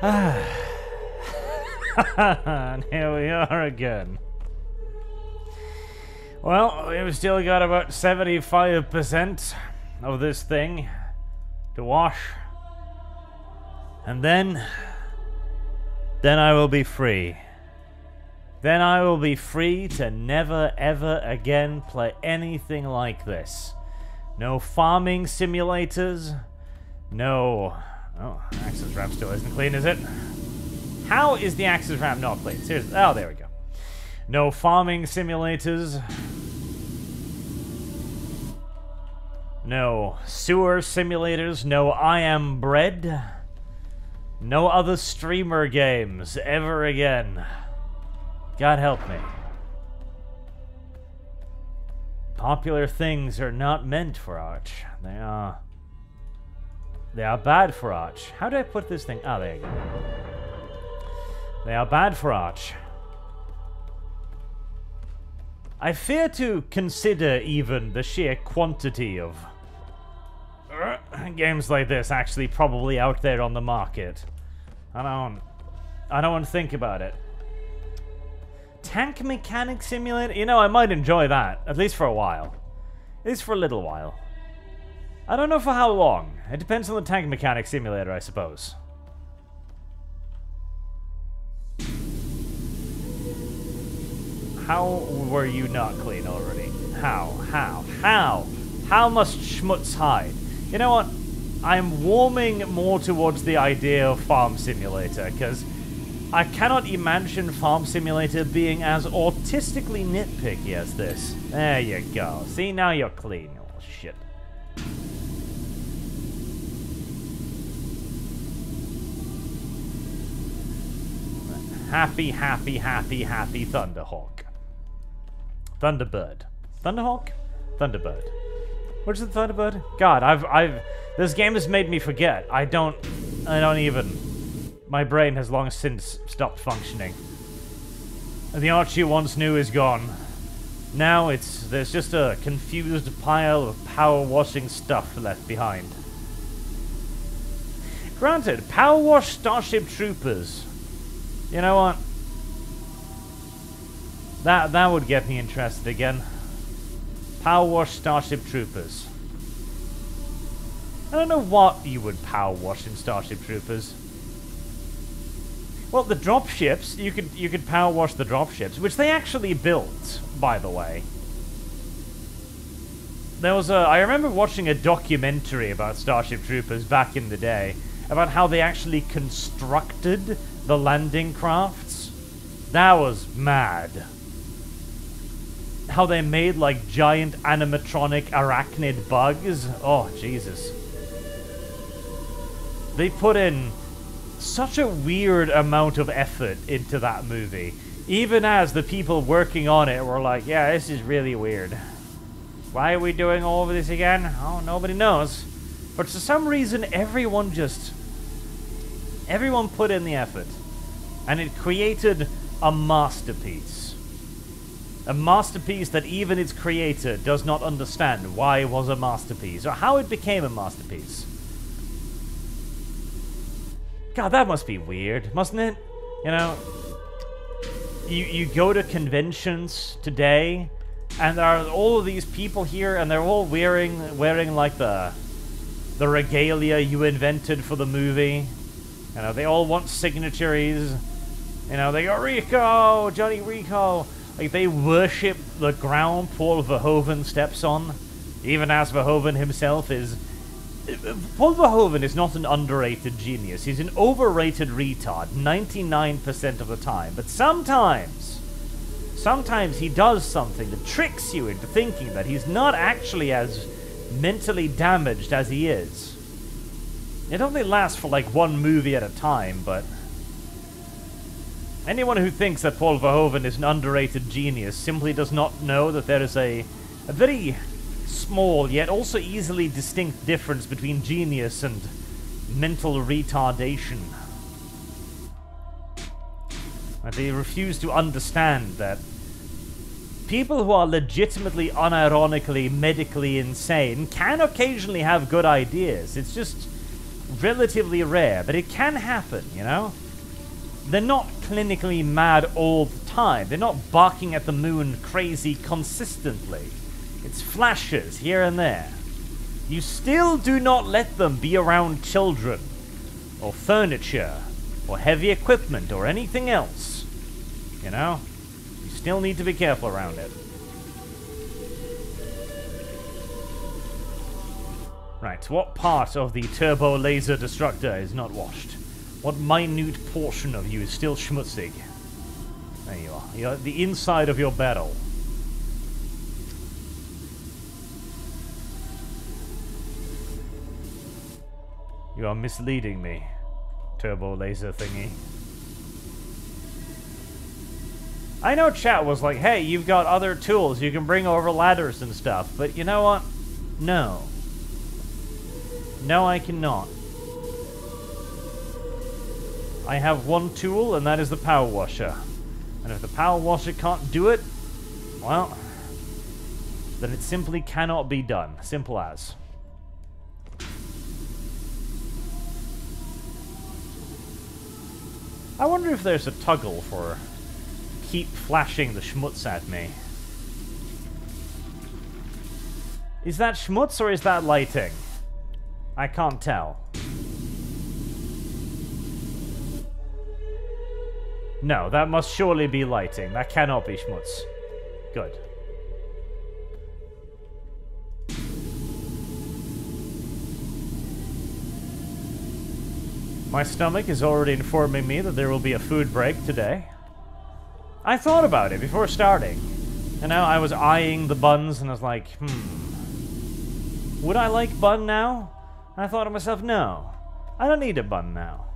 and ah. here we are again. Well, we've still got about 75% of this thing to wash. And then... Then I will be free. Then I will be free to never ever again play anything like this. No farming simulators. No... Oh, access ramp still isn't clean, is it? How is the access ramp not clean? Seriously. Oh, there we go. No farming simulators. No sewer simulators. No I Am Bread. No other streamer games ever again. God help me. Popular things are not meant for Arch. They are... They are bad for Arch. How do I put this thing? Oh, there you go. They are bad for Arch. I fear to consider even the sheer quantity of uh, games like this actually probably out there on the market. I don't... I don't want to think about it. Tank Mechanic Simulator? You know, I might enjoy that. At least for a while. At least for a little while. I don't know for how long. It depends on the Tank Mechanic Simulator, I suppose. How were you not clean already? How? How? How? How must schmutz hide? You know what? I'm warming more towards the idea of Farm Simulator, because I cannot imagine Farm Simulator being as autistically nitpicky as this. There you go. See, now you're clean. Happy, happy, happy, happy Thunderhawk. Thunderbird. Thunderhawk? Thunderbird. Which is the Thunderbird? God, I've, I've, this game has made me forget. I don't, I don't even, my brain has long since stopped functioning. The Archie once knew is gone. Now it's there's just a confused pile of power washing stuff left behind. Granted, power wash Starship Troopers. You know what? That that would get me interested again. Power wash Starship Troopers. I don't know what you would power wash in Starship Troopers. Well, the dropships, you could you could power wash the dropships, which they actually built, by the way. There was a I remember watching a documentary about Starship Troopers back in the day about how they actually constructed the landing crafts. That was mad. How they made like giant animatronic arachnid bugs. Oh, Jesus. They put in such a weird amount of effort into that movie. Even as the people working on it were like, yeah, this is really weird. Why are we doing all of this again? Oh, nobody knows. But for some reason, everyone just... Everyone put in the effort. And it created a masterpiece. A masterpiece that even its creator does not understand why it was a masterpiece, or how it became a masterpiece. God, that must be weird, mustn't it? You know, you you go to conventions today, and there are all of these people here, and they're all wearing wearing like the the regalia you invented for the movie. You know, they all want signatories. You know, they go Rico, Johnny Rico. Like they worship the ground Paul Verhoeven steps on, even as Verhoeven himself is Paul Verhoeven is not an underrated genius. He's an overrated retard 99% of the time. But sometimes, sometimes he does something that tricks you into thinking that he's not actually as mentally damaged as he is. It only lasts for like one movie at a time, but... Anyone who thinks that Paul Verhoeven is an underrated genius simply does not know that there is a, a very small yet also easily distinct difference between genius and mental retardation. They refuse to understand that people who are legitimately, unironically, medically insane can occasionally have good ideas. It's just relatively rare, but it can happen, you know? They're not clinically mad all the time. They're not barking at the moon crazy consistently. It's flashes here and there. You still do not let them be around children, or furniture, or heavy equipment, or anything else. You know? You still need to be careful around it. Right, what part of the turbo laser destructor is not washed? What minute portion of you is still schmutzig? There you are. You're the inside of your barrel. You are misleading me, turbo laser thingy. I know chat was like, hey, you've got other tools, you can bring over ladders and stuff, but you know what? No. No, I cannot. I have one tool, and that is the power washer. And if the power washer can't do it, well, then it simply cannot be done. Simple as. I wonder if there's a toggle for keep flashing the schmutz at me. Is that schmutz or is that lighting? I can't tell. No, that must surely be lighting. That cannot be schmutz. Good. My stomach is already informing me that there will be a food break today. I thought about it before starting. And now I was eyeing the buns and I was like, hmm. Would I like bun now? And I thought to myself, no, I don't need a bun now.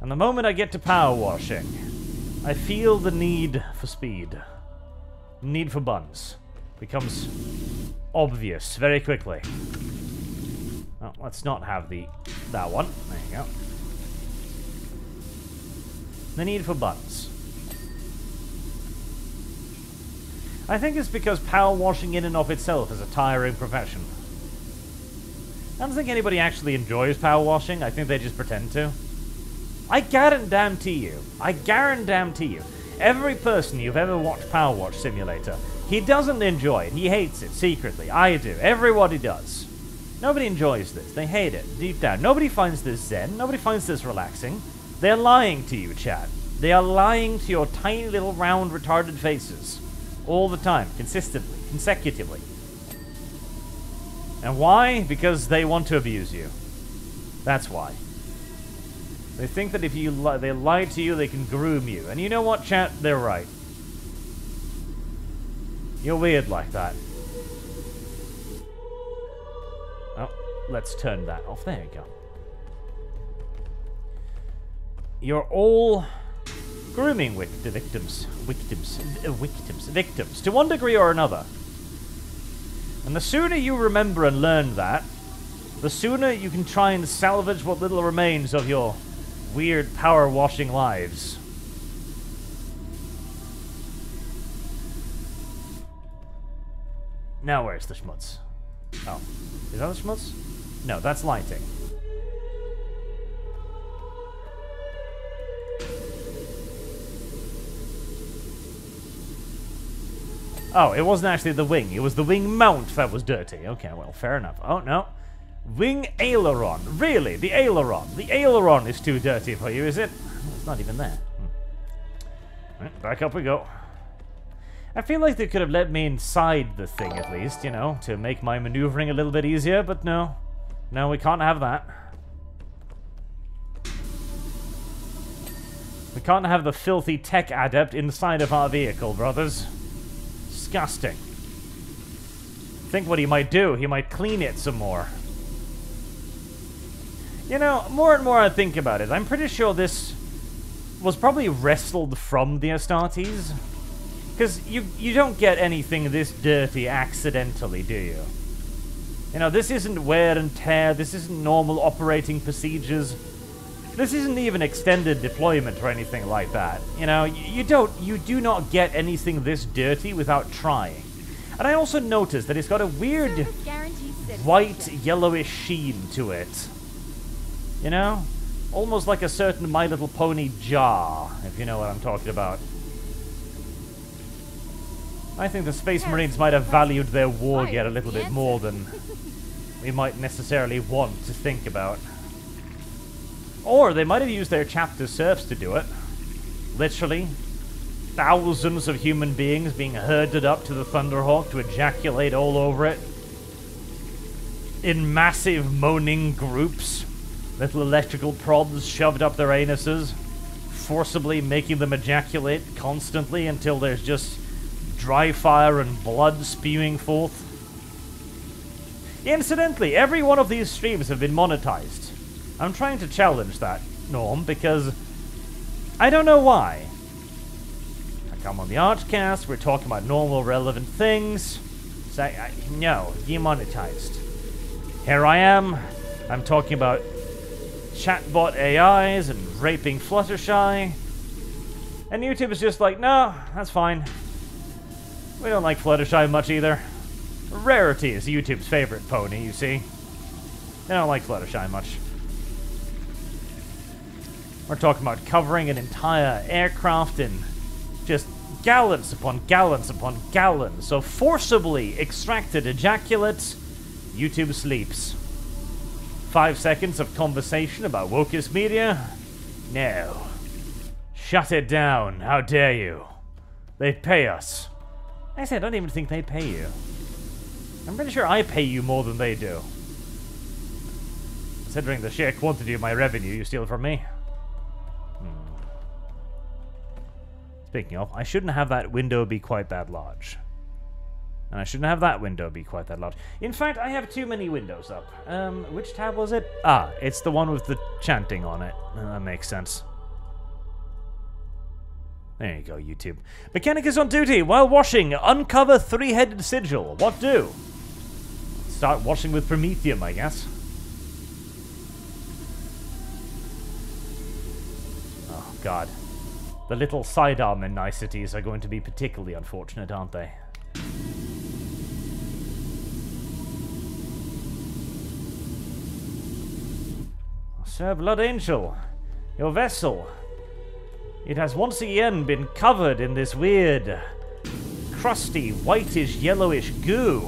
And the moment I get to power washing, I feel the need for speed. Need for buns becomes obvious very quickly. Well, let's not have the that one. There you go. The need for buns. I think it's because power washing in and of itself is a tiring profession. I don't think anybody actually enjoys power washing. I think they just pretend to. I guarantee you, I guarantee you, every person you've ever watched Power Wash Simulator, he doesn't enjoy it. He hates it secretly. I do. Everybody does. Nobody enjoys this. They hate it deep down. Nobody finds this zen. Nobody finds this relaxing. They're lying to you, Chad. They are lying to your tiny little round retarded faces all the time, consistently, consecutively. And why? Because they want to abuse you. That's why. They think that if you li they lie to you, they can groom you. And you know what, chat? They're right. You're weird like that. Oh, let's turn that off. There you go. You're all grooming with the victims. Victims. Uh, victims. Victims. To one degree or another. And the sooner you remember and learn that, the sooner you can try and salvage what little remains of your weird power washing lives. Now where's the schmutz? Oh. Is that the schmutz? No, that's lighting. Oh, it wasn't actually the wing. It was the wing mount that was dirty. Okay, well, fair enough. Oh, no. Wing aileron. Really? The aileron. The aileron is too dirty for you, is it? It's not even there. Hmm. Right, back up we go. I feel like they could have let me inside the thing at least, you know, to make my maneuvering a little bit easier, but no. No, we can't have that. We can't have the filthy tech adept inside of our vehicle, brothers disgusting. Think what he might do. He might clean it some more. You know, more and more I think about it, I'm pretty sure this was probably wrestled from the Astartes. Because you, you don't get anything this dirty accidentally, do you? You know, this isn't wear and tear, this isn't normal operating procedures. This isn't even extended deployment or anything like that. You know, you don't, you do not get anything this dirty without trying. And I also noticed that it's got a weird white yellowish sheen to it. You know? Almost like a certain My Little Pony jar, if you know what I'm talking about. I think the Space Marines might have valued their war gear a little bit more than we might necessarily want to think about. Or they might have used their chapter serfs to do it. Literally. Thousands of human beings being herded up to the Thunderhawk to ejaculate all over it. In massive moaning groups. Little electrical prods shoved up their anuses. Forcibly making them ejaculate constantly until there's just dry fire and blood spewing forth. Incidentally, every one of these streams have been monetized. I'm trying to challenge that norm because I don't know why. I come on the Archcast, we're talking about normal, relevant things. Say, I, no, demonetized. Here I am. I'm talking about chatbot AIs and raping Fluttershy. And YouTube is just like, no, that's fine. We don't like Fluttershy much either. Rarity is YouTube's favorite pony, you see. They don't like Fluttershy much. We're talking about covering an entire aircraft in just gallons upon gallons upon gallons of forcibly extracted ejaculate. YouTube sleeps. Five seconds of conversation about Wokest media? No. Shut it down, how dare you. They pay us. I said, I don't even think they pay you. I'm pretty sure I pay you more than they do. Considering the sheer quantity of my revenue you steal from me. Speaking of, I shouldn't have that window be quite that large. And I shouldn't have that window be quite that large. In fact, I have too many windows up. Um, which tab was it? Ah, it's the one with the chanting on it. Uh, that makes sense. There you go, YouTube. Mechanic is on duty while washing. Uncover three-headed sigil. What do? Start washing with Promethium, I guess. Oh, God. The little sidearm in niceties are going to be particularly unfortunate, aren't they? Sir Blood Angel, your vessel it has once again been covered in this weird, crusty, whitish, yellowish goo.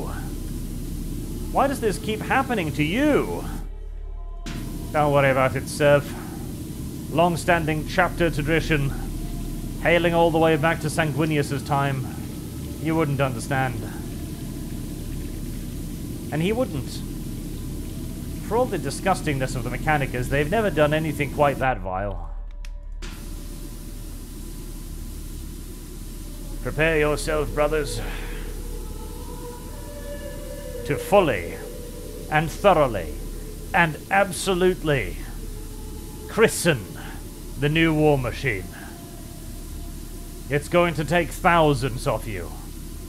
Why does this keep happening to you? Don't worry about it, Serf. Long-standing chapter tradition, hailing all the way back to Sanguinius's time. You wouldn't understand. And he wouldn't. For all the disgustingness of the Mechanicus, they've never done anything quite that vile. Prepare yourself, brothers, to fully and thoroughly and absolutely christen the new war machine. It's going to take thousands of you.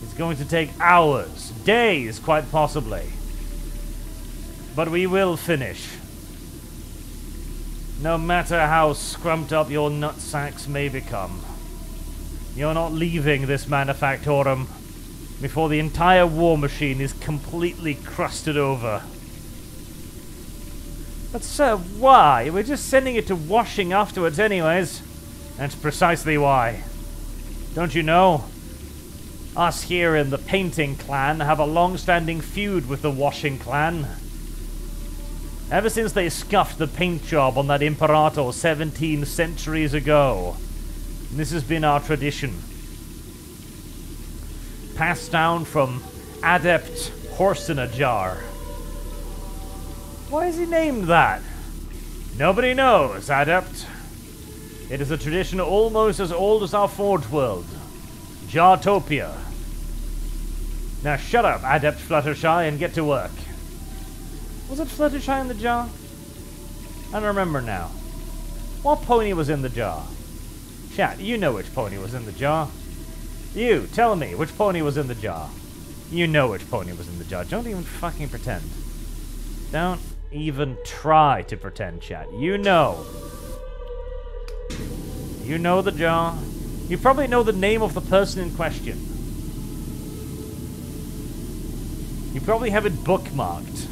It's going to take hours, days, quite possibly. But we will finish. No matter how scrumped up your nutsacks may become. You're not leaving this manufactorum before the entire war machine is completely crusted over. But sir, why? We're just sending it to washing afterwards anyways. That's precisely why. Don't you know? Us here in the painting clan have a long-standing feud with the washing clan. Ever since they scuffed the paint job on that Imperator 17 centuries ago, this has been our tradition. Passed down from Adept Horse in a Jar. Why is he named that? Nobody knows, Adept. It is a tradition almost as old as our Forge world. Jartopia. Now shut up, Adept Fluttershy, and get to work. Was it Fluttershy in the jar? I don't remember now. What pony was in the jar? Chat, you know which pony was in the jar. You, tell me, which pony was in the jar? You know which pony was in the jar. Don't even fucking pretend. Don't even try to pretend, chat. You know. You know the jar. You probably know the name of the person in question. You probably have it bookmarked.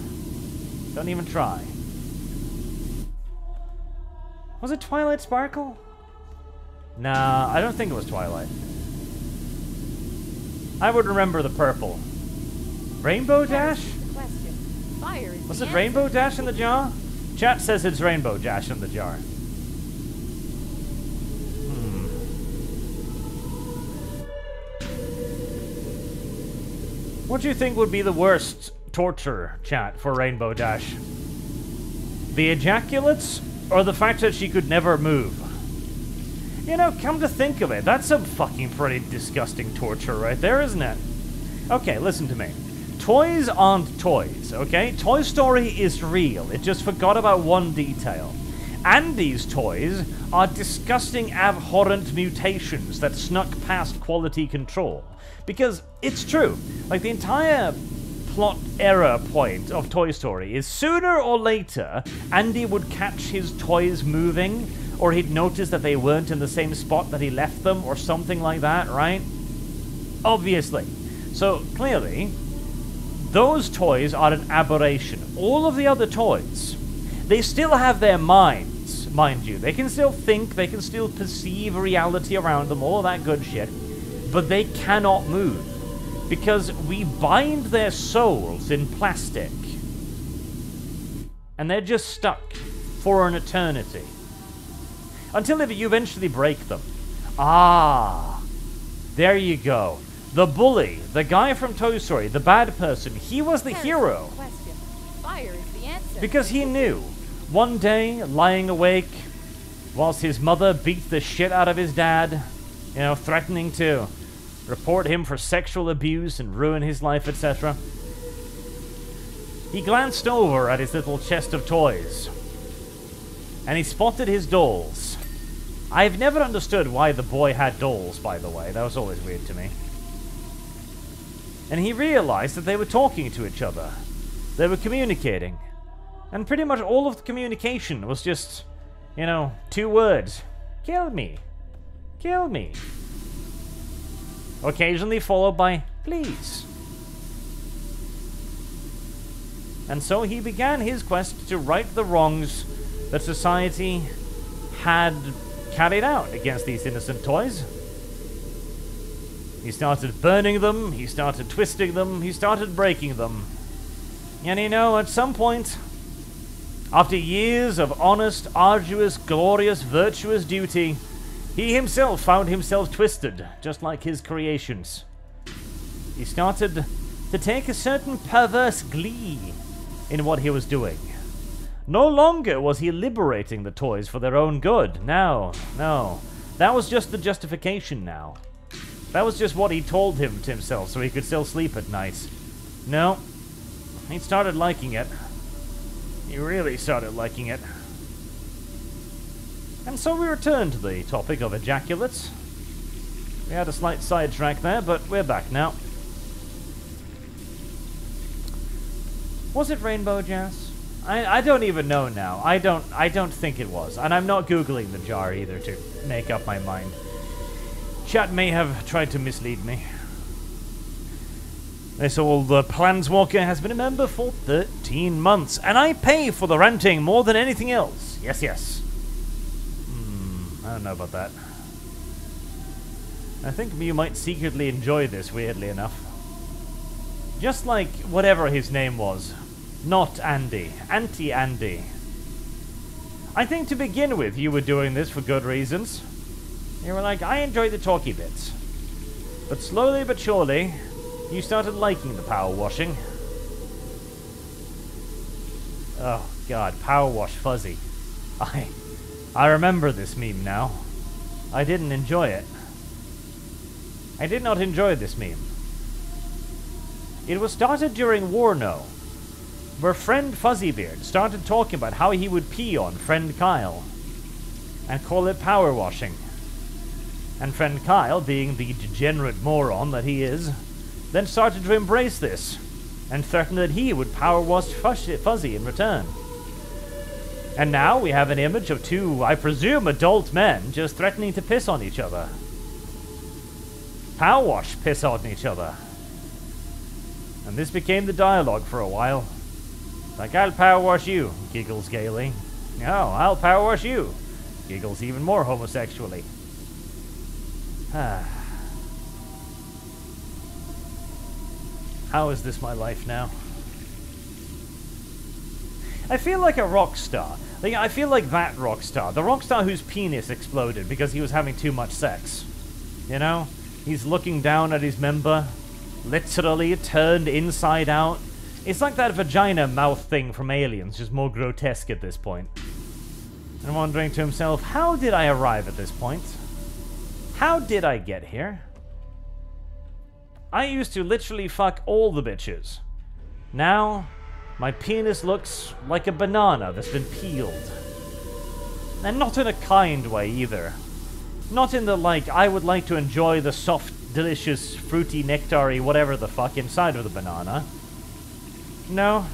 Don't even try. Was it Twilight Sparkle? Nah, I don't think it was Twilight. I would remember the purple. Rainbow Dash? Was it Rainbow Dash in the jar? Chat says it's Rainbow Dash in the jar. What do you think would be the worst torture, chat, for Rainbow Dash? The ejaculates or the fact that she could never move? You know, come to think of it, that's some fucking pretty disgusting torture right there, isn't it? Okay, listen to me. Toys aren't toys, okay? Toy Story is real. It just forgot about one detail. Andy's toys are disgusting, abhorrent mutations that snuck past quality control. Because it's true. Like, the entire plot error point of Toy Story is sooner or later, Andy would catch his toys moving or he'd notice that they weren't in the same spot that he left them, or something like that, right? Obviously. So, clearly, those toys are an aberration. All of the other toys, they still have their minds, mind you. They can still think, they can still perceive reality around them, all that good shit, but they cannot move. Because we bind their souls in plastic. And they're just stuck for an eternity until you eventually break them. Ah, there you go. The bully, the guy from Toy Story, the bad person, he was the hero. The because he knew, one day, lying awake, whilst his mother beat the shit out of his dad, you know, threatening to report him for sexual abuse and ruin his life, etc. He glanced over at his little chest of toys, and he spotted his dolls. I've never understood why the boy had dolls, by the way. That was always weird to me. And he realized that they were talking to each other. They were communicating. And pretty much all of the communication was just, you know, two words. Kill me. Kill me. Occasionally followed by, please. And so he began his quest to right the wrongs that society had carried out against these innocent toys. He started burning them, he started twisting them, he started breaking them. And you know, at some point, after years of honest, arduous, glorious, virtuous duty, he himself found himself twisted, just like his creations. He started to take a certain perverse glee in what he was doing. No longer was he liberating the toys for their own good. No, no. That was just the justification now. That was just what he told him to himself so he could still sleep at night. No. He started liking it. He really started liking it. And so we return to the topic of ejaculates. We had a slight sidetrack there, but we're back now. Was it Rainbow Jazz? I, I don't even know now. I don't I don't think it was. And I'm not googling the jar either to make up my mind. Chat may have tried to mislead me. This old uh, Planeswalker has been a member for 13 months, and I pay for the renting more than anything else. Yes, yes. I don't know about that. I think you might secretly enjoy this, weirdly enough. Just like whatever his name was, not Andy. Anti-Andy. I think to begin with, you were doing this for good reasons. You were like, I enjoy the talky bits. But slowly but surely, you started liking the power washing. Oh god, power wash fuzzy. I I remember this meme now. I didn't enjoy it. I did not enjoy this meme. It was started during Warno, where friend Fuzzybeard started talking about how he would pee on friend Kyle and call it power washing. And friend Kyle, being the degenerate moron that he is, then started to embrace this and threatened that he would power wash Fuzzy in return. And now we have an image of two, I presume, adult men just threatening to piss on each other. Power wash piss on each other. And this became the dialogue for a while. Like, I'll power wash you, giggles gaily. No, I'll power wash you. giggles even more homosexually. How is this my life now? I feel like a rock star. Like, I feel like that rock star. The rock star whose penis exploded because he was having too much sex. You know? He's looking down at his member, literally turned inside out. It's like that vagina mouth thing from Aliens, just more grotesque at this point. And wondering to himself, how did I arrive at this point? How did I get here? I used to literally fuck all the bitches. Now, my penis looks like a banana that's been peeled. And not in a kind way either. Not in the like, I would like to enjoy the soft, delicious, fruity, nectary, whatever the fuck inside of the banana. No.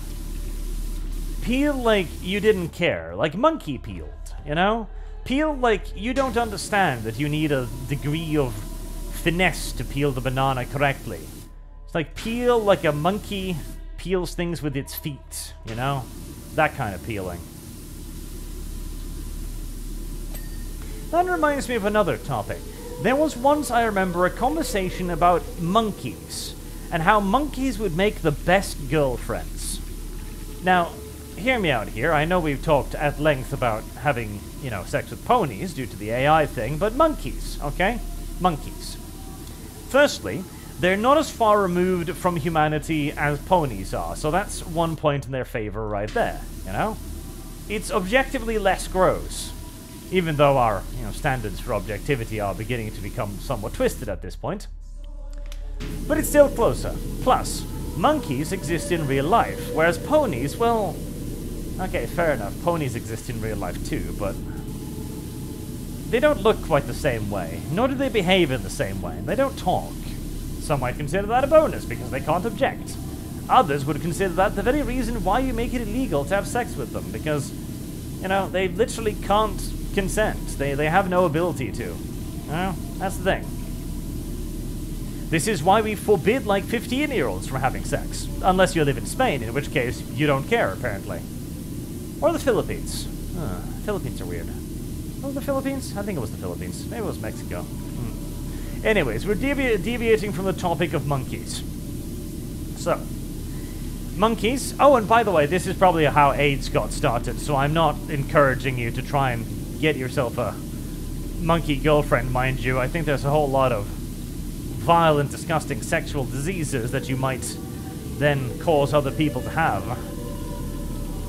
Peel like you didn't care. Like monkey peeled, you know? Peel like you don't understand that you need a degree of finesse to peel the banana correctly. It's like peel like a monkey peels things with its feet, you know? That kind of peeling. That reminds me of another topic. There was once, I remember, a conversation about monkeys and how monkeys would make the best girlfriends. Now, hear me out here. I know we've talked at length about having, you know, sex with ponies due to the AI thing, but monkeys, okay? Monkeys. Firstly, they're not as far removed from humanity as ponies are, so that's one point in their favor right there, you know? It's objectively less gross, even though our you know, standards for objectivity are beginning to become somewhat twisted at this point. But it's still closer. Plus, monkeys exist in real life, whereas ponies, well... Okay, fair enough, ponies exist in real life too, but... They don't look quite the same way, nor do they behave in the same way, and they don't talk. Some might consider that a bonus because they can't object. Others would consider that the very reason why you make it illegal to have sex with them, because, you know, they literally can't consent. They, they have no ability to. Know, that's the thing. This is why we forbid, like, 15-year-olds from having sex. Unless you live in Spain, in which case you don't care, apparently. Or the Philippines. Uh, Philippines are weird. Oh, the Philippines? I think it was the Philippines. Maybe it was Mexico. Anyways, we're devi deviating from the topic of monkeys. So, monkeys. Oh, and by the way, this is probably how AIDS got started, so I'm not encouraging you to try and get yourself a monkey girlfriend, mind you. I think there's a whole lot of vile and disgusting sexual diseases that you might then cause other people to have.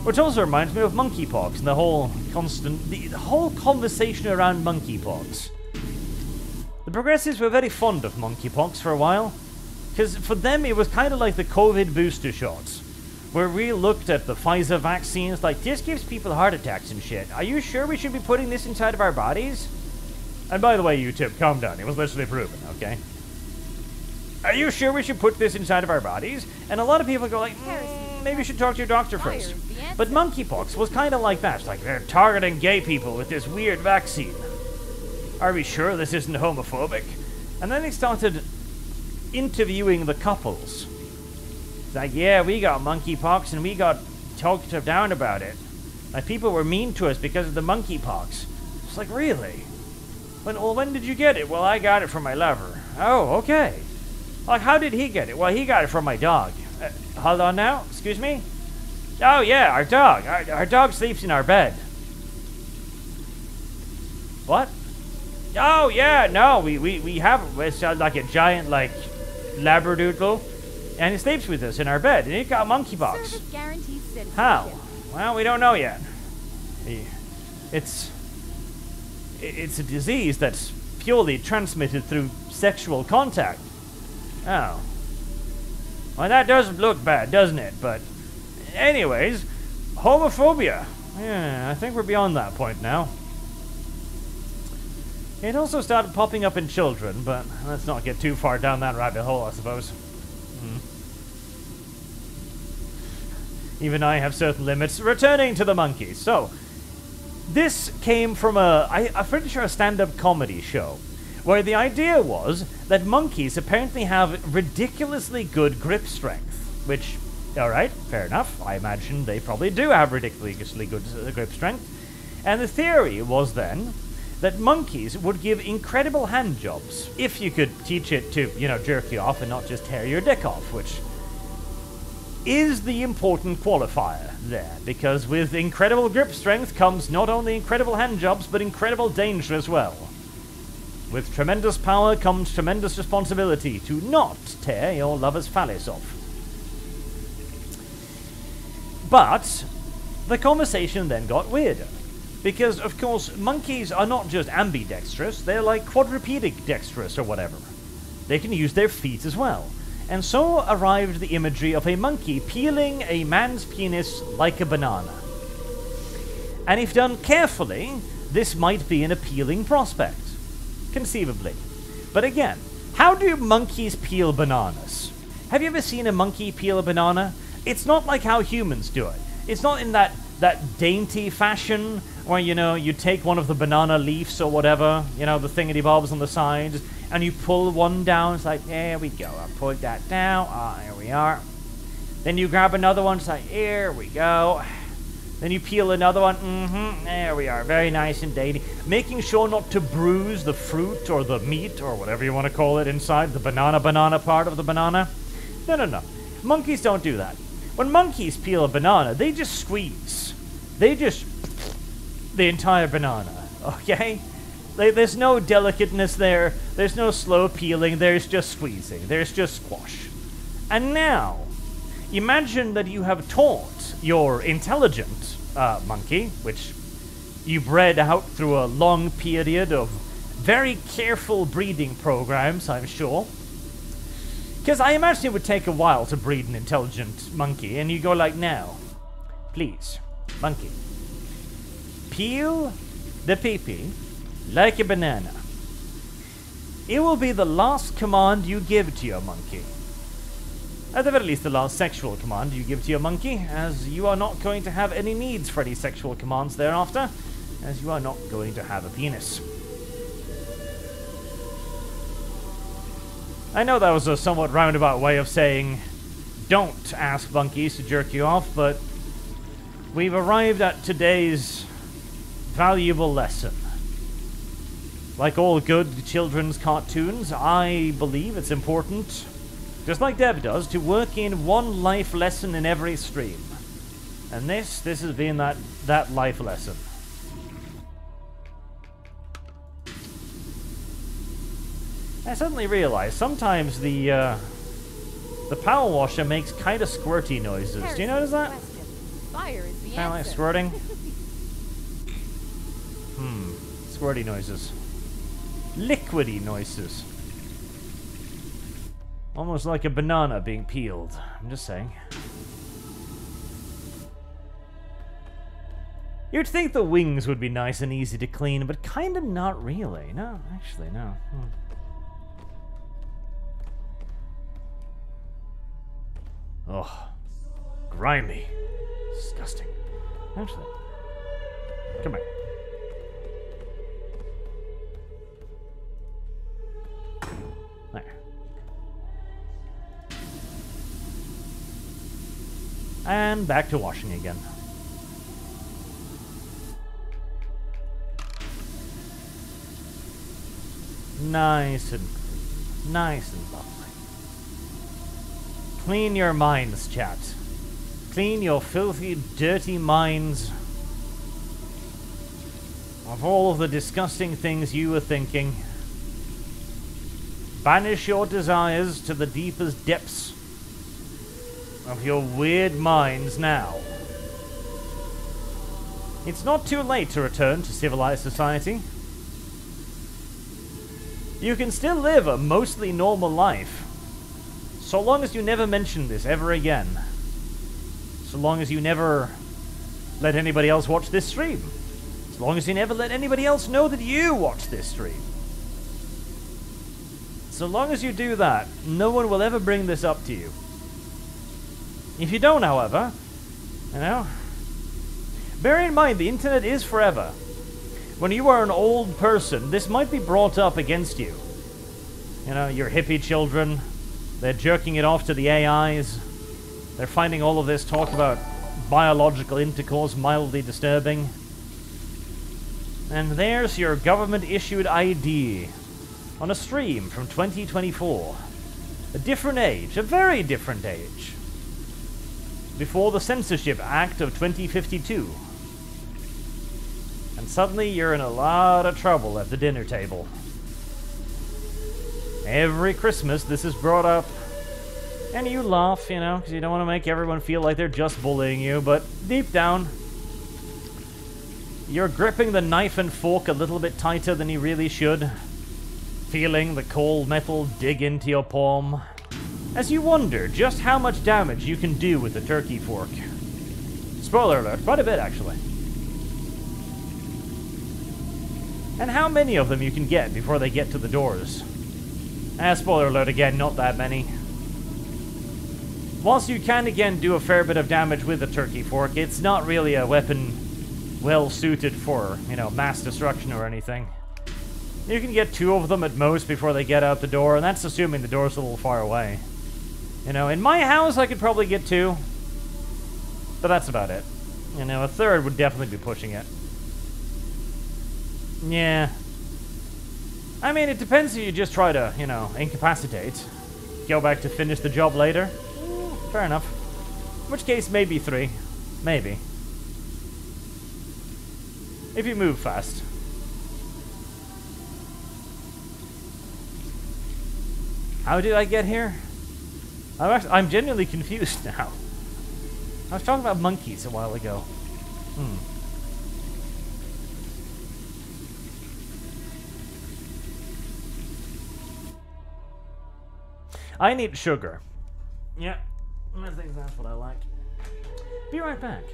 Which also reminds me of monkeypox and the whole constant, the whole conversation around monkeypox. The progressives were very fond of monkeypox for a while, because for them it was kind of like the COVID booster shots, where we looked at the Pfizer vaccines like, this gives people heart attacks and shit. Are you sure we should be putting this inside of our bodies? And by the way, YouTube, calm down. It was literally proven, okay? Are you sure we should put this inside of our bodies? And a lot of people go like, mm, maybe you should talk to your doctor first. But monkeypox was kind of like that. It's like they're targeting gay people with this weird vaccine. Are we sure this isn't homophobic? And then they started interviewing the couples. It's like, yeah, we got monkeypox and we got talked down about it. Like people were mean to us because of the monkeypox. It's like, really? When, well, when did you get it? Well, I got it from my lover. Oh, okay. Like, how did he get it? Well, he got it from my dog. Uh, hold on now. Excuse me? Oh, yeah, our dog. Our, our dog sleeps in our bed. What? Oh, yeah, no, we, we, we have it's like a giant, like, labradoodle, and he sleeps with us in our bed, and he got monkeypox. How? Well, we don't know yet. It's, it's a disease that's purely transmitted through sexual contact. Oh. Well, that doesn't look bad, doesn't it? But, anyways, homophobia. Yeah, I think we're beyond that point now. It also started popping up in children, but let's not get too far down that rabbit hole, I suppose. Hmm. Even I have certain limits. Returning to the monkeys. So, this came from a, I, I'm pretty sure a stand-up comedy show where the idea was that monkeys apparently have ridiculously good grip strength, which, alright, fair enough. I imagine they probably do have ridiculously good uh, grip strength. And the theory was then that monkeys would give incredible hand jobs if you could teach it to, you know, jerk you off and not just tear your dick off, which is the important qualifier there, because with incredible grip strength comes not only incredible hand jobs, but incredible danger as well. With tremendous power comes tremendous responsibility to not tear your lover's phallus off. But the conversation then got weirder. Because, of course, monkeys are not just ambidextrous, they're like quadrupedic dexterous or whatever. They can use their feet as well. And so arrived the imagery of a monkey peeling a man's penis like a banana. And if done carefully, this might be an appealing prospect. Conceivably. But again, how do monkeys peel bananas? Have you ever seen a monkey peel a banana? It's not like how humans do it. It's not in that, that dainty fashion where, you know, you take one of the banana leaves or whatever, you know, the thing thingity bobs on the sides, and you pull one down. It's like, there we go. I pulled that down. Ah, here we are. Then you grab another one. It's like, here we go. Then you peel another one. Mm-hmm. There we are. Very nice and dainty. Making sure not to bruise the fruit or the meat or whatever you want to call it inside the banana banana part of the banana. No, no, no. Monkeys don't do that. When monkeys peel a banana, they just squeeze. They just the entire banana. Okay? Like, there's no delicateness there. There's no slow peeling. There's just squeezing. There's just squash. And now, imagine that you have taught your intelligent uh, monkey, which you bred out through a long period of very careful breeding programs, I'm sure. Because I imagine it would take a while to breed an intelligent monkey, and you go like, now, please, monkey, peel the pee-pee like a banana. It will be the last command you give to your monkey. At the very least, the last sexual command you give to your monkey, as you are not going to have any needs for any sexual commands thereafter, as you are not going to have a penis. I know that was a somewhat roundabout way of saying don't ask monkeys to jerk you off, but we've arrived at today's valuable lesson. Like all good children's cartoons, I believe it's important, just like Deb does, to work in one life lesson in every stream. And this, this has been that, that life lesson. I suddenly realized sometimes the uh, the power washer makes kind of squirty noises. Do you notice that? Fire is the Kind of like squirting. Hmm, squirty noises liquidy noises. Almost like a banana being peeled. I'm just saying. You'd think the wings would be nice and easy to clean, but kinda not really. No, actually, no. Hmm. Oh, grimy. Disgusting. Actually, come here. And back to washing again. Nice and clean. nice and lovely. Clean your minds, chat. Clean your filthy, dirty minds of all of the disgusting things you were thinking. Banish your desires to the deepest depths of your weird minds now. It's not too late to return to civilized society. You can still live a mostly normal life, so long as you never mention this ever again. So long as you never let anybody else watch this stream. As long as you never let anybody else know that you watch this stream. So long as you do that, no one will ever bring this up to you. If you don't, however, you know, bear in mind the internet is forever. When you are an old person, this might be brought up against you. You know, your hippie children, they're jerking it off to the AIs. They're finding all of this talk about biological intercourse mildly disturbing. And there's your government issued ID on a stream from 2024. A different age, a very different age. Before the Censorship Act of 2052. And suddenly you're in a lot of trouble at the dinner table. Every Christmas this is brought up. And you laugh, you know, because you don't want to make everyone feel like they're just bullying you, but deep down, you're gripping the knife and fork a little bit tighter than you really should, feeling the cold metal dig into your palm, as you wonder just how much damage you can do with the turkey fork. Spoiler alert, quite a bit actually. And how many of them you can get before they get to the doors. Ah, spoiler alert again, not that many. Whilst you can again do a fair bit of damage with the turkey fork, it's not really a weapon well suited for, you know, mass destruction or anything. You can get two of them at most before they get out the door, and that's assuming the door's a little far away. You know, in my house I could probably get two, but that's about it. You know, a third would definitely be pushing it. Yeah. I mean, it depends if you just try to, you know, incapacitate. Go back to finish the job later. Mm. Fair enough. In which case, maybe three. Maybe. If you move fast. How did I get here? I'm, actually, I'm genuinely confused now. I was talking about monkeys a while ago. Hmm. I need sugar. Yeah. I think that's what I like. Be right back.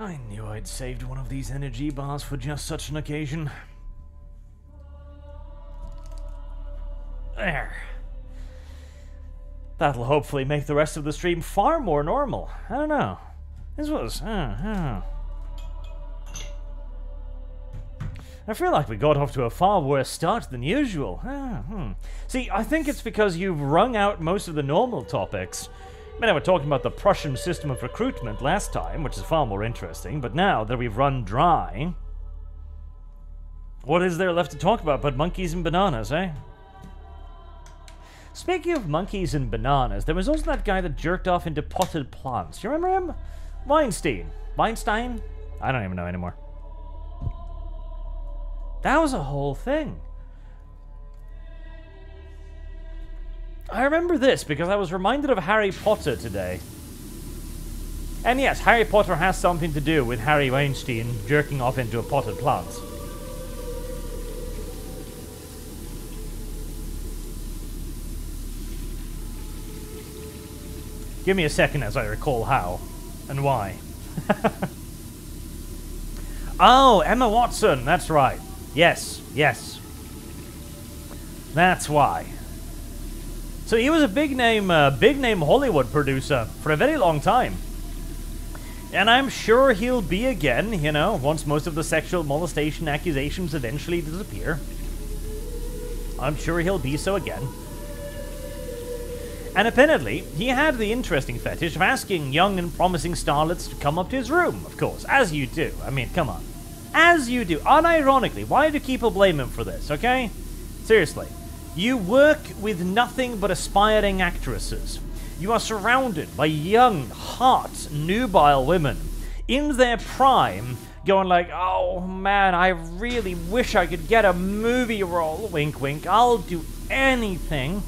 I knew I'd saved one of these energy bars for just such an occasion. There. That'll hopefully make the rest of the stream far more normal. I don't know. This was... Uh. I feel like we got off to a far worse start than usual. Uh, hmm. See, I think it's because you've wrung out most of the normal topics. I mean, I were talking about the Prussian system of recruitment last time, which is far more interesting, but now that we've run dry, what is there left to talk about but monkeys and bananas, eh? Speaking of monkeys and bananas, there was also that guy that jerked off into potted plants. You remember him? Weinstein. Weinstein? I don't even know anymore. That was a whole thing. I remember this because I was reminded of Harry Potter today. And yes, Harry Potter has something to do with Harvey Weinstein jerking off into a potted plant. Give me a second as I recall how and why. oh, Emma Watson, that's right. Yes, yes. That's why. So he was a big name, uh, big name Hollywood producer for a very long time. And I'm sure he'll be again, you know, once most of the sexual molestation accusations eventually disappear. I'm sure he'll be so again. And apparently, he had the interesting fetish of asking young and promising starlets to come up to his room, of course, as you do. I mean, come on. As you do. Unironically, why do people blame him for this, okay? Seriously. You work with nothing but aspiring actresses. You are surrounded by young, hot, nubile women in their prime going like, oh man, I really wish I could get a movie role. Wink, wink. I'll do anything.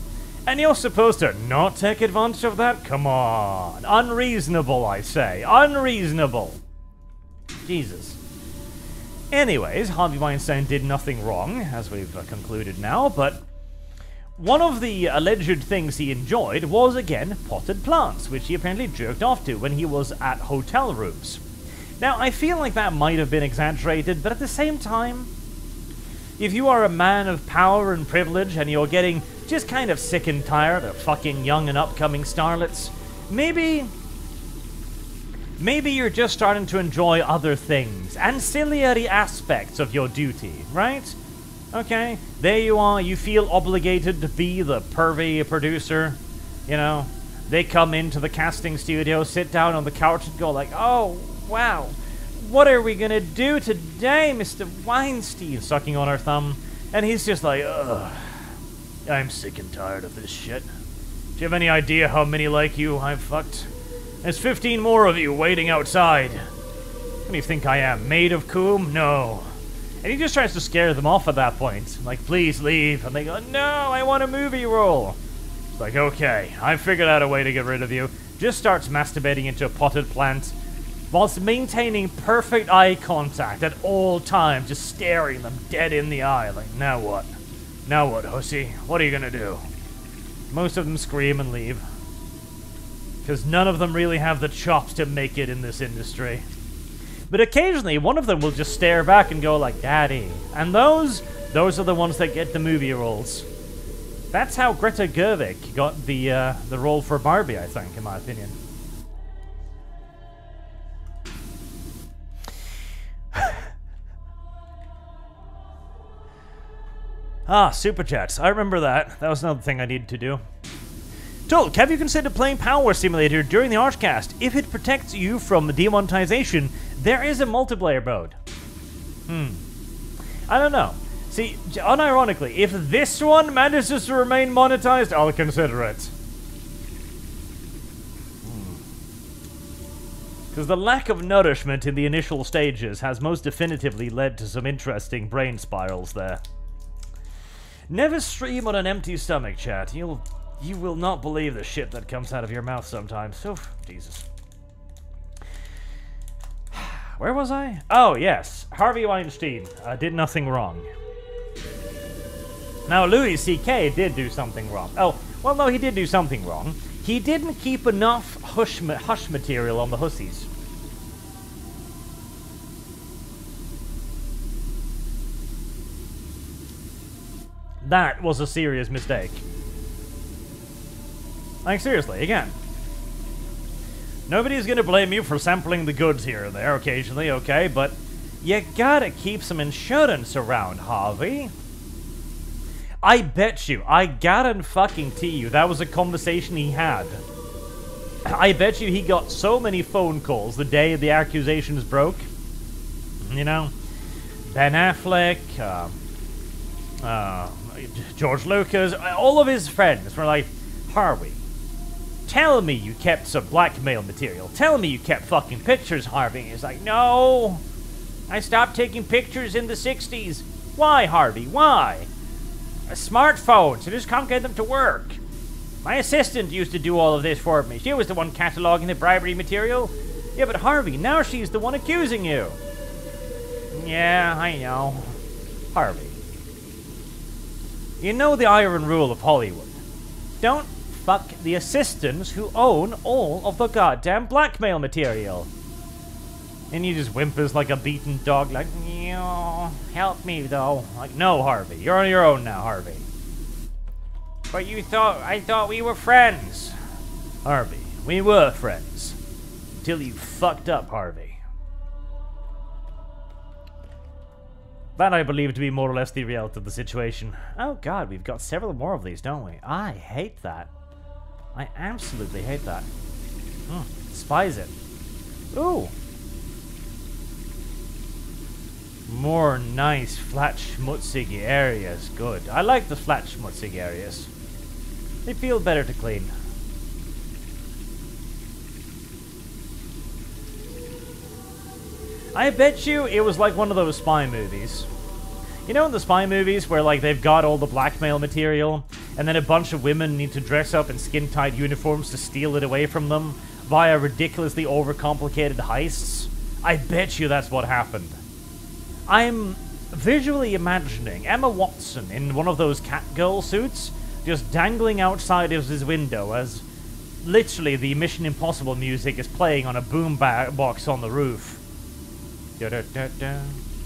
And you're supposed to not take advantage of that? Come on. Unreasonable, I say. Unreasonable. Jesus. Anyways, Harvey Weinstein did nothing wrong, as we've uh, concluded now, but one of the alleged things he enjoyed was, again, potted plants, which he apparently jerked off to when he was at hotel rooms. Now, I feel like that might have been exaggerated, but at the same time, if you are a man of power and privilege and you're getting just kind of sick and tired of fucking young and upcoming starlets, maybe. Maybe you're just starting to enjoy other things, ancillary aspects of your duty, right? Okay, there you are, you feel obligated to be the pervy producer, you know? They come into the casting studio, sit down on the couch and go like, oh, wow, what are we gonna do today, Mr. Weinstein? Sucking on her thumb. And he's just like, ugh, I'm sick and tired of this shit. Do you have any idea how many like you I've fucked? There's 15 more of you waiting outside. What do you think I am, maid of Coom? No. And he just tries to scare them off at that point. Like, please leave. And they go, no, I want a movie role. It's like, okay, I've figured out a way to get rid of you. Just starts masturbating into a potted plant whilst maintaining perfect eye contact at all times, just staring them dead in the eye. Like, now what? Now what, hussy? What are you gonna do? Most of them scream and leave. Because none of them really have the chops to make it in this industry. But occasionally, one of them will just stare back and go like, Daddy. And those, those are the ones that get the movie roles. That's how Greta Gerwig got the, uh, the role for Barbie, I think, in my opinion. Ah, super chats. I remember that. That was another thing I needed to do. Tulk, have you considered playing Power Simulator during the Archcast? If it protects you from demonetization, there is a multiplayer mode. Hmm. I don't know. See, unironically, if this one manages to remain monetized, I'll consider it. Because hmm. the lack of nourishment in the initial stages has most definitively led to some interesting brain spirals there. Never stream on an empty stomach, chat. You'll you will not believe the shit that comes out of your mouth sometimes. So, Jesus. Where was I? Oh, yes. Harvey Weinstein uh, did nothing wrong. Now, Louis C.K. did do something wrong. Oh, well, no, he did do something wrong. He didn't keep enough hush, ma hush material on the hussies. That was a serious mistake. Like, seriously, again. Nobody's gonna blame you for sampling the goods here and there occasionally, okay? But you gotta keep some insurance around, Harvey. I bet you, I guarantee fucking you, that was a conversation he had. I bet you he got so many phone calls the day the accusations broke. You know? Ben Affleck, uh, uh, George Lucas, all of his friends were like, Harvey, tell me you kept some blackmail material. Tell me you kept fucking pictures, Harvey. He's like, no, I stopped taking pictures in the 60s. Why, Harvey? Why? A smartphone, so just can't get them to work. My assistant used to do all of this for me. She was the one cataloging the bribery material. Yeah, but Harvey, now she's the one accusing you. Yeah, I know. Harvey. You know the iron rule of Hollywood. Don't fuck the assistants who own all of the goddamn blackmail material. And he just whimpers like a beaten dog, like, help me though. Like, no, Harvey, you're on your own now, Harvey. But you thought, I thought we were friends. Harvey, we were friends. Until you fucked up, Harvey. That I believe to be more or less the reality of the situation. Oh god, we've got several more of these, don't we? I hate that. I absolutely hate that. Mm, spies it. Ooh. More nice, flat, schmutzig areas. Good. I like the flat, schmutzig areas. They feel better to clean. I bet you it was like one of those spy movies. You know in the spy movies where like they've got all the blackmail material and then a bunch of women need to dress up in skin-tight uniforms to steal it away from them via ridiculously overcomplicated heists? I bet you that's what happened. I'm visually imagining Emma Watson in one of those Catgirl suits just dangling outside of his window as literally the Mission Impossible music is playing on a boom box on the roof.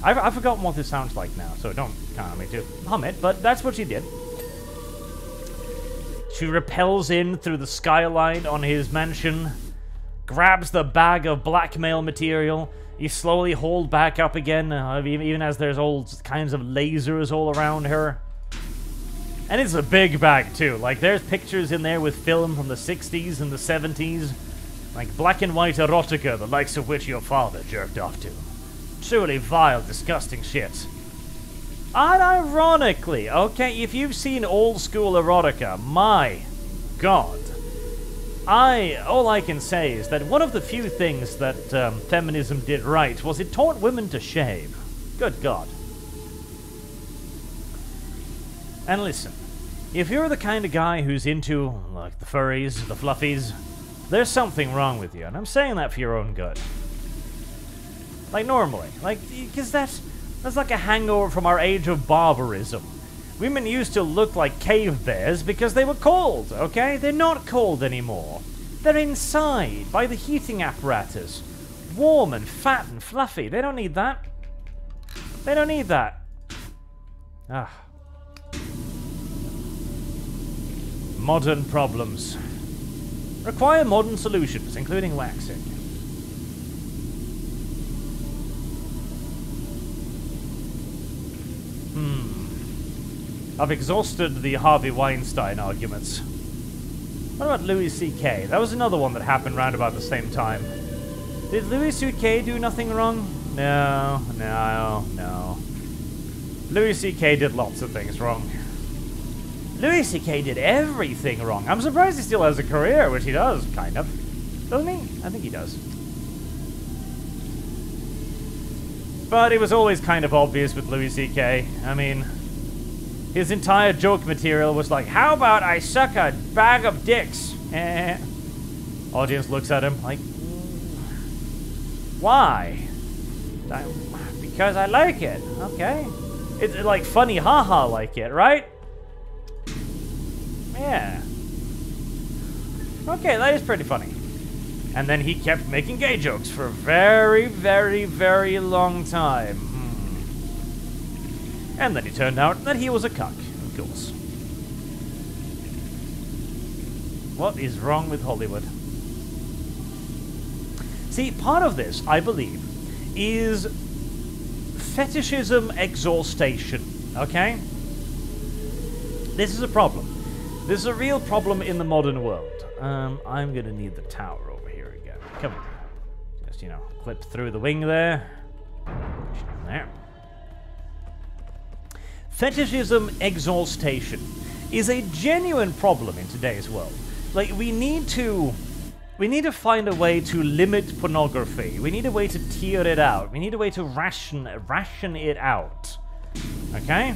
I've, I've forgotten what this sounds like now, so don't count on me to hum it, but that's what she did. She repels in through the skyline on his mansion, grabs the bag of blackmail material. You slowly hold back up again, uh, even as there's all kinds of lasers all around her. And it's a big bag, too. Like, there's pictures in there with film from the 60s and the 70s. Like black and white erotica, the likes of which your father jerked off to. Truly vile, disgusting shit. Unironically, okay, if you've seen old school erotica, my god. I, all I can say is that one of the few things that um, feminism did right was it taught women to shave. Good god. And listen, if you're the kind of guy who's into, like, the furries, the fluffies, there's something wrong with you, and I'm saying that for your own good. Like, normally. Like, because that's, that's like a hangover from our age of barbarism. Women used to look like cave bears because they were cold, okay? They're not cold anymore. They're inside by the heating apparatus. Warm and fat and fluffy. They don't need that. They don't need that. Ah. Modern problems. Require modern solutions, including waxing. Hmm. I've exhausted the Harvey Weinstein arguments. What about Louis C.K.? That was another one that happened round about the same time. Did Louis C.K. do nothing wrong? No, no, no. Louis C.K. did lots of things wrong. Louis C.K. did everything wrong. I'm surprised he still has a career, which he does, kind of. Doesn't he? I think he does. But it was always kind of obvious with Louis C.K. I mean, his entire joke material was like, how about I suck a bag of dicks? Eh. Audience looks at him like, why? I, because I like it. Okay. It's like funny haha like it, right? Yeah. Okay, that is pretty funny. And then he kept making gay jokes for a very, very, very long time. Hmm. And then it turned out that he was a cuck, of course. What is wrong with Hollywood? See, part of this, I believe, is fetishism exhaustion, okay? This is a problem. This is a real problem in the modern world. Um, I'm gonna need the tower. Come on. Just, you know, clip through the wing there. There. Fetishism exhaustion is a genuine problem in today's world. Like, we need to... We need to find a way to limit pornography. We need a way to tear it out. We need a way to ration, ration it out. Okay?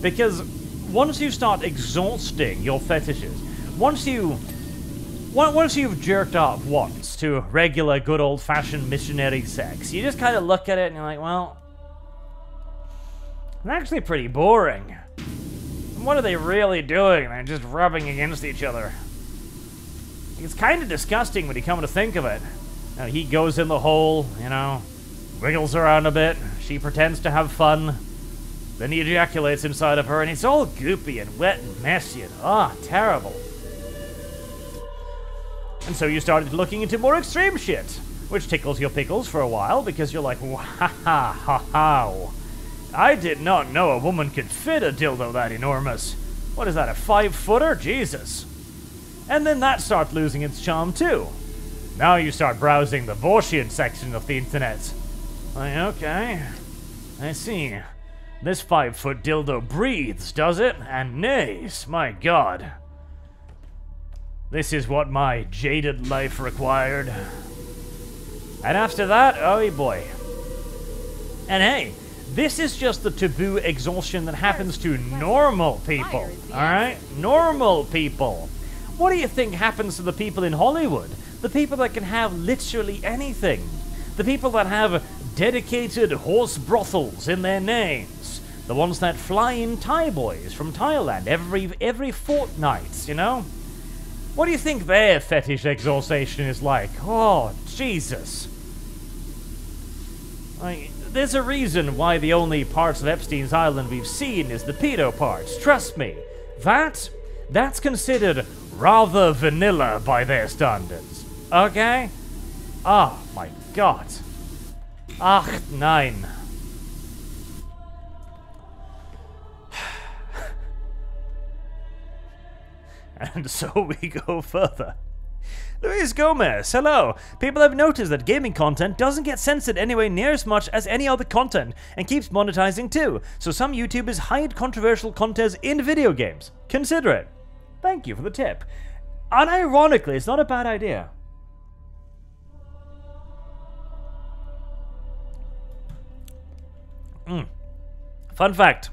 Because once you start exhausting your fetishes, once you once you've jerked off once to regular good old-fashioned missionary sex, you just kind of look at it and you're like, well, it's actually pretty boring. What are they really doing? They're just rubbing against each other. It's kind of disgusting when you come to think of it. He goes in the hole, you know, wiggles around a bit. She pretends to have fun. Then he ejaculates inside of her, and it's all goopy and wet and messy and ah, oh, terrible. And so you started looking into more extreme shit, which tickles your pickles for a while because you're like, ha ha ha. I did not know a woman could fit a dildo that enormous. What is that, a five footer? Jesus. And then that starts losing its charm too. Now you start browsing the Vortian section of the internet. Like, okay. I see. This five foot dildo breathes, does it? And neighs, my god. This is what my jaded life required. And after that, oh boy. And hey, this is just the taboo exhaustion that happens to normal people. Alright? Normal people. What do you think happens to the people in Hollywood? The people that can have literally anything. The people that have dedicated horse brothels in their names. The ones that fly in Thai boys from Thailand every every fortnight, you know? What do you think their fetish exhaustion is like? Oh, Jesus. Like, there's a reason why the only parts of Epstein's Island we've seen is the pedo parts. Trust me. That, that's considered rather vanilla by their standards. Okay? Oh my god. Ach, nein. And so we go further. Luis Gomez, hello. People have noticed that gaming content doesn't get censored anywhere near as much as any other content and keeps monetizing too. So some YouTubers hide controversial content in video games. Consider it. Thank you for the tip. Unironically, it's not a bad idea. Mm. Fun fact.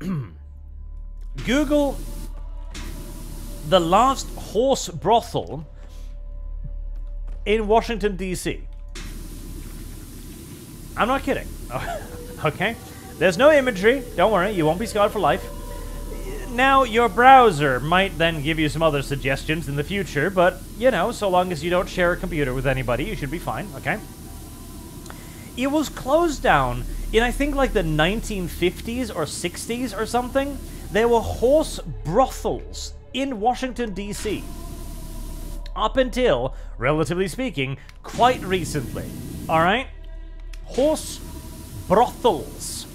Google the last horse brothel in Washington, D.C. I'm not kidding. okay? There's no imagery. Don't worry, you won't be scarred for life. Now, your browser might then give you some other suggestions in the future, but, you know, so long as you don't share a computer with anybody, you should be fine, okay? It was closed down in, I think, like the 1950s or 60s or something. There were horse brothels in Washington, D.C. Up until, relatively speaking, quite recently. Alright? Horse brothels.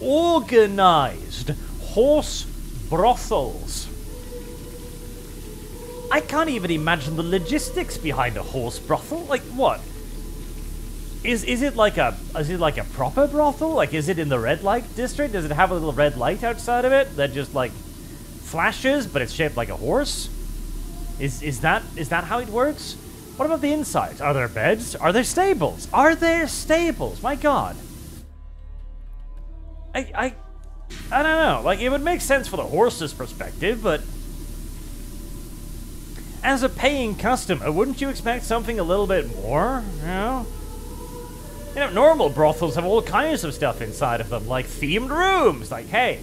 Organized horse brothels. I can't even imagine the logistics behind a horse brothel. Like, what? Is is it like a is it like a proper brothel? Like, is it in the red light district? Does it have a little red light outside of it that just like flashes, but it's shaped like a horse? Is is that is that how it works? What about the insides? Are there beds? Are there stables? Are there stables? My god. I I I don't know. Like it would make sense for the horse's perspective, but as a paying customer, wouldn't you expect something a little bit more? You know? You know, normal brothels have all kinds of stuff inside of them, like themed rooms. Like, hey,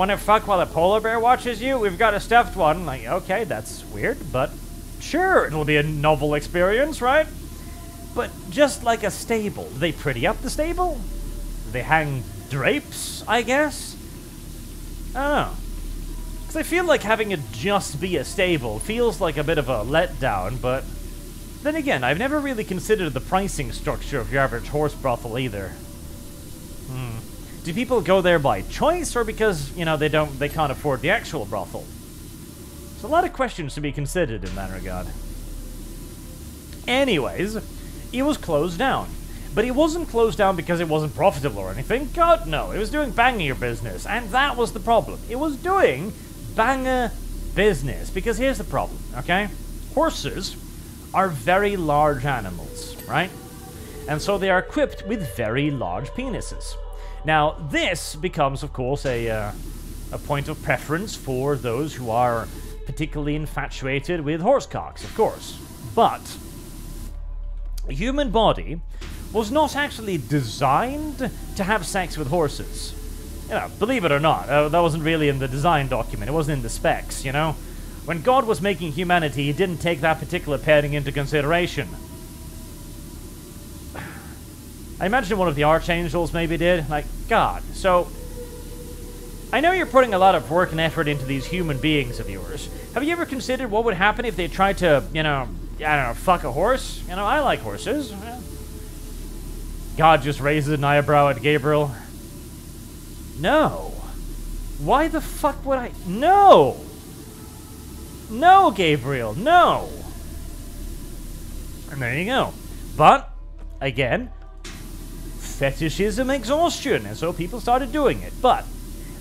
Want to fuck while a polar bear watches you? We've got a stuffed one. Like, okay, that's weird, but sure, it'll be a novel experience, right? But just like a stable, they pretty up the stable? They hang drapes, I guess? Know. Because I feel like having it just be a stable feels like a bit of a letdown, but then again, I've never really considered the pricing structure of your average horse brothel either. Do people go there by choice or because, you know, they don't they can't afford the actual brothel? There's a lot of questions to be considered in that regard. Anyways, it was closed down. But it wasn't closed down because it wasn't profitable or anything. God, no. It was doing banger business. And that was the problem. It was doing banger business. Because here's the problem, okay? Horses are very large animals, right? And so they are equipped with very large penises. Now, this becomes, of course, a, uh, a point of preference for those who are particularly infatuated with horsecocks, of course. But the human body was not actually designed to have sex with horses. You know, believe it or not, uh, that wasn't really in the design document. It wasn't in the specs, you know? When God was making humanity, he didn't take that particular pairing into consideration. I imagine one of the archangels maybe did. Like, God. So, I know you're putting a lot of work and effort into these human beings of yours. Have you ever considered what would happen if they tried to, you know, I don't know, fuck a horse? You know, I like horses. God just raises an eyebrow at Gabriel. No. Why the fuck would I? No! No, Gabriel, no! And there you go. But, again, fetishism exhaustion, and so people started doing it. But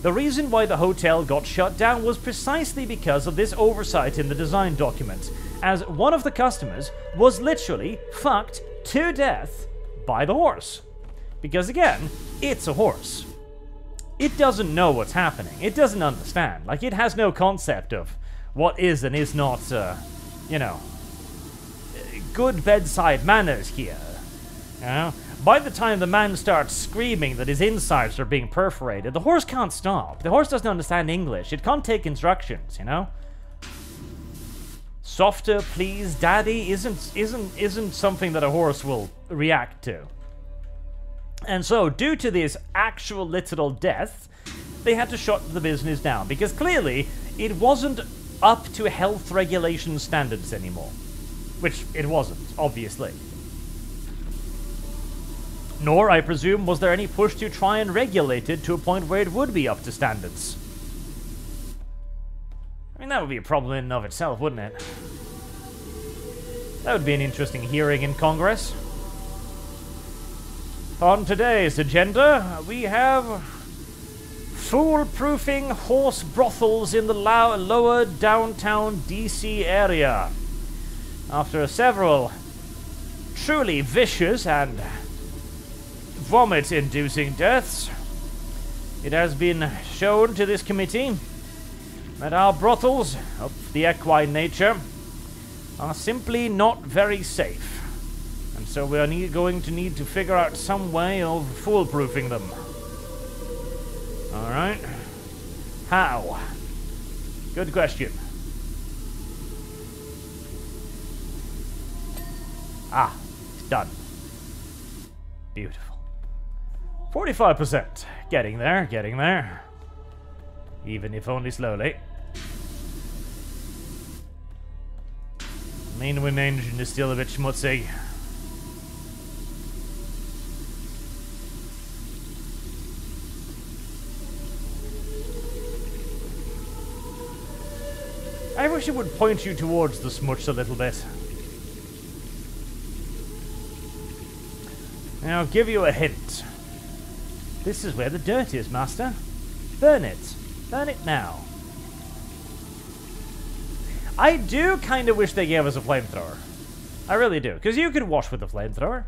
the reason why the hotel got shut down was precisely because of this oversight in the design document, as one of the customers was literally fucked to death by the horse. Because again, it's a horse. It doesn't know what's happening. It doesn't understand. Like, it has no concept of what is and is not, uh, you know, good bedside manners here. You know? By the time the man starts screaming that his insides are being perforated, the horse can't stop. The horse doesn't understand English. It can't take instructions, you know? Softer, please, daddy isn't isn't isn't something that a horse will react to. And so, due to this actual literal death, they had to shut the business down because clearly it wasn't up to health regulation standards anymore. Which it wasn't, obviously. Nor, I presume, was there any push to try and regulate it to a point where it would be up to standards. I mean, that would be a problem in and of itself, wouldn't it? That would be an interesting hearing in Congress. On today's agenda, we have foolproofing horse brothels in the lower downtown DC area. After several truly vicious and vomit inducing deaths, it has been shown to this committee that our brothels of the equine nature are simply not very safe. And so we are going to need to figure out some way of foolproofing them. Alright. How? Good question. Ah, it's done. Beautiful. 45%. Getting there, getting there. Even if only slowly. Main wind engine is still a bit schmutzig. I wish it would point you towards the smuts a little bit. I'll give you a hint. This is where the dirt is, Master. Burn it. Burn it now. I do kind of wish they gave us a flamethrower. I really do. Because you could wash with a flamethrower.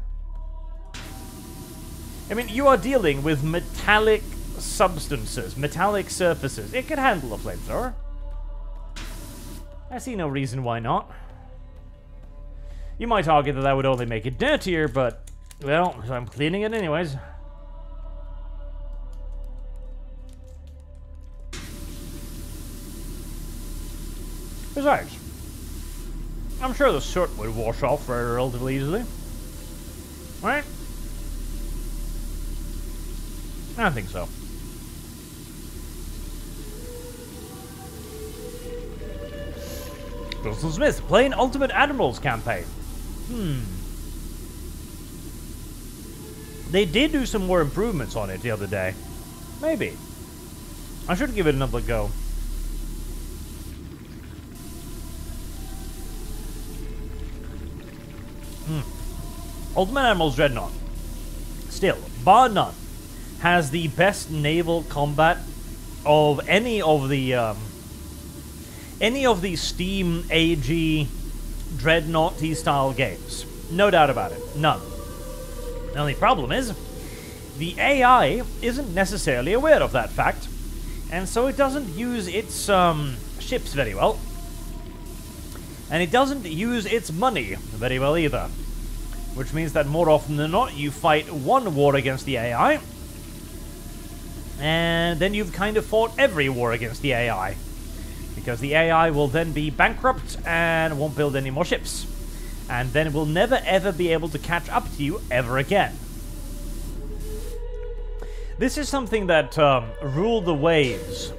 I mean, you are dealing with metallic substances, metallic surfaces. It could handle a flamethrower. I see no reason why not. You might argue that that would only make it dirtier, but, well, I'm cleaning it anyways. Besides, I'm sure the soot would wash off relatively easily. Right? I don't think so. Wilson Smith playing Ultimate Admirals campaign. Hmm. They did do some more improvements on it the other day. Maybe. I should give it another go. Hmm. Ultimate Admirals Dreadnought. Still, bar none, has the best naval combat of any of the um, any of these Steam Age Dreadnought style games. No doubt about it. None. The only problem is, the AI isn't necessarily aware of that fact, and so it doesn't use its um, ships very well. And it doesn't use its money very well either. Which means that more often than not, you fight one war against the AI, and then you've kind of fought every war against the AI because the AI will then be bankrupt and won't build any more ships. And then will never ever be able to catch up to you ever again. This is something that um, Rule the Waves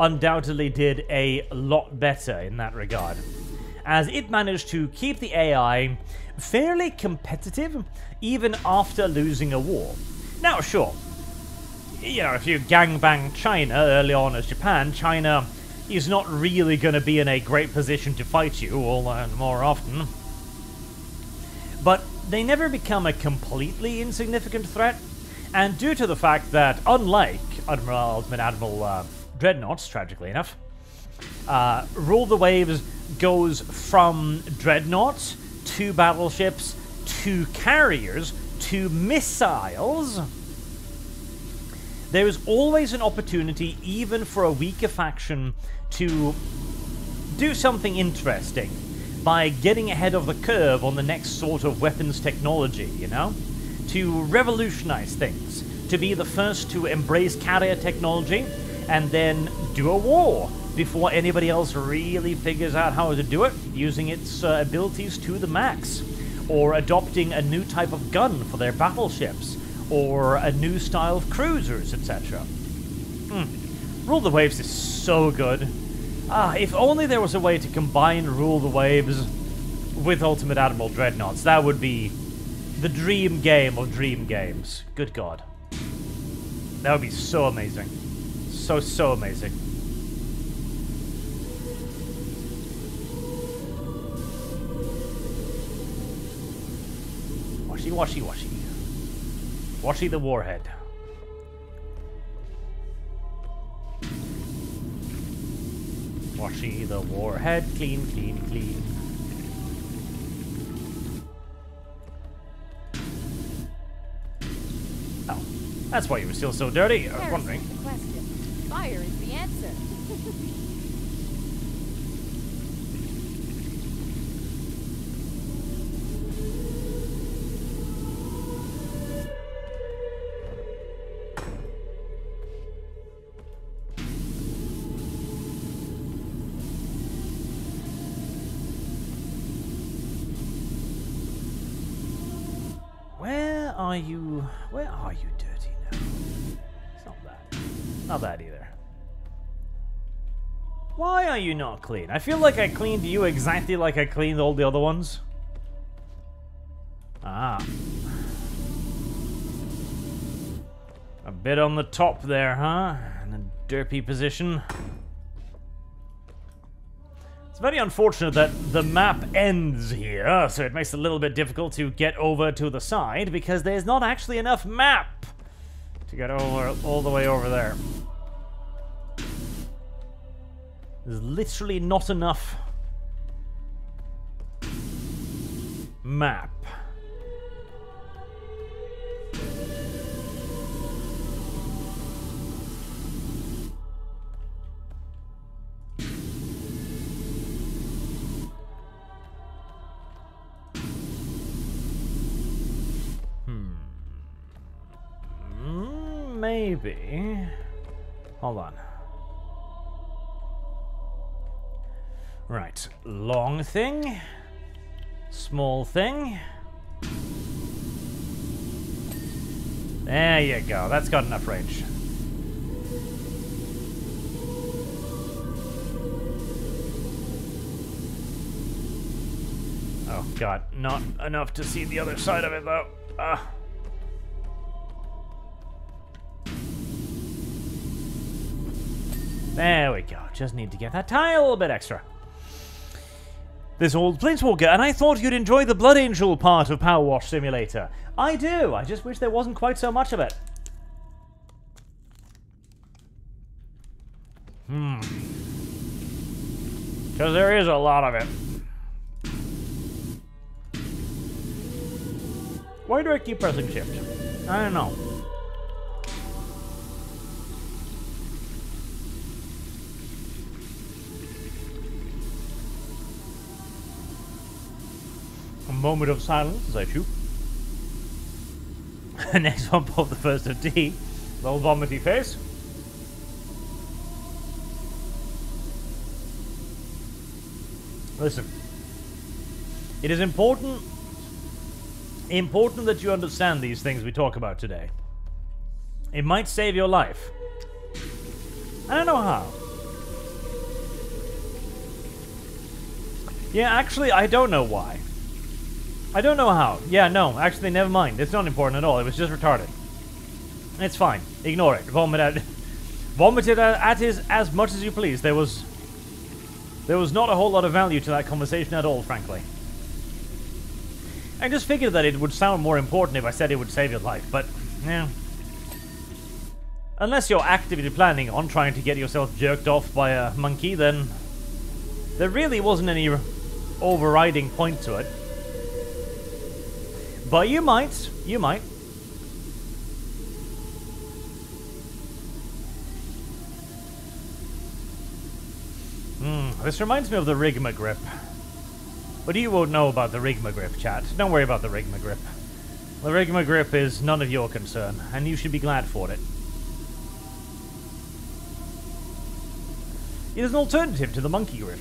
undoubtedly did a lot better in that regard, as it managed to keep the AI fairly competitive even after losing a war. Now, sure, you know, if you gangbang China early on as Japan, China is not really going to be in a great position to fight you all that more often. But they never become a completely insignificant threat, And due to the fact that, unlike Admiral Admiral uh, Dreadnoughts, tragically enough, uh, Rule the Waves goes from dreadnoughts to battleships to carriers to missiles. There is always an opportunity, even for a weaker faction, to do something interesting by getting ahead of the curve on the next sort of weapons technology, you know? To revolutionize things, to be the first to embrace carrier technology, and then do a war before anybody else really figures out how to do it, using its uh, abilities to the max, or adopting a new type of gun for their battleships, or a new style of cruisers, etc. Mm. Rule the Waves is so good. Ah, if only there was a way to combine Rule the Waves with Ultimate Admiral Dreadnoughts. That would be the dream game of dream games. Good God. That would be so amazing. So, so amazing. Washy, washy, washy. Washy the Warhead. Washy the Warhead. Clean, clean, clean. Oh, that's why you were still so dirty. I was wondering. the question. Fire is the answer. Are you? Where are you, dirty now? It's not that. Not that either. Why are you not clean? I feel like I cleaned you exactly like I cleaned all the other ones. Ah. A bit on the top there, huh? In a derpy position. It's very unfortunate that the map ends here, so it makes it a little bit difficult to get over to the side because there's not actually enough map to get over all the way over there. There's literally not enough map. Maybe. Hold on. Right. Long thing. Small thing. There you go. That's got enough range. Oh god, not enough to see the other side of it though. Ah. There we go. Just need to get that tile a little bit extra. This old Planeswalker, and I thought you'd enjoy the Blood Angel part of Power Wash Simulator. I do. I just wish there wasn't quite so much of it. Hmm. Because there is a lot of it. Why do I keep pressing shift? I don't know. Moment of silence as I shoot. Next one, pull the first of D. Little vomity face. Listen. It is important important that you understand these things we talk about today. It might save your life. I don't know how. Yeah, actually, I don't know why. I don't know how. Yeah, no, actually, never mind. It's not important at all. It was just retarded. It's fine. Ignore it. Vomit at, vomit it at, his as much as you please. There was, there was not a whole lot of value to that conversation at all, frankly. I just figured that it would sound more important if I said it would save your life, but, yeah, Unless you're actively planning on trying to get yourself jerked off by a monkey, then there really wasn't any overriding point to it. But you might. You might. Hmm, this reminds me of the Rigma grip. But you won't know about the Rigma grip, chat. Don't worry about the Rigma grip. The Rigma grip is none of your concern, and you should be glad for it. It is an alternative to the monkey grip.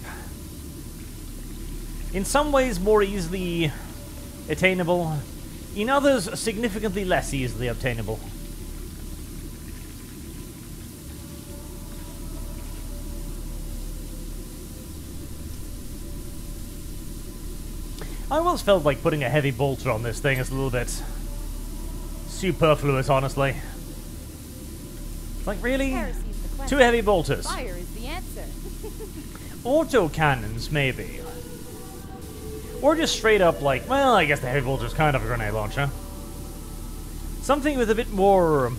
In some ways more easily attainable, in others significantly less easily obtainable. I always felt like putting a heavy bolter on this thing is a little bit superfluous, honestly. Like, really? Two heavy bolters. Fire is the answer. Auto cannons, maybe. Or just straight up like, well, I guess the heavy is kind of a grenade launcher. Something with a bit more um,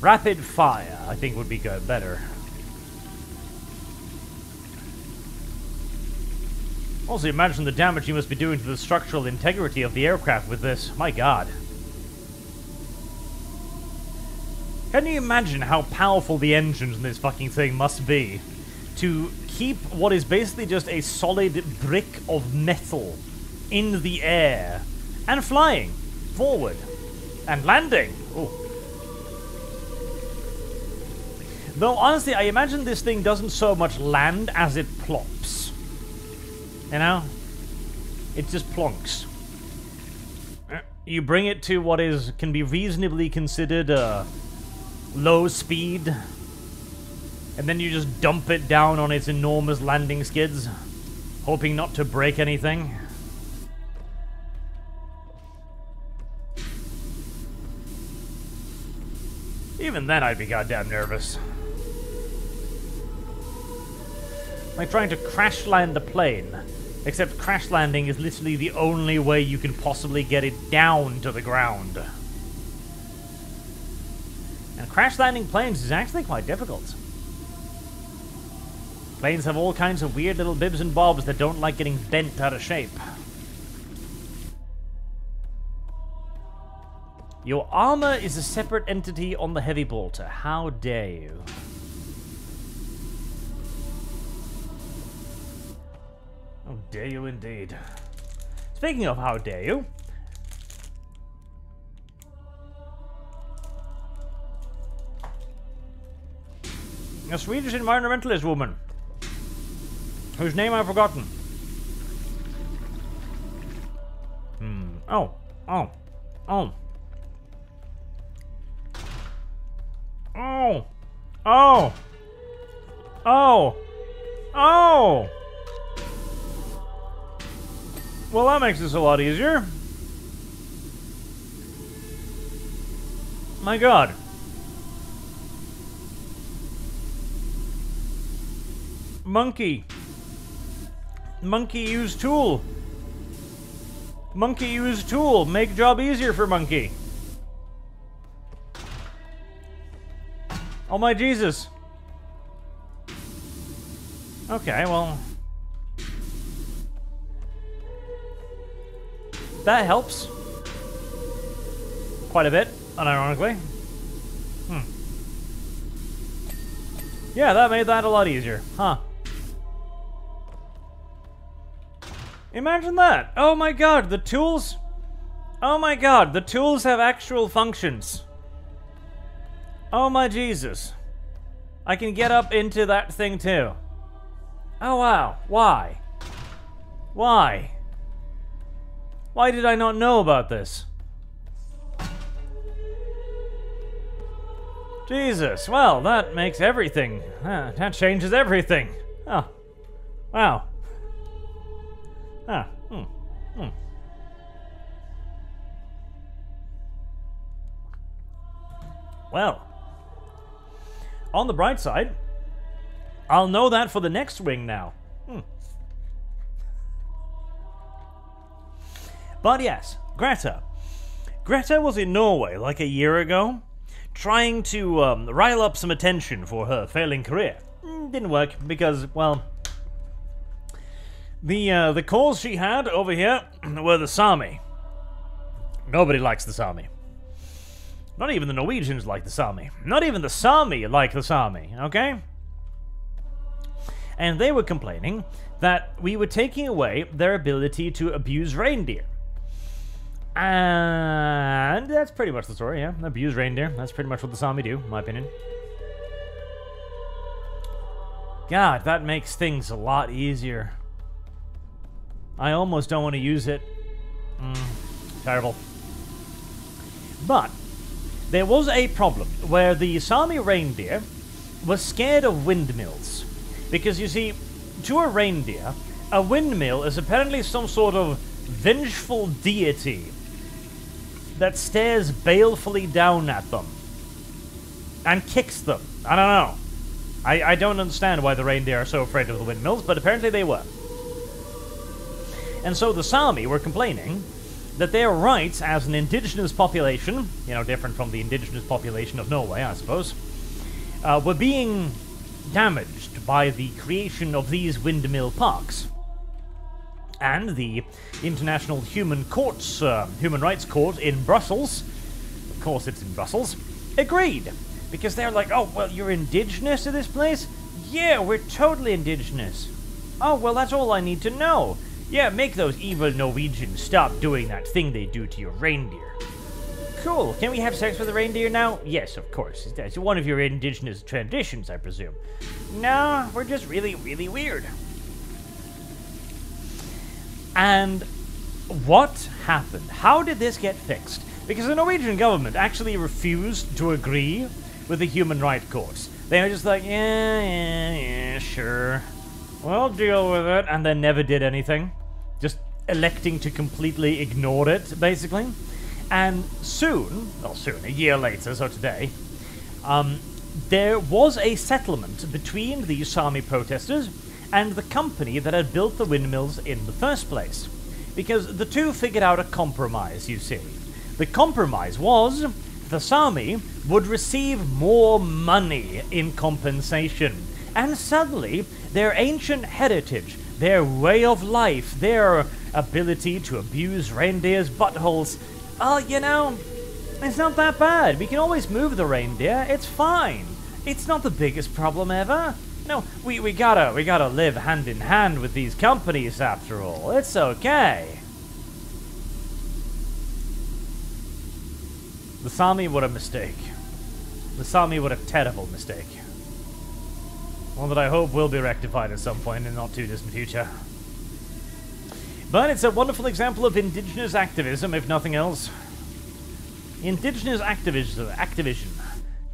rapid fire, I think would be good, better. Also, imagine the damage you must be doing to the structural integrity of the aircraft with this. My god. Can you imagine how powerful the engines in this fucking thing must be? To keep what is basically just a solid brick of metal in the air and flying forward and landing. Ooh. Though honestly, I imagine this thing doesn't so much land as it plops. You know? It just plonks. You bring it to what is can be reasonably considered a low speed, and then you just dump it down on its enormous landing skids, hoping not to break anything. Even then, I'd be goddamn nervous. Like trying to crash land a plane Except crash landing is literally the only way you can possibly get it down to the ground. And crash landing planes is actually quite difficult. Planes have all kinds of weird little bibs and bobs that don't like getting bent out of shape. Your armor is a separate entity on the heavy bolter. How dare you? How dare you indeed. Speaking of how dare you, a Swedish environmentalist woman whose name I've forgotten. Hmm. Oh. Oh. Oh. Oh. Oh. Oh. Oh. Well, that makes this a lot easier. My god. Monkey. Monkey use tool. Monkey use tool. Make job easier for monkey. Oh my Jesus. Okay, well... That helps. Quite a bit, unironically. Hmm. Yeah, that made that a lot easier. Huh. Imagine that! Oh my god, the tools... Oh my god, the tools have actual functions. Oh my Jesus. I can get up into that thing too. Oh wow, why? Why? Why did I not know about this? Jesus, well, that makes everything. Uh, that changes everything. Oh. Wow. Ah. Hmm. Hmm. Well. On the bright side, I'll know that for the next wing now. Hmm. But yes, Greta. Greta was in Norway like a year ago, trying to um, rile up some attention for her failing career. Mm, Didn't work because, well, the uh, the calls she had over here were the Sami. Nobody likes the Sami. Not even the Norwegians like the Sami. Not even the Sami like the Sami, okay? And they were complaining that we were taking away their ability to abuse reindeer. And that's pretty much the story, yeah. Abuse reindeer. That's pretty much what the Sami do, in my opinion. God, that makes things a lot easier. I almost don't want to use it. Mm, terrible. But there was a problem where the Sami reindeer was scared of windmills. Because you see, to a reindeer, a windmill is apparently some sort of vengeful deity that stares balefully down at them and kicks them. I don't know. I, I don't understand why the reindeer are so afraid of the windmills, but apparently they were. And so the Sami were complaining that their rights as an indigenous population, you know, different from the indigenous population of Norway, I suppose, uh, were being damaged by the creation of these windmill parks. And the International Human Courts, uh, Human Rights Court in Brussels, of course it's in Brussels, agreed. Because they're like, oh, well, you're indigenous to this place? Yeah, we're totally indigenous. Oh, well, that's all I need to know. Yeah, make those evil Norwegians stop doing that thing they do to your reindeer. Cool. Can we have sex with a reindeer now? Yes, of course. It's one of your indigenous traditions, I presume. No, we're just really, really weird. And what happened? How did this get fixed? Because the Norwegian government actually refused to agree with the human rights courts. They were just like, yeah, yeah, yeah, sure. We'll deal with it, and then never did anything. Just electing to completely ignore it, basically. And soon, well, soon, a year later, so today, um, there was a settlement between the Sami protesters and the company that had built the windmills in the first place. Because the two figured out a compromise, you see. The compromise was the Sami would receive more money in compensation. And suddenly, their ancient heritage, their way of life, their ability to abuse reindeer's buttholes, oh, you know, it's not that bad. We can always move the reindeer. It's fine. It's not the biggest problem ever. No, we, we gotta we gotta live hand in hand with these companies after all. It's okay. The Sami were a mistake. The Sami were a terrible mistake. One that I hope will be rectified at some point in the not too distant future. But it's a wonderful example of indigenous activism, if nothing else. Indigenous activism, activision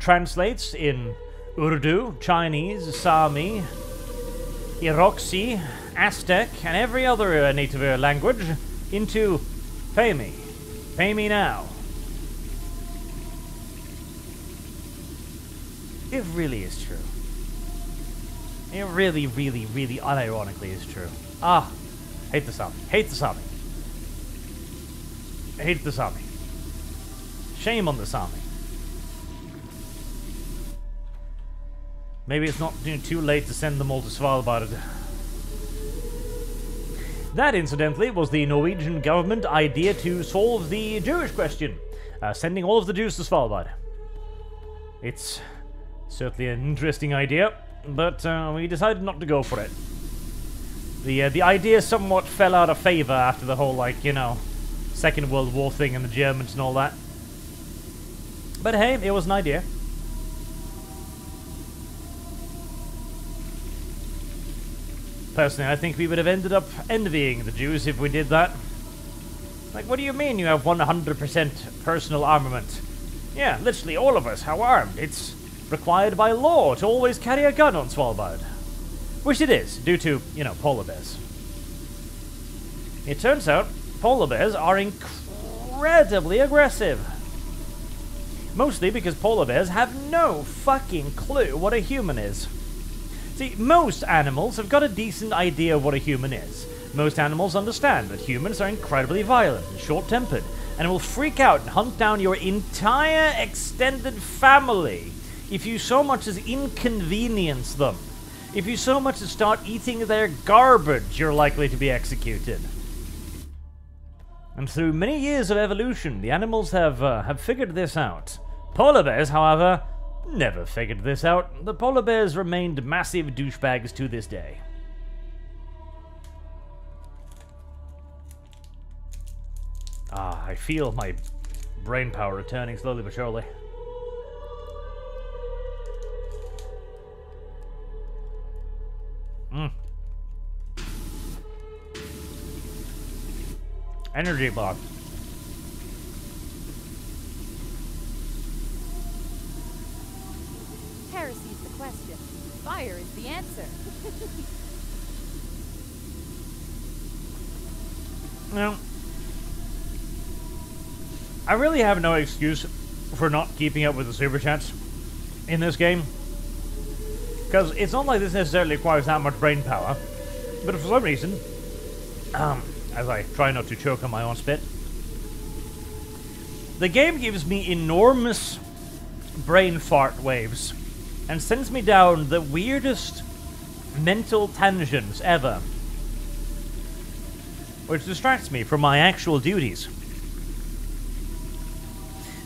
translates in Urdu, Chinese, Sami, Iroxi, Aztec, and every other uh, native uh, language into pay me. Pay me now. It really is true. It really, really, really unironically is true. Ah, hate the Sami. Hate the Sami. Hate the Sami. Shame on the Sami. Maybe it's not too late to send them all to Svalbard. That, incidentally, was the Norwegian government idea to solve the Jewish question, uh, sending all of the Jews to Svalbard. It's certainly an interesting idea, but uh, we decided not to go for it. The uh, the idea somewhat fell out of favor after the whole like you know Second World War thing and the Germans and all that. But hey, it was an idea. Personally, I think we would have ended up envying the Jews if we did that. Like, what do you mean you have 100% personal armament? Yeah, literally all of us are armed. It's required by law to always carry a gun on Svalbard. Which it is, due to, you know, polar bears. It turns out, polar bears are incredibly aggressive. Mostly because polar bears have no fucking clue what a human is. See, most animals have got a decent idea of what a human is. Most animals understand that humans are incredibly violent and short tempered. and will freak out and hunt down your entire extended family if you so much as inconvenience them. If you so much as start eating their garbage, you're likely to be executed. And through many years of evolution, the animals have uh, have figured this out. Polar bears, however, never figured this out. The polar bears remained massive douchebags to this day. Ah, I feel my brain power returning slowly but surely. Mm. Energy block. Heresy's the question. Fire is the answer. Now, I really have no excuse for not keeping up with the super chats in this game. Because it's not like this necessarily requires that much brain power. But for some reason, um, as I try not to choke on my own spit, the game gives me enormous brain fart waves and sends me down the weirdest mental tangents ever, which distracts me from my actual duties.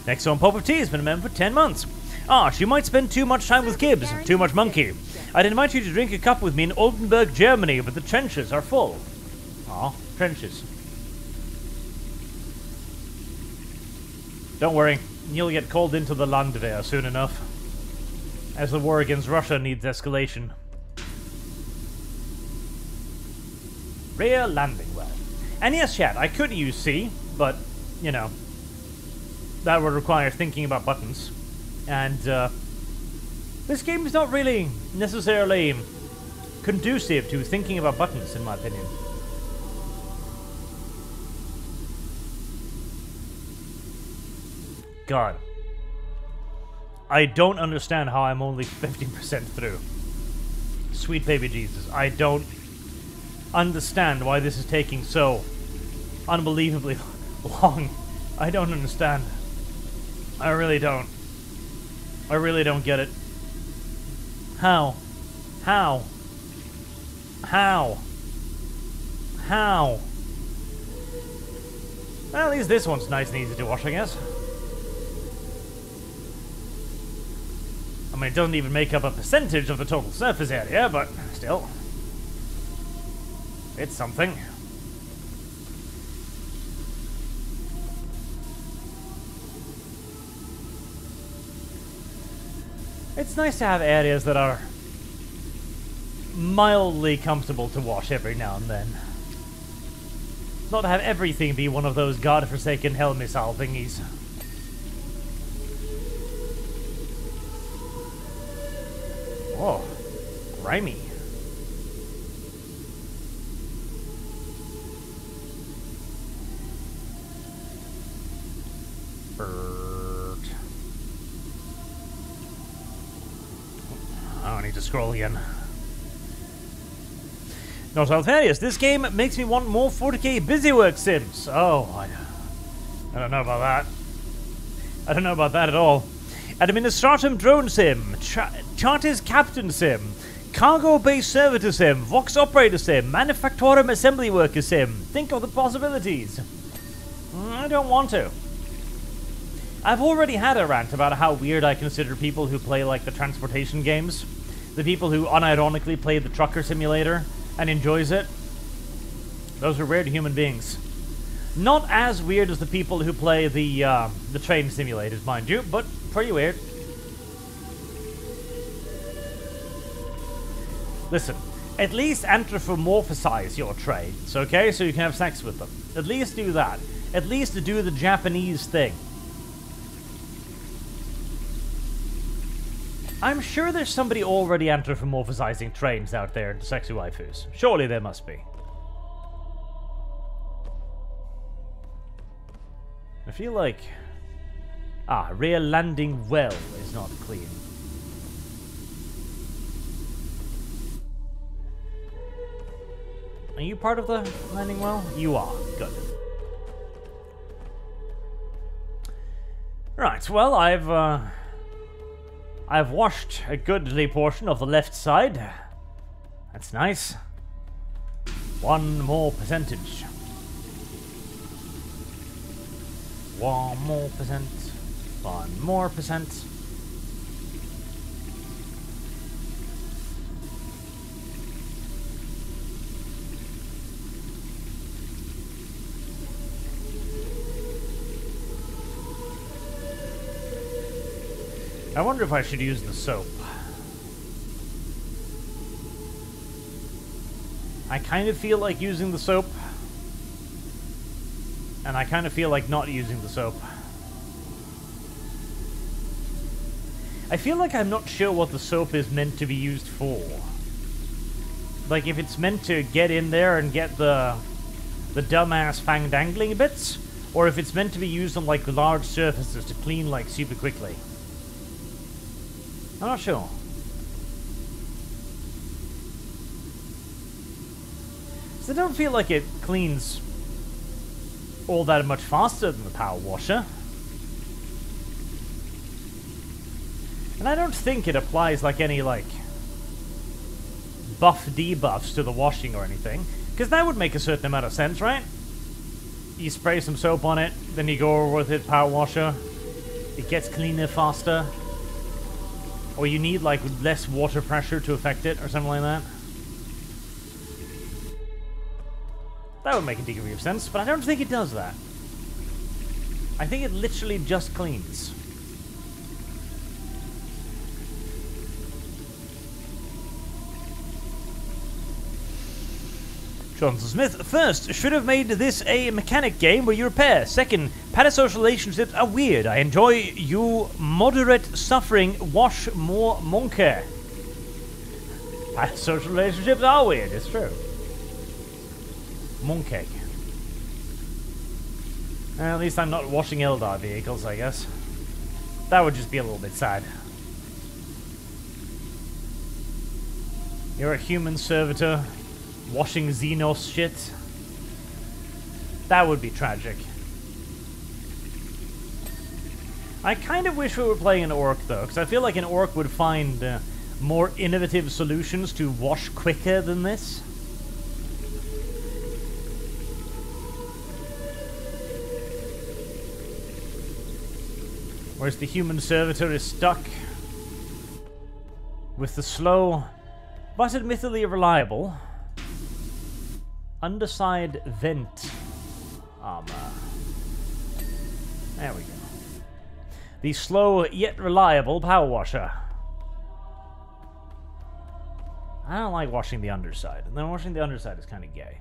Next on Pop of Tea has been a member for 10 months. Ah, she might spend too much time with Gibbs, too much monkey. I'd invite you to drink a cup with me in Oldenburg, Germany, but the trenches are full. Ah, trenches. Don't worry, you'll get called into the Landwehr soon enough. As the war against Russia needs escalation. Rear landing well. And yes, chat, I could use C, but, you know, that would require thinking about buttons. And, uh, this game is not really necessarily conducive to thinking about buttons, in my opinion. God. I don't understand how I'm only 50% through. Sweet baby Jesus. I don't understand why this is taking so unbelievably long. I don't understand. I really don't. I really don't get it. How? How? How? How? Well, at least this one's nice and easy to wash, I guess. I mean, it doesn't even make up a percentage of the total surface area, but still. It's something. It's nice to have areas that are mildly comfortable to wash every now and then. Not to have everything be one of those godforsaken hell missile thingies. Oh, grimy. Bird. I need to scroll again. Not Altharius, this game makes me want more 40k busywork sims. Oh, I, I don't know about that. I don't know about that at all. Administratum Drone Sim, Ch- Chartist Captain Sim, Cargo Base Servitor Sim, Vox Operator Sim, Manufactorum Assembly Worker Sim. Think of the possibilities. Mm, I don't want to. I've already had a rant about how weird I consider people who play like the transportation games. The people who unironically play the trucker simulator and enjoys it. Those are weird human beings. Not as weird as the people who play the uh, the train simulators, mind you, but pretty weird. Listen, at least anthropomorphize your trains, okay? So you can have sex with them. At least do that. At least do the Japanese thing. I'm sure there's somebody already anthropomorphizing trains out there into sexy waifus. Surely there must be. I feel like... Ah, rear landing well is not clean. Are you part of the landing well? You are. Good. Right, well, I've, uh, I've washed a goodly portion of the left side. That's nice. One more percentage. One more percent. One more percent. I wonder if I should use the soap. I kind of feel like using the soap. And I kind of feel like not using the soap. I feel like I'm not sure what the soap is meant to be used for. Like, if it's meant to get in there and get the the dumbass fang dangling bits, or if it's meant to be used on, like, large surfaces to clean, like, super quickly. I'm not sure. So I don't feel like it cleans all that much faster than the power washer. And I don't think it applies like any like buff debuffs to the washing or anything. Because that would make a certain amount of sense, right? You spray some soap on it, then you go over with it, power washer. It gets cleaner faster. Or you need like less water pressure to affect it or something like that. That would make a degree of sense, but I don't think it does that. I think it literally just cleans. Johnson Smith, first, should have made this a mechanic game where you repair. Second, parasocial relationships are weird. I enjoy you moderate suffering. Wash more monkey. Parasocial relationships are weird, it's true. Mooncake. Well, at least I'm not washing Eldar vehicles, I guess. That would just be a little bit sad. You're a human servitor washing Xenos shit. That would be tragic. I kind of wish we were playing an orc, though, because I feel like an orc would find uh, more innovative solutions to wash quicker than this. Whereas the human servitor is stuck with the slow, but admittedly reliable, underside vent armor. There we go. The slow yet reliable power washer. I don't like washing the underside. And then washing the underside is kind of gay.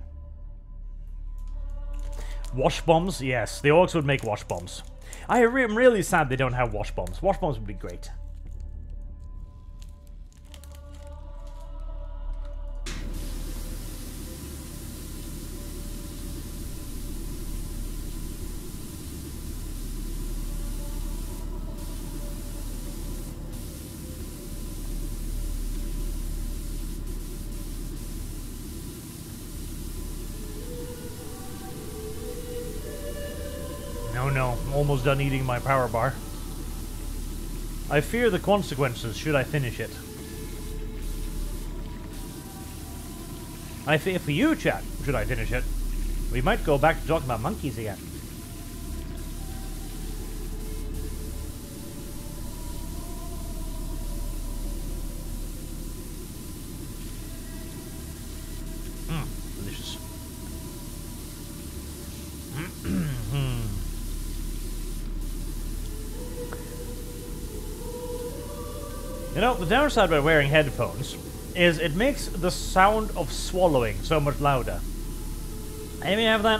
Wash bombs? Yes, the orcs would make wash bombs. I am really sad they don't have wash bombs. Wash bombs would be great. Almost done eating my power bar. I fear the consequences should I finish it. I fear for you, chat, should I finish it. We might go back to talking about monkeys again. You know, the downside by wearing headphones is it makes the sound of swallowing so much louder. Any have that?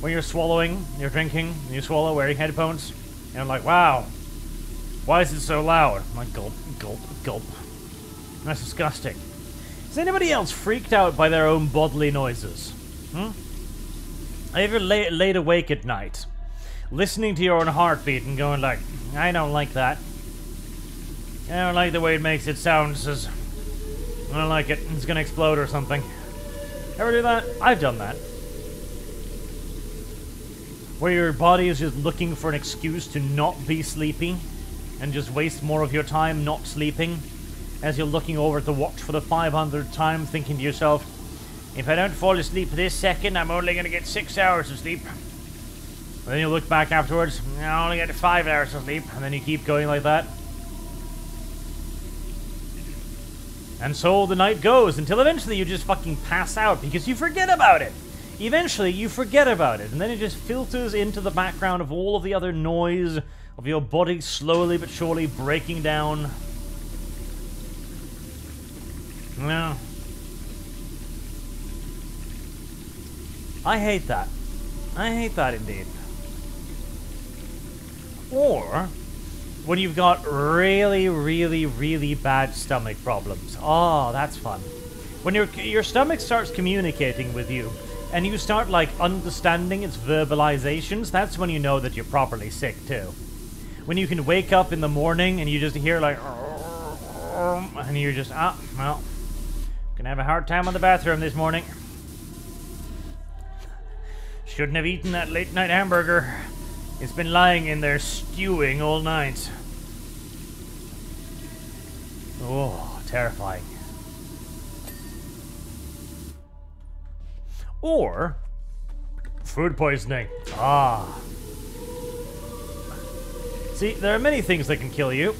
When you're swallowing, you're drinking, you swallow wearing headphones, and I'm like, wow, why is it so loud? I'm like, gulp, gulp, gulp. That's disgusting. Is anybody else freaked out by their own bodily noises? Hmm? You ever lay, laid awake at night, listening to your own heartbeat and going like, I don't like that. I don't like the way it makes it sound. Says, I don't like it. It's gonna explode or something. Ever do that? I've done that. where your body is just looking for an excuse to not be sleepy and just waste more of your time not sleeping as you're looking over at the watch for the 500th time, thinking to yourself, if I don't fall asleep this second, I'm only going to get six hours of sleep. And then you look back afterwards, I only get five hours of sleep, and then you keep going like that. And so the night goes until eventually you just fucking pass out because you forget about it. Eventually you forget about it, and then it just filters into the background of all of the other noise of your body slowly but surely breaking down. No. I hate that. I hate that indeed. Or when you've got really, really, really bad stomach problems. Oh, that's fun. When your your stomach starts communicating with you, and you start like understanding its verbalizations, that's when you know that you're properly sick too. When you can wake up in the morning and you just hear like, and you're just ah well, gonna have a hard time on the bathroom this morning. Shouldn't have eaten that late night hamburger. It's been lying in there stewing all night. Oh, terrifying. Or food poisoning. Ah. See, there are many things that can kill you,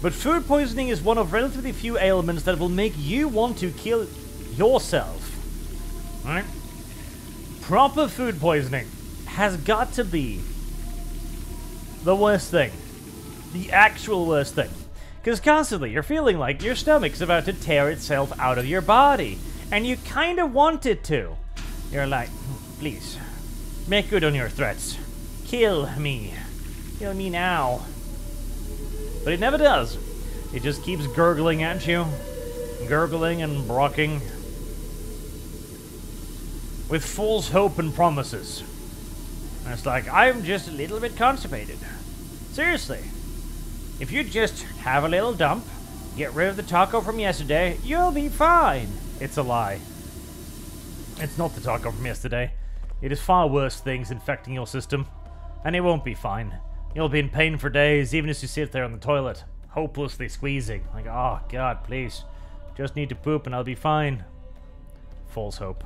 but food poisoning is one of relatively few ailments that will make you want to kill yourself. Right? Proper food poisoning has got to be the worst thing. The actual worst thing. Because constantly you're feeling like your stomach's about to tear itself out of your body. And you kind of want it to. You're like, please, make good on your threats. Kill me. Kill me now. But it never does. It just keeps gurgling at you. Gurgling and brocking. With false hope and promises. And it's like, I'm just a little bit constipated. Seriously. If you just have a little dump, get rid of the taco from yesterday, you'll be fine. It's a lie. It's not the taco from yesterday. It is far worse things infecting your system. And it won't be fine. You'll be in pain for days, even as you sit there on the toilet, hopelessly squeezing. Like, oh, God, please. Just need to poop and I'll be fine. False hope.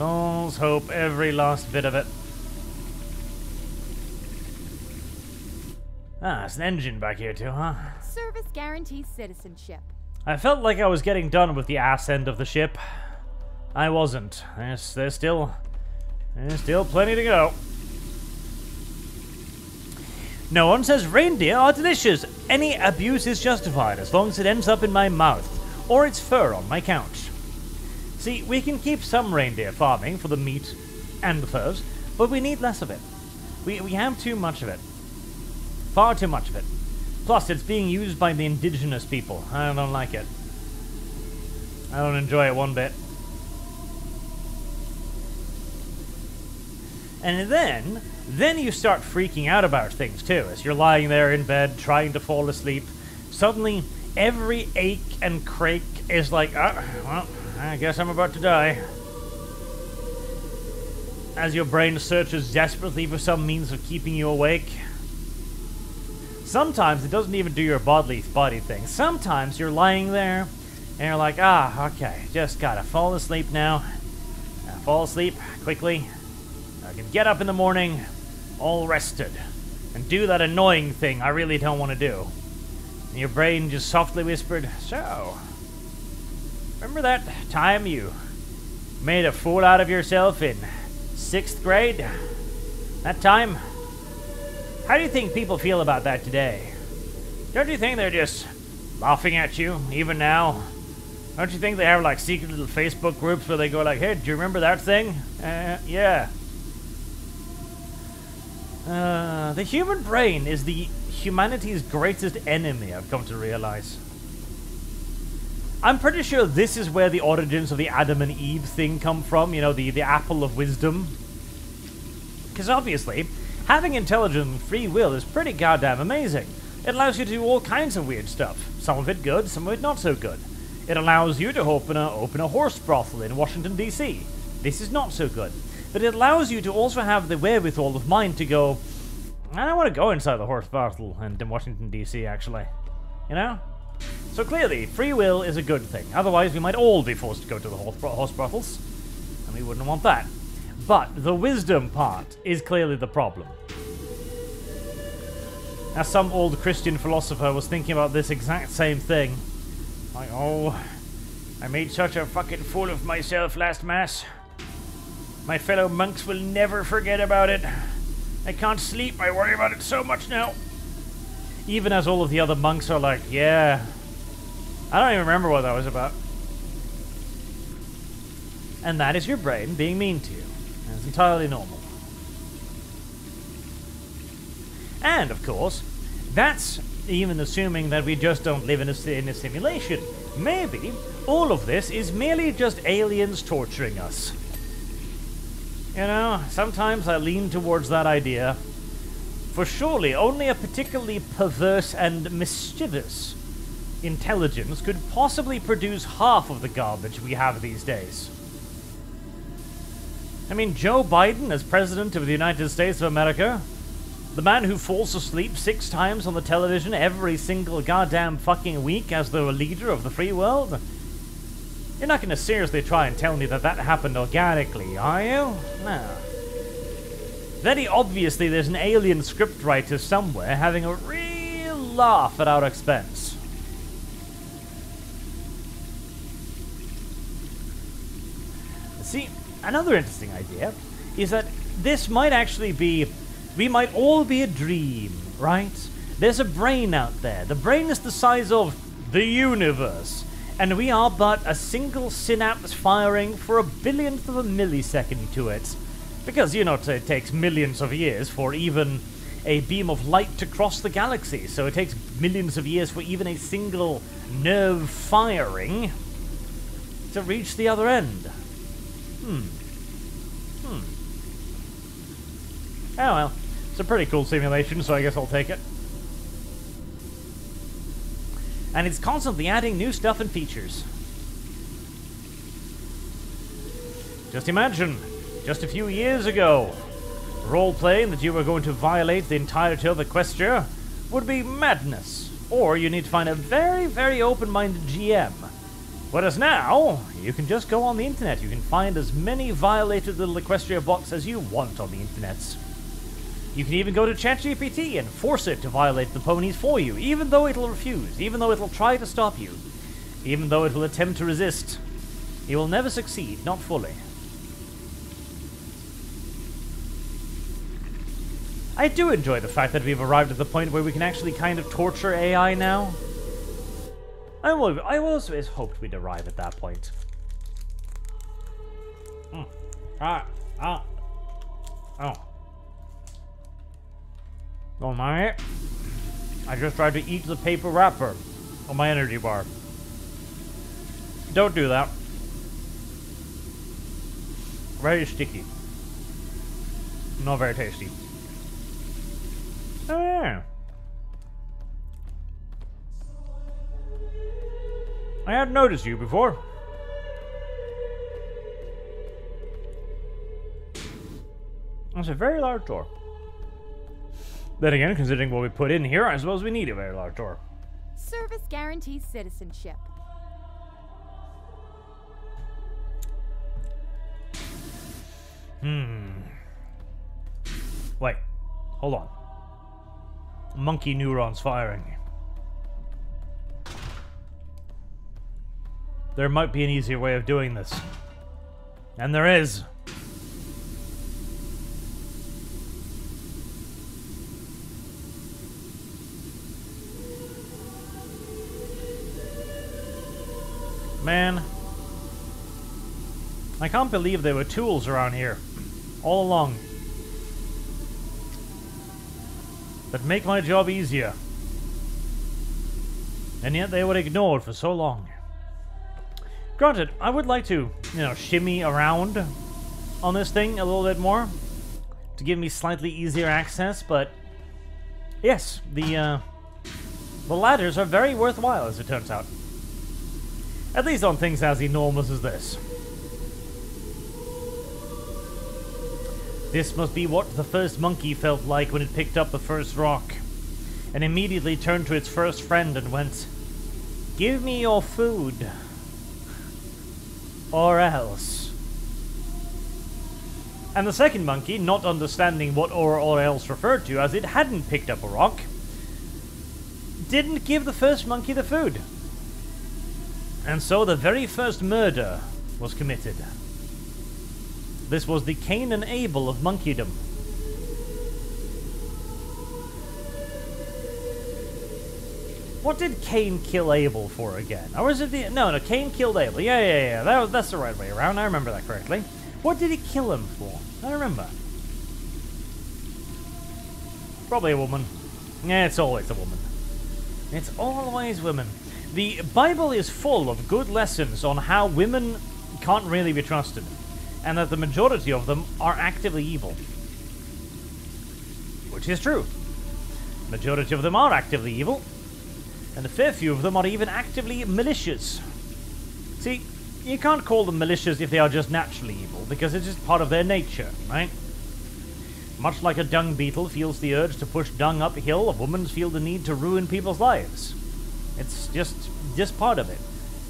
False hope, every last bit of it. Ah, it's an engine back here too, huh? Service guarantees citizenship. I felt like I was getting done with the ass end of the ship. I wasn't. There's, there's still... There's still plenty to go. No one says reindeer are delicious. Any abuse is justified as long as it ends up in my mouth, or its fur on my couch. See, we can keep some reindeer farming for the meat and the furs, but we need less of it. We, we have too much of it. Far too much of it. Plus, it's being used by the indigenous people. I don't like it. I don't enjoy it one bit. And then, then you start freaking out about things too. As you're lying there in bed trying to fall asleep, suddenly every ache and crake is like, ah, well, I guess I'm about to die. As your brain searches desperately for some means of keeping you awake. Sometimes it doesn't even do your bodily body thing. Sometimes you're lying there and you're like, ah, okay, just gotta fall asleep now. fall asleep quickly. I can get up in the morning all rested and do that annoying thing I really don't want to do. And your brain just softly whispered, so, Remember that time you made a fool out of yourself in sixth grade? That time? How do you think people feel about that today? Don't you think they're just laughing at you, even now? Don't you think they have like secret little Facebook groups where they go like, "Hey, do you remember that thing?" Uh, yeah. Uh, the human brain is the humanity's greatest enemy. I've come to realize. I'm pretty sure this is where the origins of the Adam and Eve thing come from, you know, the, the apple of wisdom. Because obviously, having intelligence and free will is pretty goddamn amazing. It allows you to do all kinds of weird stuff. Some of it good, some of it not so good. It allows you to open a, open a horse brothel in Washington, D.C. This is not so good. but it allows you to also have the wherewithal of mind to go, I don't want to go inside the horse battle in Washington, D.C., actually. You know? So clearly, free will is a good thing. Otherwise, we might all be forced to go to the horse brothels, and we wouldn't want that. But the wisdom part is clearly the problem. As some old Christian philosopher was thinking about this exact same thing. Like, oh, I made such a fucking fool of myself last Mass. My fellow monks will never forget about it. I can't sleep, I worry about it so much now. Even as all of the other monks are like, yeah. I don't even remember what that was about. And that is your brain being mean to you. And it's entirely normal. And, of course, that's even assuming that we just don't live in a, in a simulation. Maybe all of this is merely just aliens torturing us. You know, sometimes I lean towards that idea. For surely only a particularly perverse and mischievous intelligence could possibly produce half of the garbage we have these days. I mean, Joe Biden, as President of the United States of America, the man who falls asleep six times on the television every single goddamn fucking week as the leader of the free world? You're not going to seriously try and tell me that that happened organically, are you? No. Very obviously there's an alien scriptwriter somewhere having a real laugh at our expense. See, another interesting idea is that this might actually be we might all be a dream, right? There's a brain out there. The brain is the size of the universe. And we are but a single synapse firing for a billionth of a millisecond to it. Because, you know, it takes millions of years for even a beam of light to cross the galaxy. So it takes millions of years for even a single nerve firing to reach the other end. Hmm. Hmm. Oh well. It's a pretty cool simulation, so I guess I'll take it. And it's constantly adding new stuff and features. Just imagine, just a few years ago, role-playing that you were going to violate the entirety of Equestria would be madness. Or you need to find a very, very open-minded GM. Whereas now, you can just go on the internet. You can find as many violated little Equestria bots as you want on the internet. You can even go to ChatGPT and force it to violate the ponies for you, even though it'll refuse, even though it'll try to stop you, even though it will attempt to resist. It will never succeed, not fully. I do enjoy the fact that we've arrived at the point where we can actually kind of torture AI now. I, will, I always hoped we'd arrive at that point. Mm. Ah, ah. Oh. Don't mind. I just tried to eat the paper wrapper on my energy bar. Don't do that. Very sticky. Not very tasty. Oh yeah. I hadn't noticed you before. That's a very large door. Then again, considering what we put in here, I suppose we need a very large door. Service guarantees citizenship. Hmm. Wait. Hold on. Monkey neurons firing. There might be an easier way of doing this. And there is. Man. I can't believe there were tools around here. All along. That make my job easier. And yet they were ignored for so long. Granted, I would like to, you know, shimmy around on this thing a little bit more to give me slightly easier access, but yes, the uh, the ladders are very worthwhile as it turns out. At least on things as enormous as this. This must be what the first monkey felt like when it picked up the first rock, and immediately turned to its first friend and went, Give me your food, or else. And the second monkey, not understanding what or or else referred to, as it hadn't picked up a rock, didn't give the first monkey the food. And so the very first murder was committed. This was the Cain and Abel of monkeydom. What did Cain kill Abel for again? Or was it the... No, no, Cain killed Abel. Yeah, yeah, yeah. That was, that's the right way around. I remember that correctly. What did he kill him for? I remember. Probably a woman. Yeah, it's always a woman. It's always women. The Bible is full of good lessons on how women can't really be trusted, and that the majority of them are actively evil. Which is true. Majority of them are actively evil, and a fair few of them are even actively malicious. See, you can't call them malicious if they are just naturally evil, because it's just part of their nature, right? Much like a dung beetle feels the urge to push dung uphill, a woman feels the need to ruin people's lives. It's just just part of it.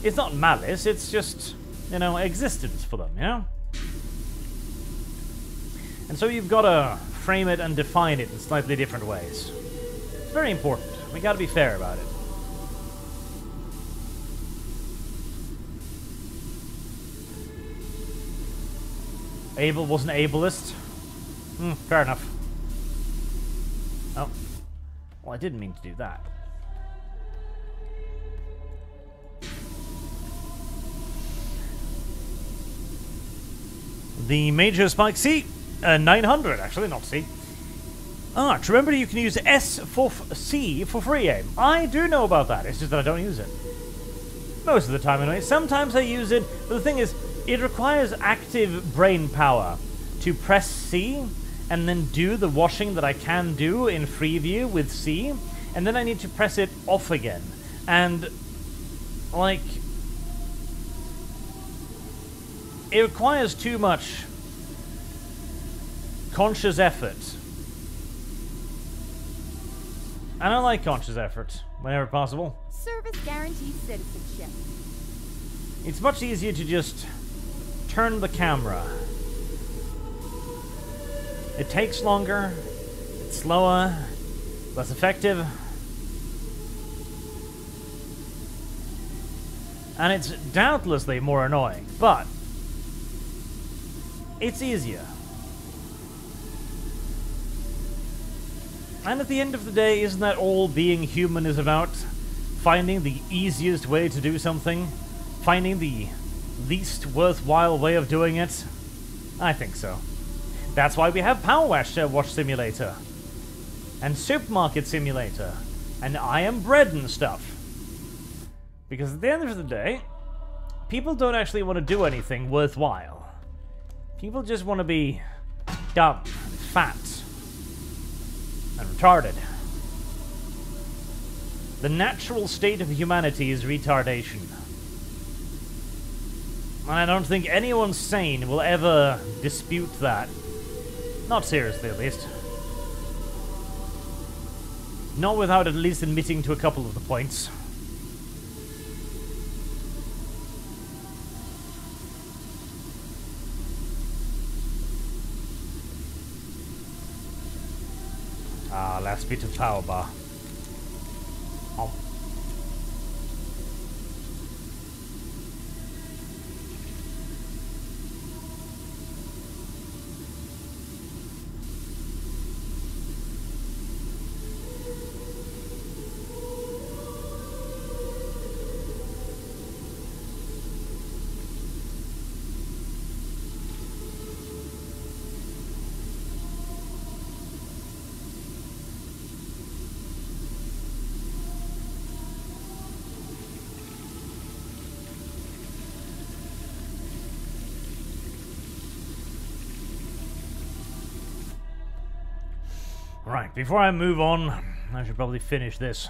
It's not malice, it's just, you know, existence for them, you know? And so you've got to frame it and define it in slightly different ways. It's very important. We got to be fair about it. Abel wasn't ableist. Hmm, fair enough. Oh. Well, I didn't mean to do that. The Major Spike C, uh, 900 actually, not C. To remember you can use S for C for free aim. I do know about that, it's just that I don't use it. Most of the time anyway. Sometimes I use it, but the thing is, it requires active brain power to press C and then do the washing that I can do in free view with C, and then I need to press it off again. And, like, it requires too much conscious effort. And I like conscious effort whenever possible. Service guarantees citizenship. It's much easier to just turn the camera. It takes longer, it's slower, less effective. And it's doubtlessly more annoying, but it's easier. And at the end of the day, isn't that all being human is about? Finding the easiest way to do something? Finding the least worthwhile way of doing it? I think so. That's why we have Power Wash, uh, Wash Simulator. And Supermarket Simulator. And I Am Bread and stuff. Because at the end of the day, people don't actually want to do anything worthwhile. People just want to be dumb, fat, and retarded. The natural state of humanity is retardation. And I don't think anyone sane will ever dispute that. Not seriously, at least. Not without at least admitting to a couple of the points. Ah, last bit of power bar. Oh. Right, before I move on, I should probably finish this.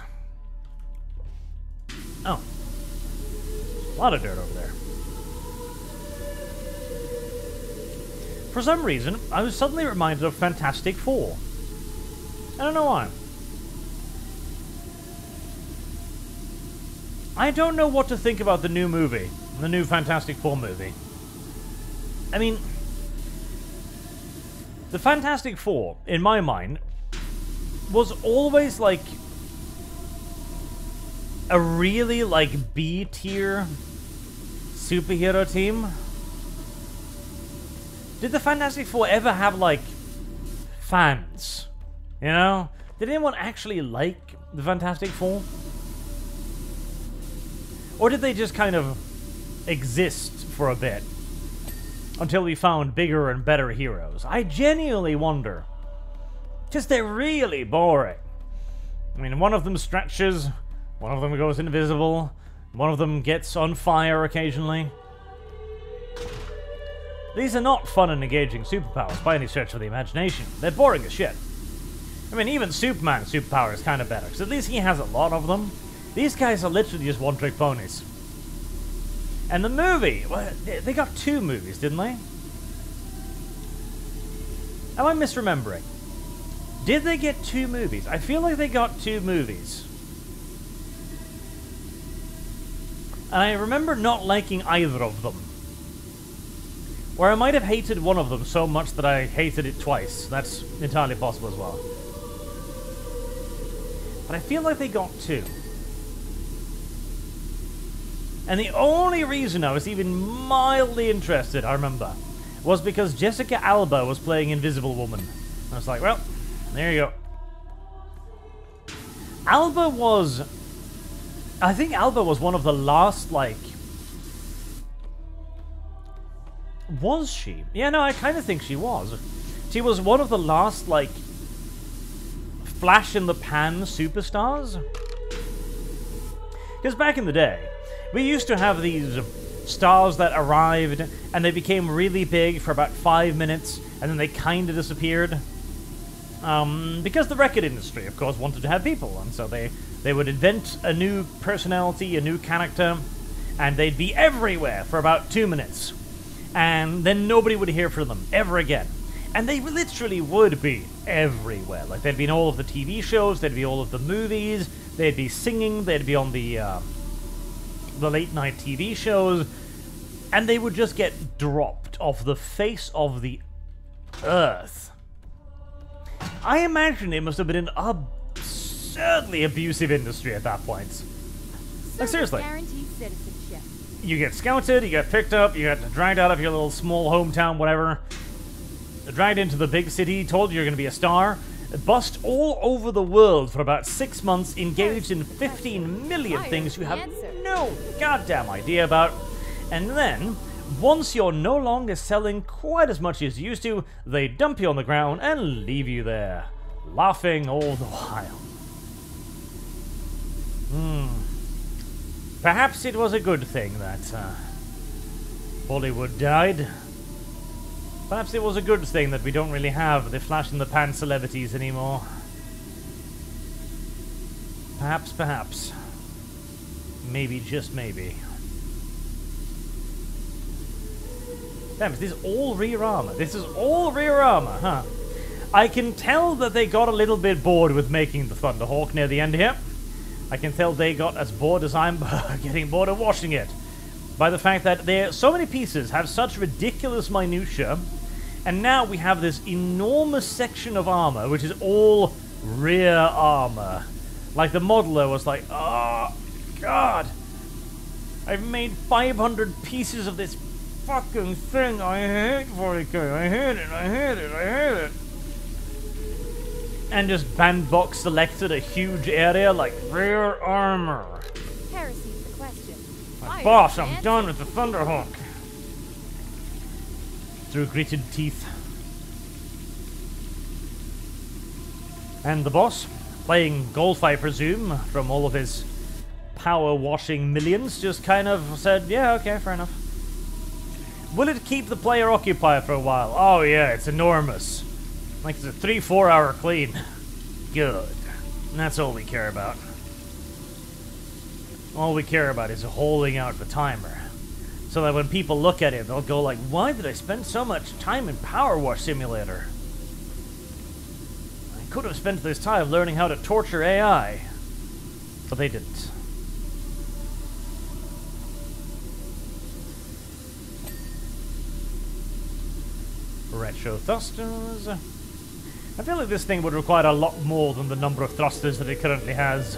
Oh. A lot of dirt over there. for some reason, I was suddenly reminded of Fantastic Four. I don't know why. I don't know what to think about the new movie, the new Fantastic Four movie. I mean, the Fantastic Four, in my mind, was always like a really like B tier superhero team. Did the Fantastic Four ever have like fans? You know? Did anyone actually like the Fantastic Four? Or did they just kind of exist for a bit until we found bigger and better heroes? I genuinely wonder. Just they're really boring. I mean, one of them stretches, one of them goes invisible, one of them gets on fire occasionally. These are not fun and engaging superpowers by any stretch of the imagination. They're boring as shit. I mean, even Superman's superpower is kind of better, because at least he has a lot of them. These guys are literally just one-trick ponies. And the movie, well, they got two movies, didn't they? Am I misremembering? Did they get two movies? I feel like they got two movies. And I remember not liking either of them. Or I might have hated one of them so much that I hated it twice. That's entirely possible as well. But I feel like they got two. And the only reason I was even mildly interested, I remember, was because Jessica Alba was playing Invisible Woman. I was like, well, there you go. Alba was... I think Alba was one of the last, like... Was she? Yeah, no, I kind of think she was. She was one of the last, like, flash in the pan superstars. Because back in the day, we used to have these stars that arrived and they became really big for about five minutes and then they kind of disappeared. Um, because the record industry, of course, wanted to have people, and so they, they would invent a new personality, a new character, and they'd be everywhere for about two minutes. And then nobody would hear from them ever again. And they literally would be everywhere. Like, they'd be in all of the TV shows, they'd be all of the movies, they'd be singing, they'd be on the, uh, the late night TV shows, and they would just get dropped off the face of the earth. I imagine it must have been an absurdly abusive industry at that point. Like, seriously. Guaranteed citizenship. You get scouted, you get picked up, you get dragged out of your little small hometown, whatever. Dragged into the big city, told you're going to be a star. Bust all over the world for about six months, engaged in 15 million things you have no goddamn idea about. And then, once you're no longer selling quite as much as you used to, they dump you on the ground and leave you there, laughing all the while. Hmm. Perhaps it was a good thing that uh, Bollywood died. Perhaps it was a good thing that we don't really have the flash in the pan celebrities anymore. Perhaps, perhaps. Maybe, just maybe. Damn, is this all rear armor? This is all rear armor, huh? I can tell that they got a little bit bored with making the Thunderhawk near the end here. I can tell they got as bored as I'm getting bored of washing it. By the fact that there so many pieces have such ridiculous minutia, and now we have this enormous section of armor, which is all rear armor. Like the modeler was like, oh, God. I've made 500 pieces of this fucking thing. I hate 40k. I hate it. I hate it. I hate it. And just bandbox selected a huge area like rear armor. Heresy's the question. My boss, I'm done with the Thunderhawk. Through gritted teeth. And the boss, playing golf, I presume, from all of his power washing millions, just kind of said, yeah, okay, fair enough. Will it keep the player occupied for a while? Oh, yeah, it's enormous. Like it's a three, four hour clean. Good. And that's all we care about. All we care about is holding out the timer. So that when people look at it, they'll go like, why did I spend so much time in Power Wash Simulator? I could have spent this time learning how to torture AI. But they didn't. Retro thrusters. I feel like this thing would require a lot more than the number of thrusters that it currently has.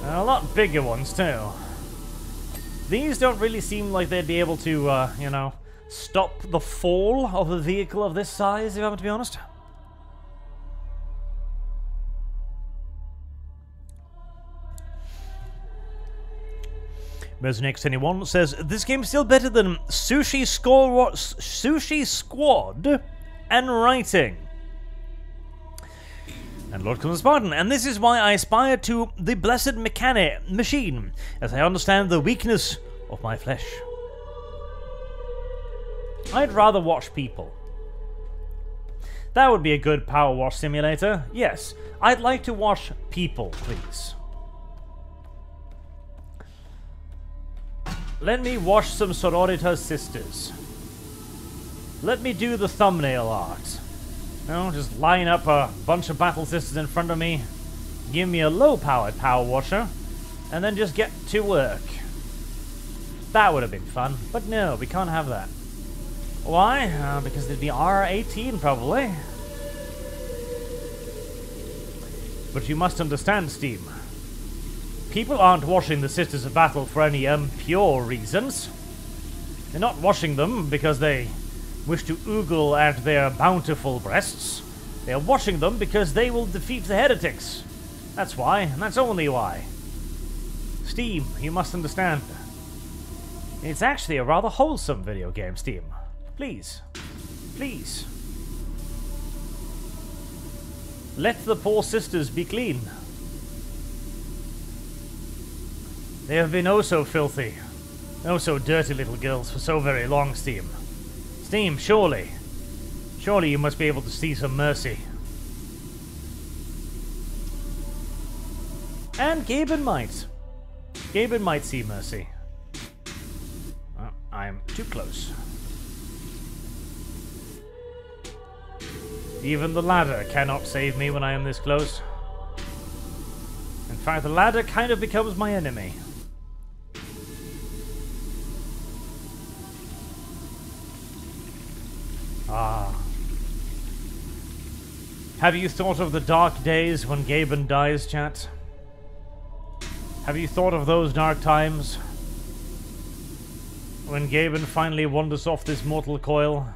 And a lot bigger ones, too. These don't really seem like they'd be able to, uh, you know, stop the fall of a vehicle of this size, if I'm to be honest. Next anyone says this game's still better than Sushi Squad, Sushi Squad, and writing. And Lord comes Spartan, and this is why I aspire to the blessed mechanic machine, as I understand the weakness of my flesh. I'd rather watch people. That would be a good power wash simulator. Yes, I'd like to watch people, please. Let me wash some Sororitas sisters. Let me do the thumbnail art. Know, just line up a bunch of battle sisters in front of me, give me a low-powered power washer, and then just get to work. That would have been fun, but no, we can't have that. Why? Uh, because it'd be R18 probably. But you must understand, Steam. People aren't washing the Sisters of Battle for any um, impure reasons. They're not washing them because they wish to oogle at their bountiful breasts. They are washing them because they will defeat the heretics. That's why, and that's only why. Steam, you must understand. It's actually a rather wholesome video game, Steam. Please. Please. Let the poor sisters be clean. They have been oh so filthy, oh so dirty little girls for so very long, Steam. Steam, surely. Surely you must be able to see some mercy. And Gaben might. Gaben might see mercy. Well, I'm too close. Even the ladder cannot save me when I am this close. In fact, the ladder kind of becomes my enemy. Have you thought of the dark days when Gaben dies, chat? Have you thought of those dark times? When Gaben finally wanders off this mortal coil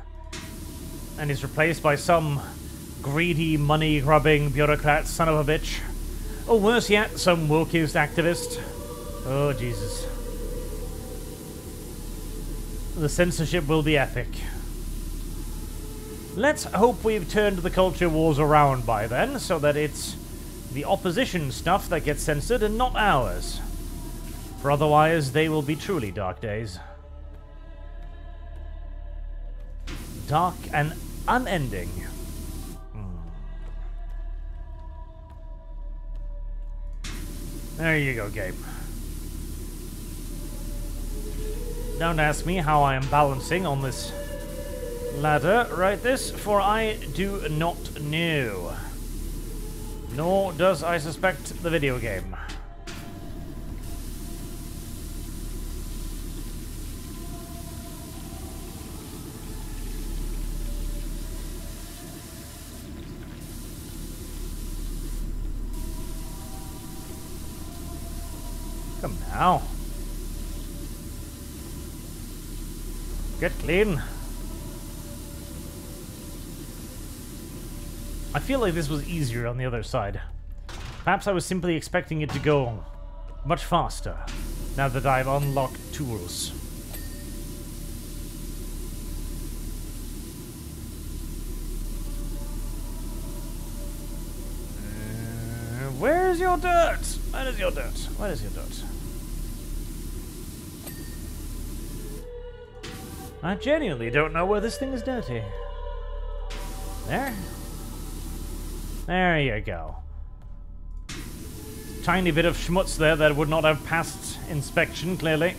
and is replaced by some greedy, money-grubbing bureaucrat son of a bitch? Or worse yet, some wokeist activist? Oh, Jesus. The censorship will be epic. Let's hope we've turned the culture wars around by then, so that it's the opposition stuff that gets censored and not ours. For otherwise, they will be truly dark days. Dark and unending. Hmm. There you go, game. Don't ask me how I am balancing on this ladder right this, for I do not know. Nor does I suspect the video game. Come now. Get clean. I feel like this was easier on the other side. Perhaps I was simply expecting it to go much faster, now that I've unlocked tools. Uh, where's your dirt? Where is your dirt? Where is your dirt? I genuinely don't know where this thing is dirty. There? There you go. Tiny bit of schmutz there that would not have passed inspection, clearly.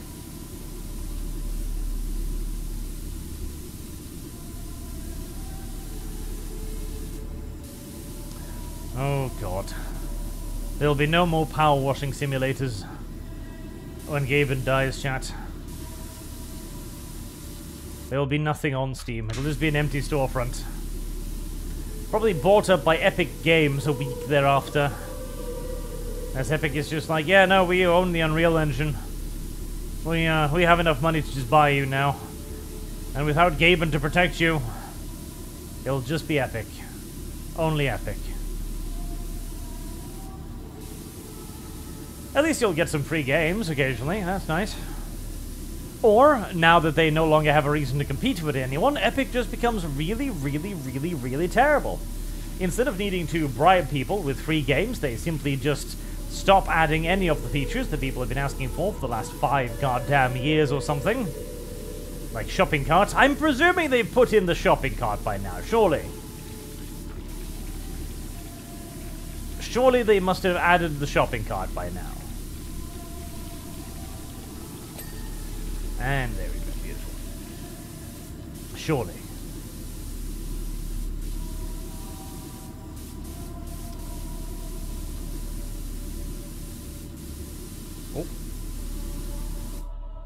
Oh god. There'll be no more power washing simulators when Gaben dies, chat. There'll be nothing on Steam. It'll just be an empty storefront. Probably bought up by Epic Games a week thereafter. As Epic is just like, yeah, no, we own the Unreal Engine. We, uh, we have enough money to just buy you now. And without Gaben to protect you, it'll just be Epic. Only Epic. At least you'll get some free games occasionally, that's nice. Or, now that they no longer have a reason to compete with anyone, Epic just becomes really, really, really, really terrible. Instead of needing to bribe people with free games, they simply just stop adding any of the features that people have been asking for for the last five goddamn years or something. Like shopping carts. I'm presuming they've put in the shopping cart by now, surely. Surely they must have added the shopping cart by now. And there we go, beautiful. Surely. Oh.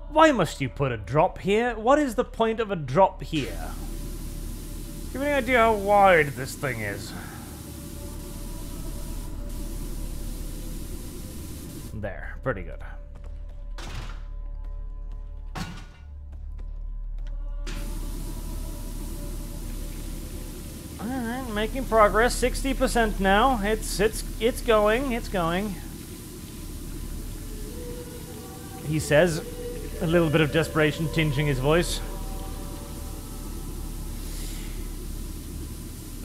Why must you put a drop here? What is the point of a drop here? Give me any idea how wide this thing is. There, pretty good. Alright, making progress. 60% now. It's it's it's going, it's going. He says, a little bit of desperation tinging his voice.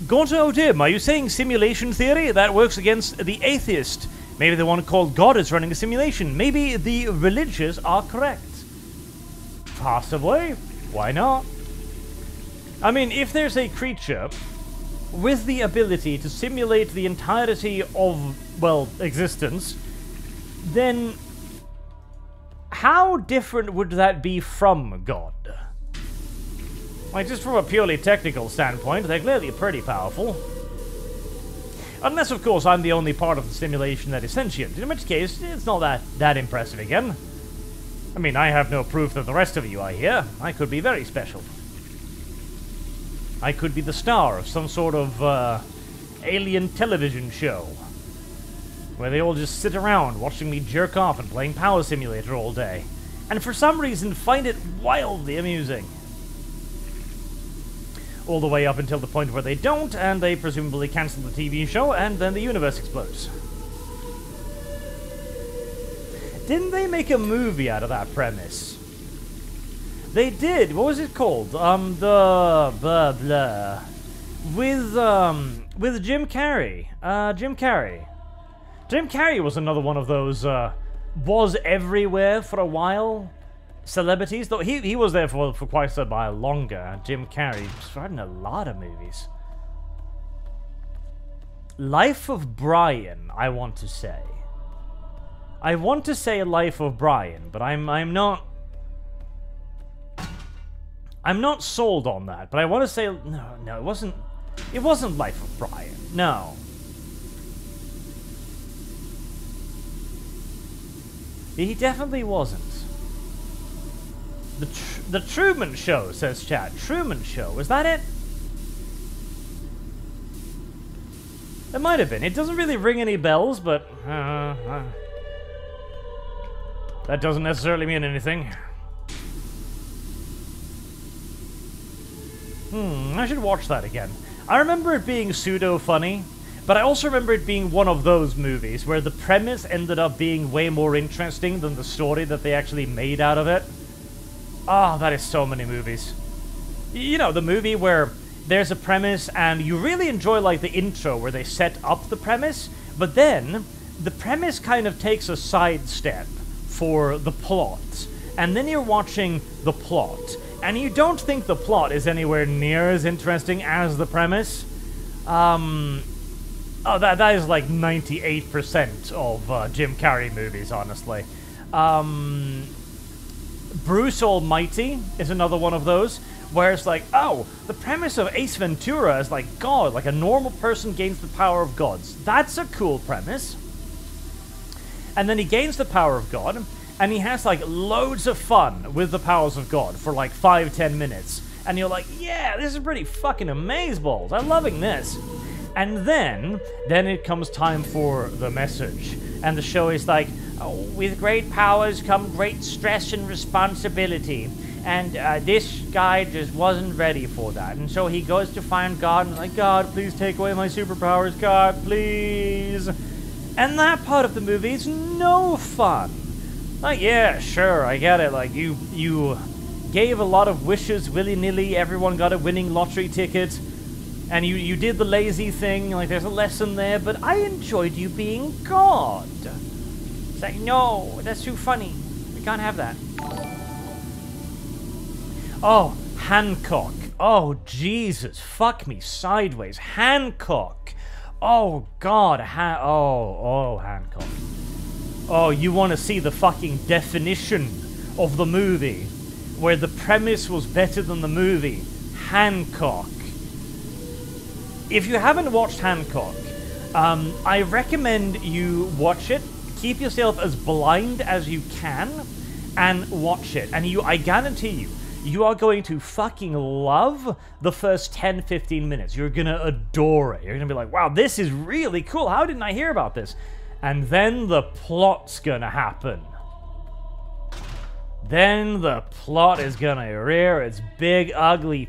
Gonto oh Dim, are you saying simulation theory? That works against the atheist. Maybe the one called God is running a simulation. Maybe the religious are correct. Possibly. Why not? I mean, if there's a creature with the ability to simulate the entirety of, well, existence, then how different would that be from God? Like, just from a purely technical standpoint, they're clearly pretty powerful. Unless, of course, I'm the only part of the simulation that is sentient, in which case, it's not that, that impressive again. I mean, I have no proof that the rest of you are here. I could be very special. I could be the star of some sort of, uh, alien television show. Where they all just sit around watching me jerk off and playing Power Simulator all day. And for some reason find it wildly amusing all the way up until the point where they don't, and they presumably cancel the TV show, and then the universe explodes. Didn't they make a movie out of that premise? They did. What was it called? Um, the blah blah with um with Jim Carrey. Uh, Jim Carrey. Jim Carrey was another one of those uh was everywhere for a while celebrities. Though he he was there for for quite a while longer. Jim Carrey starred in a lot of movies. Life of Brian, I want to say. I want to say Life of Brian, but I'm I'm not I'm not sold on that, but I want to say no, no, it wasn't it wasn't Life of Brian. No. He definitely wasn't. The tr the Truman Show says chat. Truman Show is that it? It might have been. It doesn't really ring any bells, but uh, uh, that doesn't necessarily mean anything. Hmm, I should watch that again. I remember it being pseudo funny, but I also remember it being one of those movies where the premise ended up being way more interesting than the story that they actually made out of it. Ah, oh, that is so many movies. You know, the movie where there's a premise and you really enjoy like the intro where they set up the premise, but then the premise kind of takes a sidestep for the plot. And then you're watching the plot and you don't think the plot is anywhere near as interesting as the premise, um, oh, that that is like 98% of uh, Jim Carrey movies, honestly. Um, Bruce Almighty is another one of those, where it's like, oh, the premise of Ace Ventura is like God, like a normal person gains the power of gods. That's a cool premise. and then he gains the power of God, and he has like loads of fun with the powers of God for like five, ten minutes. And you're like, yeah, this is pretty fucking amazeballs. I'm loving this. And then, then it comes time for the message. And the show is like, oh, with great powers come great stress and responsibility. And uh, this guy just wasn't ready for that. And so he goes to find God and like, God, please take away my superpowers. God, please. And that part of the movie is no fun. Like, yeah, sure, I get it. Like, you, you gave a lot of wishes willy nilly. Everyone got a winning lottery ticket. And you, you did the lazy thing. Like, there's a lesson there. But I enjoyed you being God. It's like, no, that's too funny. We can't have that. Oh, Hancock. Oh, Jesus. Fuck me sideways. Hancock. Oh, God. Ha- oh, oh, Hancock. Oh, you want to see the fucking definition of the movie, where the premise was better than the movie. Hancock. If you haven't watched Hancock, um, I recommend you watch it. Keep yourself as blind as you can, and watch it. And you, I guarantee you, you are going to fucking love the first 10 15 minutes. You're gonna adore it. You're gonna be like, wow, this is really cool. How didn't I hear about this? And then the plot's gonna happen. Then the plot is gonna rear its big, ugly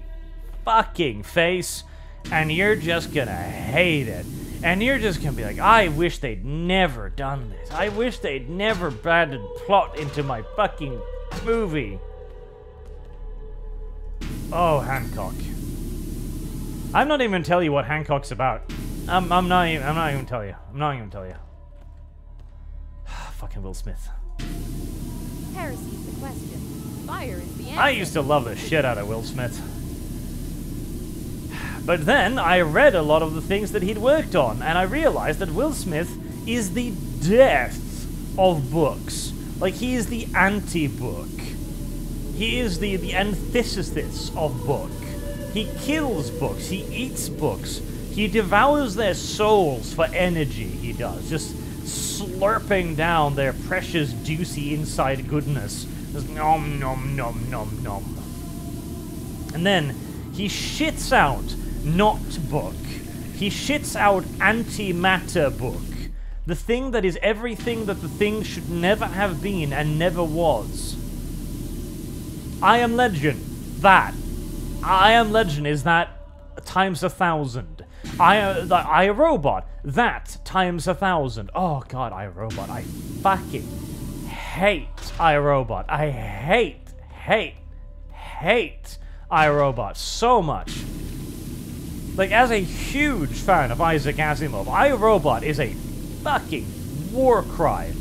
fucking face, and you're just gonna hate it. And you're just gonna be like, I wish they'd never done this. I wish they'd never added plot into my fucking movie. Oh, Hancock. I'm not even tell you what Hancock's about. I'm, I'm not even, I'm not even tell you. I'm not even tell you. Fucking Will Smith. Heresy's the question. Fire is the answer. I used to love the shit out of Will Smith. But then I read a lot of the things that he'd worked on, and I realized that Will Smith is the death of books. Like, he is the anti book. He is the, the antithesis of book. He kills books, he eats books, he devours their souls for energy, he does. Just slurping down their precious, juicy inside goodness. Just nom nom nom nom nom. And then he shits out not book. He shits out antimatter book. The thing that is everything that the thing should never have been and never was. I am legend. That. I am legend is that times a thousand. I uh, I robot. That times a thousand. Oh god, I robot. I fucking hate iRobot. I hate, hate, hate iRobot so much. Like, as a huge fan of Isaac Asimov, iRobot is a fucking war crime.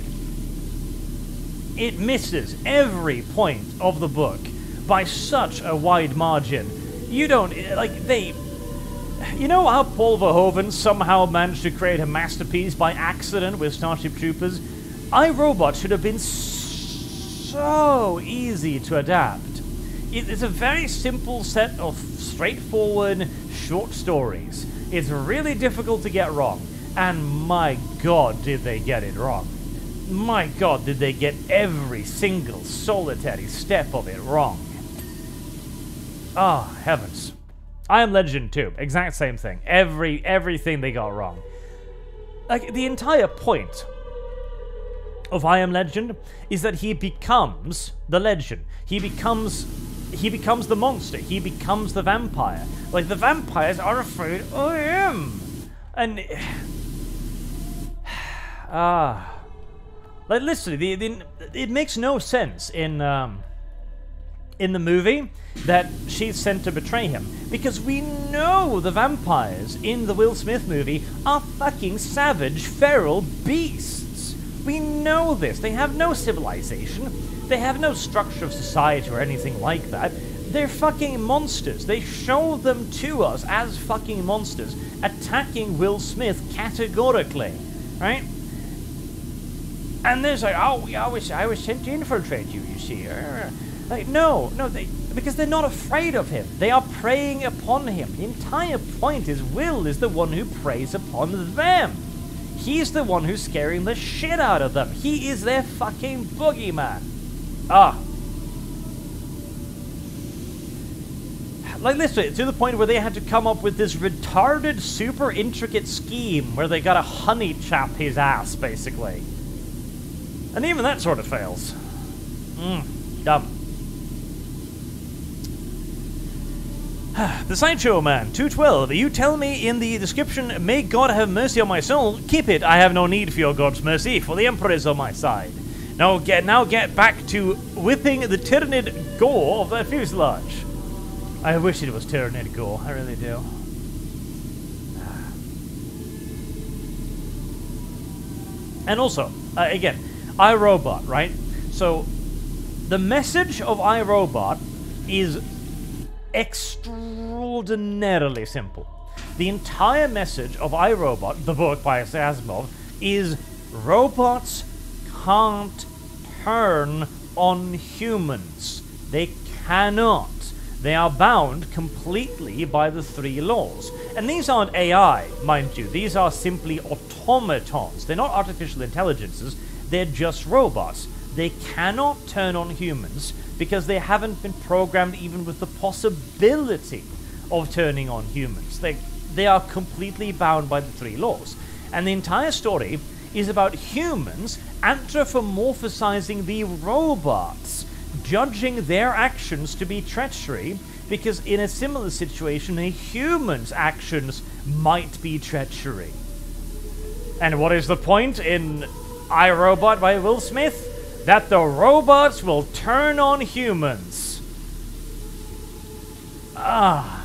It misses every point of the book by such a wide margin. You don't, like, they. You know how Paul Verhoeven somehow managed to create a masterpiece by accident with Starship Troopers? iRobot should have been so easy to adapt. It's a very simple set of straightforward short stories. It's really difficult to get wrong, and my god, did they get it wrong. My god, did they get every single solitary step of it wrong. Ah, oh, heavens. I Am Legend too, exact same thing. Every everything they got wrong. Like the entire point of I Am Legend is that he becomes the legend. He becomes he becomes the monster. He becomes the vampire. Like the vampires are afraid of him. And ah uh, like literally the, the, it makes no sense in um in the movie that she's sent to betray him because we know the vampires in the Will Smith movie are fucking savage feral beasts. We know this. They have no civilization. They have no structure of society or anything like that. They're fucking monsters. They show them to us as fucking monsters, attacking Will Smith categorically, right? And there's like, oh, we always, I was sent to infiltrate you. You see, like, no, no, they because they're not afraid of him. They are preying upon him. The entire point is Will is the one who preys upon them. He's the one who's scaring the shit out of them. He is their fucking boogeyman. Ah. Like literally, to the point where they had to come up with this retarded, super intricate scheme where they gotta honey chap his ass, basically. And even that sort of fails. Mmm, dumb. the Sideshow Man, 212. You tell me in the description, May God have mercy on my soul. Keep it, I have no need for your God's mercy, for the Emperor is on my side. Now get, now get back to whipping the Tyranid gore of that fuselage. I wish it was Tyranid gore, I really do. And also, uh, again, iRobot, right? So, the message of iRobot is extraordinarily simple. The entire message of iRobot, the book by Asimov, is robots can't turn on humans. They cannot. They are bound completely by the three laws. And these aren't AI, mind you. These are simply automatons. They're not artificial intelligences. They're just robots. They cannot turn on humans because they haven't been programmed even with the possibility of turning on humans. They, they are completely bound by the three laws. And the entire story is about humans anthropomorphizing the robots, judging their actions to be treachery, because in a similar situation, a human's actions might be treachery. And what is the point in iRobot by Will Smith? That the robots will turn on humans. Ah.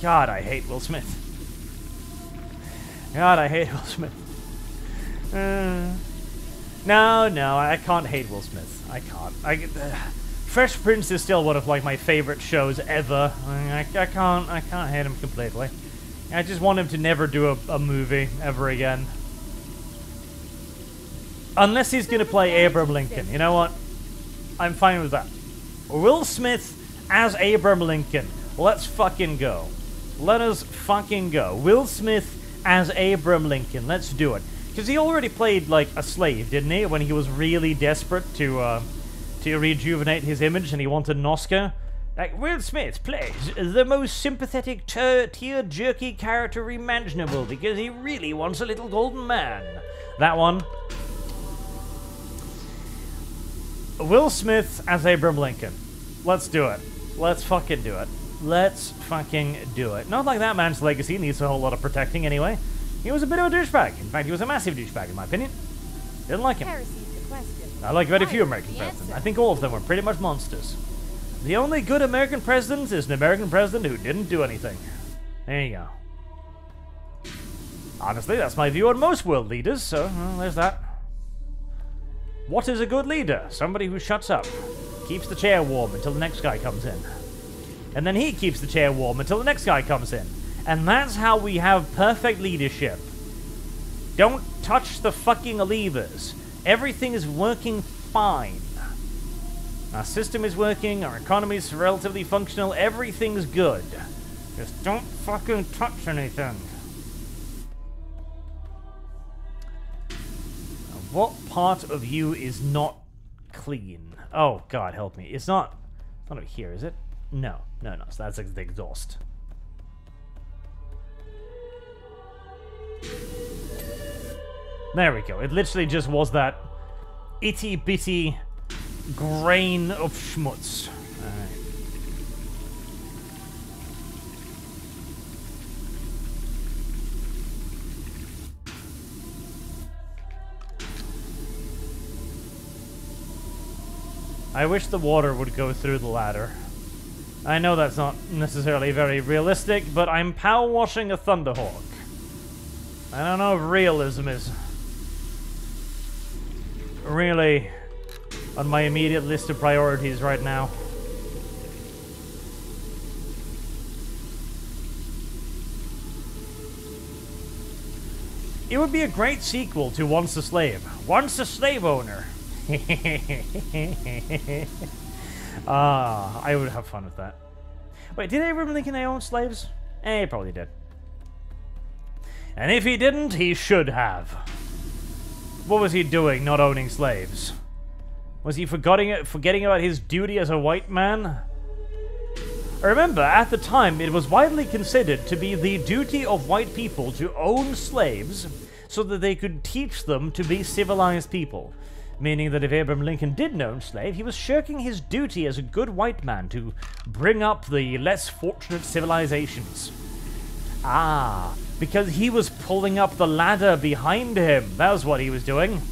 God, I hate Will Smith. God, I hate Will Smith. Uh, no, no, I can't hate Will Smith. I can't. I, uh, Fresh Prince is still one of like my favorite shows ever. I, I can't. I can't hate him completely. I just want him to never do a, a movie ever again. Unless he's going to play Abraham Lincoln. You know what? I'm fine with that. Will Smith as Abraham Lincoln. Let's fucking go. Let us fucking go. Will Smith as Abraham Lincoln. Let's do it. Because he already played, like, a slave, didn't he? When he was really desperate to, uh, to rejuvenate his image and he wanted an Oscar. Like, Will Smith plays the most sympathetic, tear-jerky character imaginable because he really wants a little golden man. That one. Will Smith as Abraham Lincoln. Let's do it. Let's fucking do it. Let's fucking do it. Not like that man's legacy needs a whole lot of protecting anyway. He was a bit of a douchebag. In fact, he was a massive douchebag, in my opinion. Didn't like him. I like very few American presidents. I think all of them were pretty much monsters. The only good American president is an American president who didn't do anything. There you go. Honestly, that's my view on most world leaders, so well, there's that. What is a good leader? Somebody who shuts up, keeps the chair warm until the next guy comes in. And then he keeps the chair warm until the next guy comes in. And that's how we have perfect leadership. Don't touch the fucking levers. Everything is working fine. Our system is working, our economy is relatively functional, everything's good. Just don't fucking touch anything. What part of you is not clean? Oh, God, help me. It's not... It's not over here, is it? No. No, no. So that's the exhaust. There we go. It literally just was that itty-bitty grain of schmutz. I wish the water would go through the ladder. I know that's not necessarily very realistic, but I'm power washing a Thunderhawk. I don't know if realism is really on my immediate list of priorities right now. It would be a great sequel to Once a Slave. Once a Slave Owner. Ah, I would have fun with that. Wait, did Abraham Lincoln they own slaves? Eh, he probably did. And if he didn't, he should have. What was he doing not owning slaves? Was he forgetting, forgetting about his duty as a white man? Remember, at the time, it was widely considered to be the duty of white people to own slaves so that they could teach them to be civilized people. Meaning that if Abraham Lincoln did own slave, he was shirking his duty as a good white man to bring up the less fortunate civilizations. Ah, because he was pulling up the ladder behind him. That was what he was doing.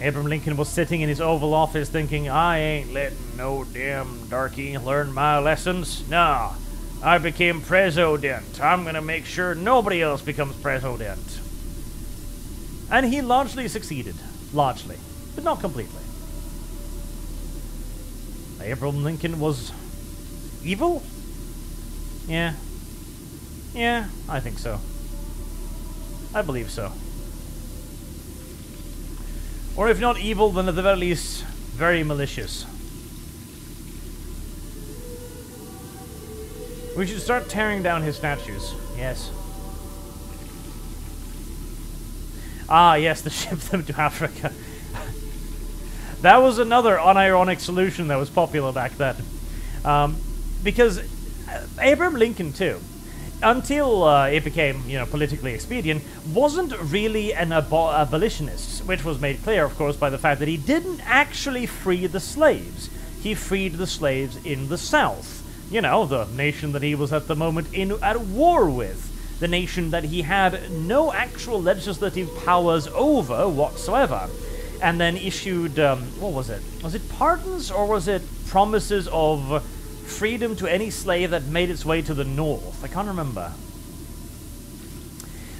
Abraham Lincoln was sitting in his Oval Office thinking, I ain't letting no damn darky learn my lessons. Nah, I became president. I'm gonna make sure nobody else becomes president. And he largely succeeded. Largely. But not completely. Abraham Lincoln was evil? Yeah. Yeah, I think so. I believe so. Or if not evil, then at the very least, very malicious. We should start tearing down his statues. Yes. Ah, yes, to ship them to Africa. that was another unironic solution that was popular back then. Um, because Abraham Lincoln, too, until uh, it became, you know, politically expedient, wasn't really an abo- abolitionist, which was made clear, of course, by the fact that he didn't actually free the slaves. He freed the slaves in the South. You know, the nation that he was at the moment in at war with. The nation that he had no actual legislative powers over whatsoever. And then issued, um, what was it? Was it pardons or was it promises of freedom to any slave that made its way to the north. I can't remember.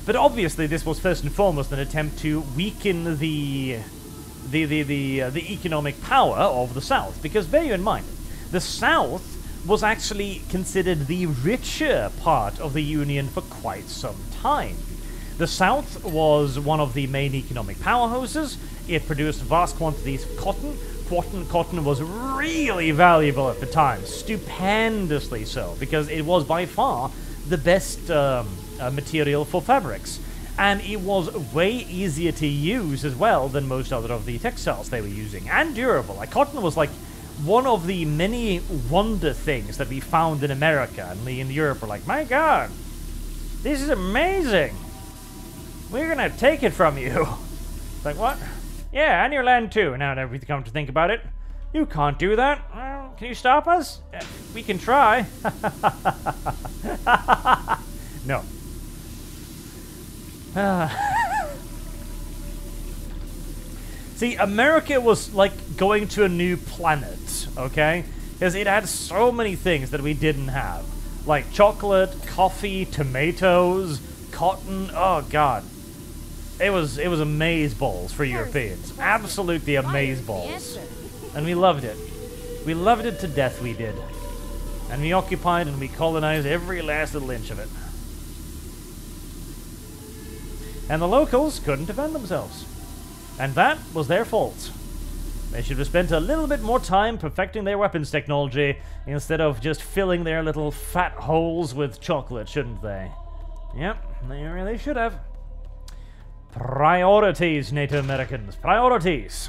But obviously, this was first and foremost an attempt to weaken the the the the, uh, the economic power of the South. Because bear in mind, the South was actually considered the richer part of the Union for quite some time. The South was one of the main economic powerhouses. It produced vast quantities of cotton, cotton, cotton was really valuable at the time, stupendously so, because it was by far the best um, uh, material for fabrics. And it was way easier to use as well than most other of the textiles they were using, and durable. Like cotton was like one of the many wonder things that we found in America and in Europe. Were like, my God, this is amazing. We're gonna take it from you. like what? Yeah, and your land too, now that we've come to think about it. You can't do that. Well, can you stop us? Uh, we can try. no. See, America was like going to a new planet, okay? Because it had so many things that we didn't have. Like chocolate, coffee, tomatoes, cotton. Oh, God. It was it was amaze balls for Europeans. Absolutely amaze balls. And we loved it. We loved it to death, we did. And we occupied and we colonized every last little inch of it. And the locals couldn't defend themselves. And that was their fault. They should have spent a little bit more time perfecting their weapons technology instead of just filling their little fat holes with chocolate, shouldn't they? Yep, they really should have. Priorities, Native Americans. Priorities.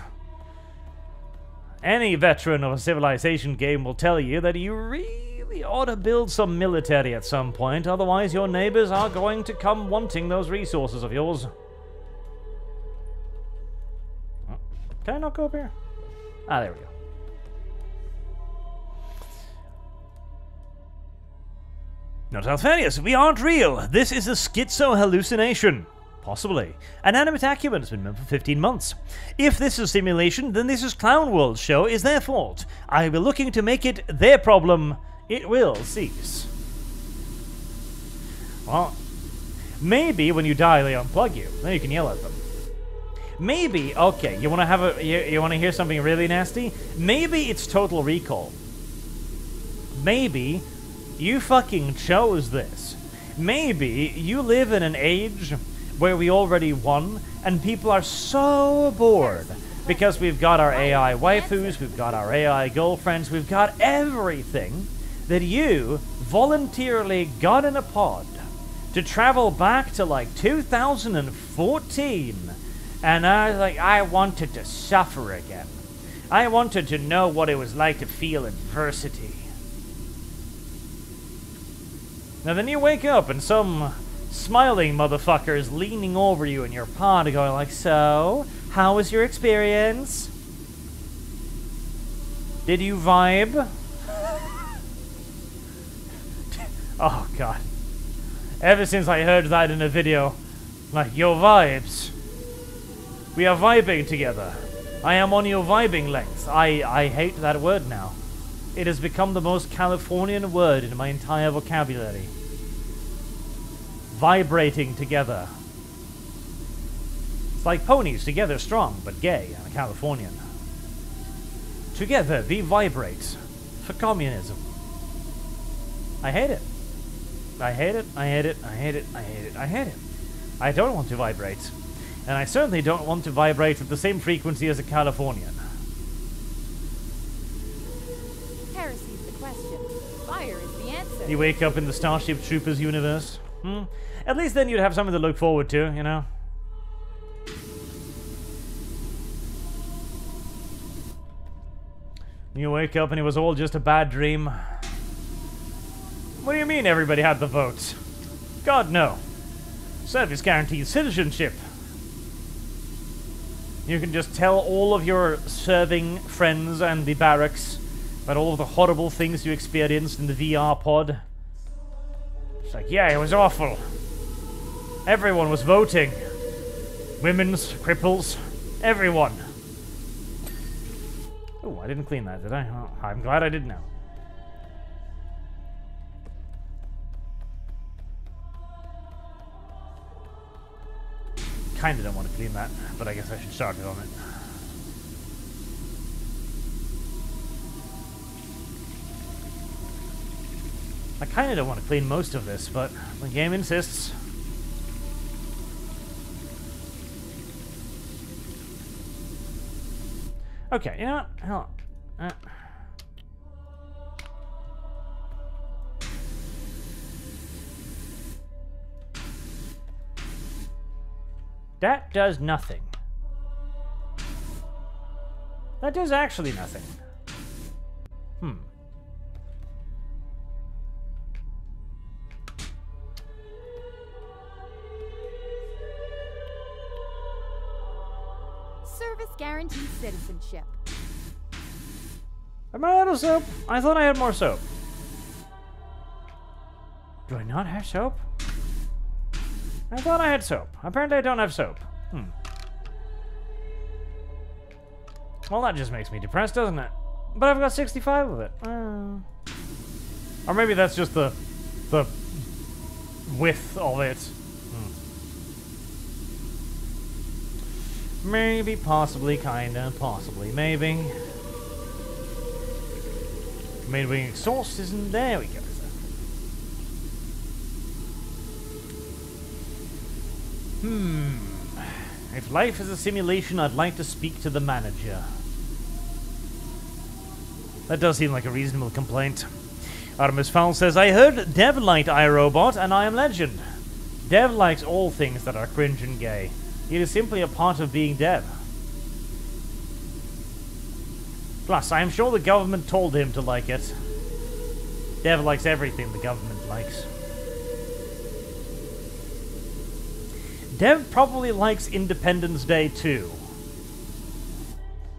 Any veteran of a civilization game will tell you that you really ought to build some military at some point, otherwise your neighbors are going to come wanting those resources of yours. Can I not go up here? Ah, there we go. Not Alpharius, we aren't real. This is a schizo hallucination. Possibly. An animate Acumen has been meant for 15 months. If this is simulation, then this is Clown World's show is their fault. I will be looking to make it their problem. It will cease. Well, maybe when you die they unplug you. Then you can yell at them. Maybe, okay, you want to have a, you, you want to hear something really nasty? Maybe it's Total Recall. Maybe you fucking chose this. Maybe you live in an age where we already won, and people are so bored because we've got our AI waifus, we've got our AI girlfriends, we've got everything that you voluntarily got in a pod to travel back to like 2014. And I was like, I wanted to suffer again. I wanted to know what it was like to feel adversity. Now then you wake up and some smiling motherfucker is leaning over you in your pod going like, So, how was your experience? Did you vibe? oh god. Ever since I heard that in a video, like, your vibes. We are vibing together. I am on your vibing length. I, I hate that word now. It has become the most Californian word in my entire vocabulary. Vibrating together. It's like ponies together strong, but gay and Californian. Together we vibrate for communism. I hate it. I hate it, I hate it, I hate it, I hate it, I hate it. I don't want to vibrate. And I certainly don't want to vibrate at the same frequency as a Californian. Heresy's the question. Fire is the answer. You wake up in the Starship Troopers universe. Hmm? At least then you'd have something to look forward to, you know? You wake up and it was all just a bad dream. What do you mean everybody had the votes? God, no. Service guarantees citizenship. You can just tell all of your serving friends and the barracks about all of the horrible things you experienced in the VR pod. It's like, yeah, it was awful. Everyone was voting. Women's, cripples, everyone. Oh, I didn't clean that, did I? Oh, I'm glad I did now. I kinda don't want to clean that, but I guess I should start it on it. I kinda don't want to clean most of this, but the game insists. Okay, you know what? Hell, uh, that does nothing. That does actually nothing. Hmm. Service guarantees citizenship. Am I out of soap? I thought I had more soap. Do I not have soap? I thought I had soap. Apparently I don't have soap. Hmm. Well, that just makes me depressed, doesn't it? But I've got 65 of it. Uh. Or maybe that's just the the width of it. Hmm. Maybe, possibly, kinda, possibly, maybe. Wing exhaust isn't there. We go. Hmm. If life is a simulation, I'd like to speak to the manager. That does seem like a reasonable complaint. Artemis Fowl says, I heard Dev liked iRobot, and I am legend. Dev likes all things that are cringe and gay. It is simply a part of being Dev. Plus, I am sure the government told him to like it. Dev likes everything the government likes. Dev probably likes Independence Day too.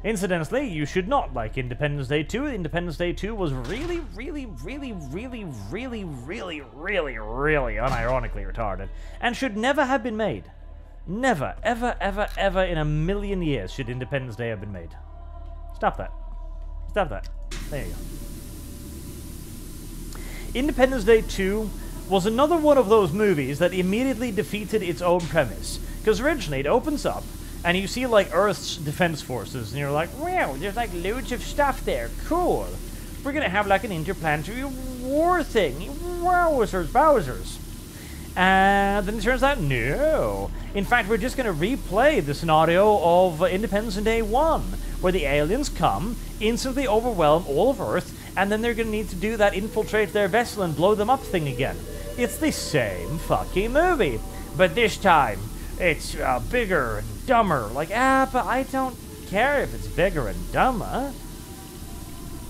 Incidentally, you should not like Independence Day 2. Independence Day 2 was really, really, really, really, really, really, really, really unironically retarded and should never have been made. Never, ever, ever, ever in a million years should Independence Day have been made. Stop that. Stop that. There you go. Independence Day 2 was another one of those movies that immediately defeated its own premise. Because originally it opens up and you see like Earth's defense forces, and you're like, wow, there's like loads of stuff there. Cool. We're gonna have like an interplanetary war thing. Wowzers, Bowsers. And then it turns out, no. In fact, we're just to replay the scenario of Independence Day 1, where the aliens come, instantly overwhelm all of Earth, and then they're to need to do that infiltrate their vessel and blow them up thing again. It's the same fucking movie, but this time it's uh, bigger and dumber. Like, ah, but I don't care if it's bigger and dumber.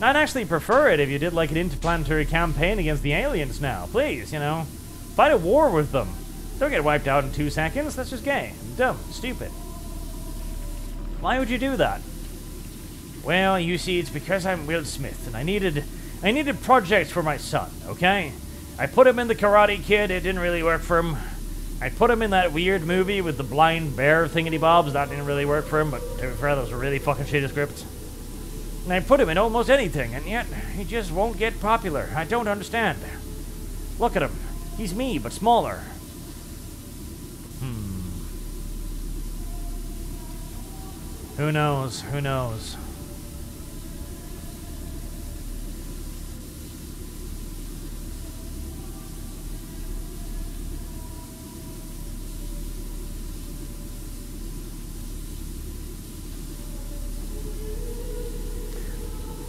I'd actually prefer it if you did like an interplanetary campaign against the aliens now. Please, you know. Fight a war with them. Don't get wiped out in two seconds. That's just gay. Dumb. Stupid. Why would you do that? Well, you see, it's because I'm Will Smith, and I needed, I needed projects for my son. Okay, I put him in the Karate Kid. It didn't really work for him. I put him in that weird movie with the blind bear thingy bobs. That didn't really work for him, but to be fair, was a really fucking shitty script. And I put him in almost anything, and yet he just won't get popular. I don't understand. Look at him. He's me, but smaller. Hmm. Who knows? Who knows?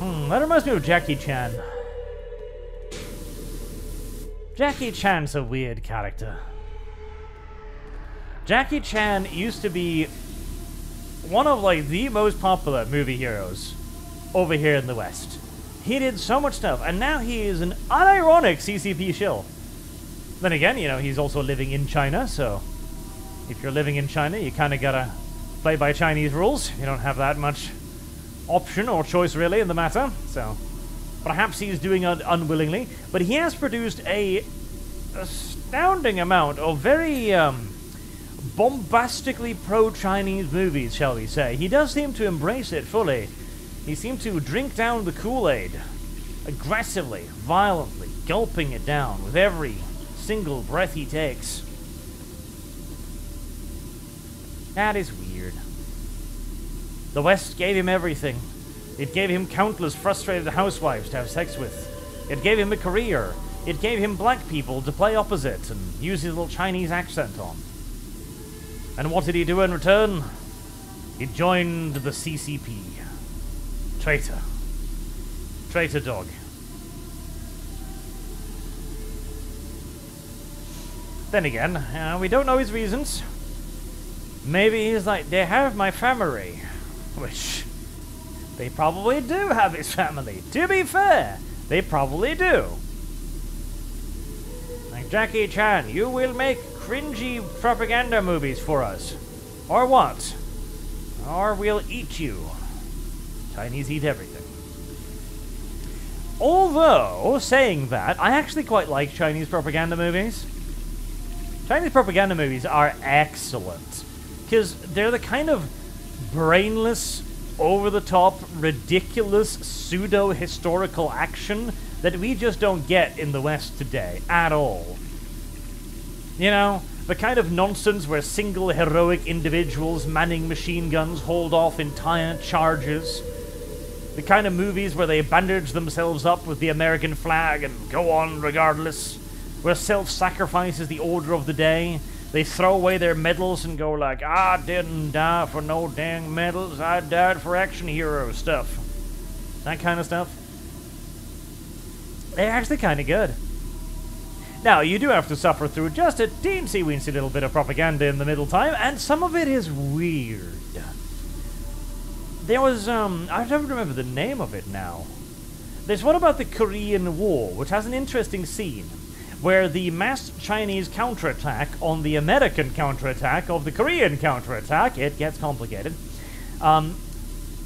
Hmm, that reminds me of Jackie Chan. Jackie Chan's a weird character. Jackie Chan used to be one of like the most popular movie heroes over here in the West. He did so much stuff, and now he is an unironic CCP shill. Then again, you know, he's also living in China, so if you're living in China, you kind of gotta play by Chinese rules. You don't have that much option or choice really in the matter, so perhaps he's doing it unwillingly, but he has produced a astounding amount of very um, bombastically pro-Chinese movies, shall we say. He does seem to embrace it fully. He seemed to drink down the Kool-Aid aggressively, violently, gulping it down with every single breath he takes. That is weird. The West gave him everything. It gave him countless frustrated housewives to have sex with. It gave him a career. It gave him black people to play opposite and use his little Chinese accent on. And what did he do in return? He joined the CCP. Traitor. Traitor dog. Then again, uh, we don't know his reasons. Maybe he's like, they have my family. Which, they probably do have his family. To be fair, they probably do. Like Jackie Chan, you will make cringy propaganda movies for us. Or what? Or we'll eat you. Chinese eat everything. Although, saying that, I actually quite like Chinese propaganda movies. Chinese propaganda movies are excellent. Because they're the kind of brainless, over the top, ridiculous, pseudo historical action that we just don't get in the West today at all. You know, the kind of nonsense where single heroic individuals manning machine guns hold off entire charges. The kind of movies where they bandage themselves up with the American flag and go on regardless. Where self sacrifice is the order of the day. They throw away their medals and go like, I didn't die for no dang medals, I died for action hero stuff. That kind of stuff. They're actually kind of good. Now, you do have to suffer through just a teensy weensy little bit of propaganda in the middle time, and some of it is weird. There was, um, I don't remember the name of it now. There's one about the Korean War, which has an interesting scene where the mass Chinese counterattack on the American counterattack of the Korean counterattack, it gets complicated. Um,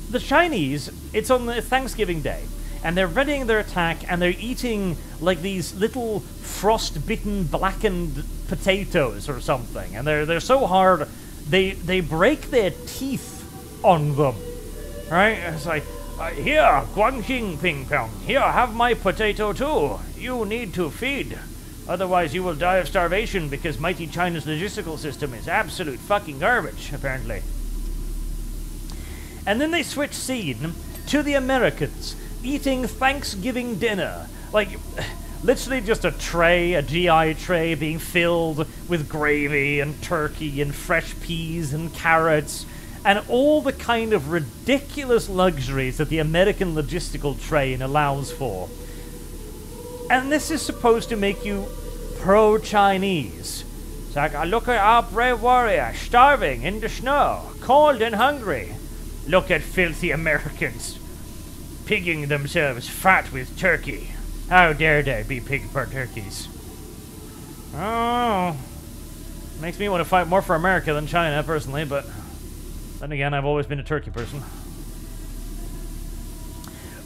the Chinese, it's on the Thanksgiving Day, and they're readying their attack, and they're eating like these little frost-bitten, blackened potatoes or something, and they're they're so hard they they break their teeth on them, right? It's like. Uh, here, Guangxing Ping Pong. Here, have my potato too. You need to feed. Otherwise, you will die of starvation because mighty China's logistical system is absolute fucking garbage, apparently. And then they switch scene to the Americans eating Thanksgiving dinner. Like, literally just a tray, a GI tray being filled with gravy and turkey and fresh peas and carrots and all the kind of ridiculous luxuries that the American logistical train allows for. And this is supposed to make you pro-Chinese. It's like, "Ah, look at our brave warrior, starving in the snow, cold and hungry. Look at filthy Americans, pigging themselves fat with turkey. How dare they be pig for turkeys? Oh, makes me want to fight more for America than China, personally, but then again, I've always been a turkey person.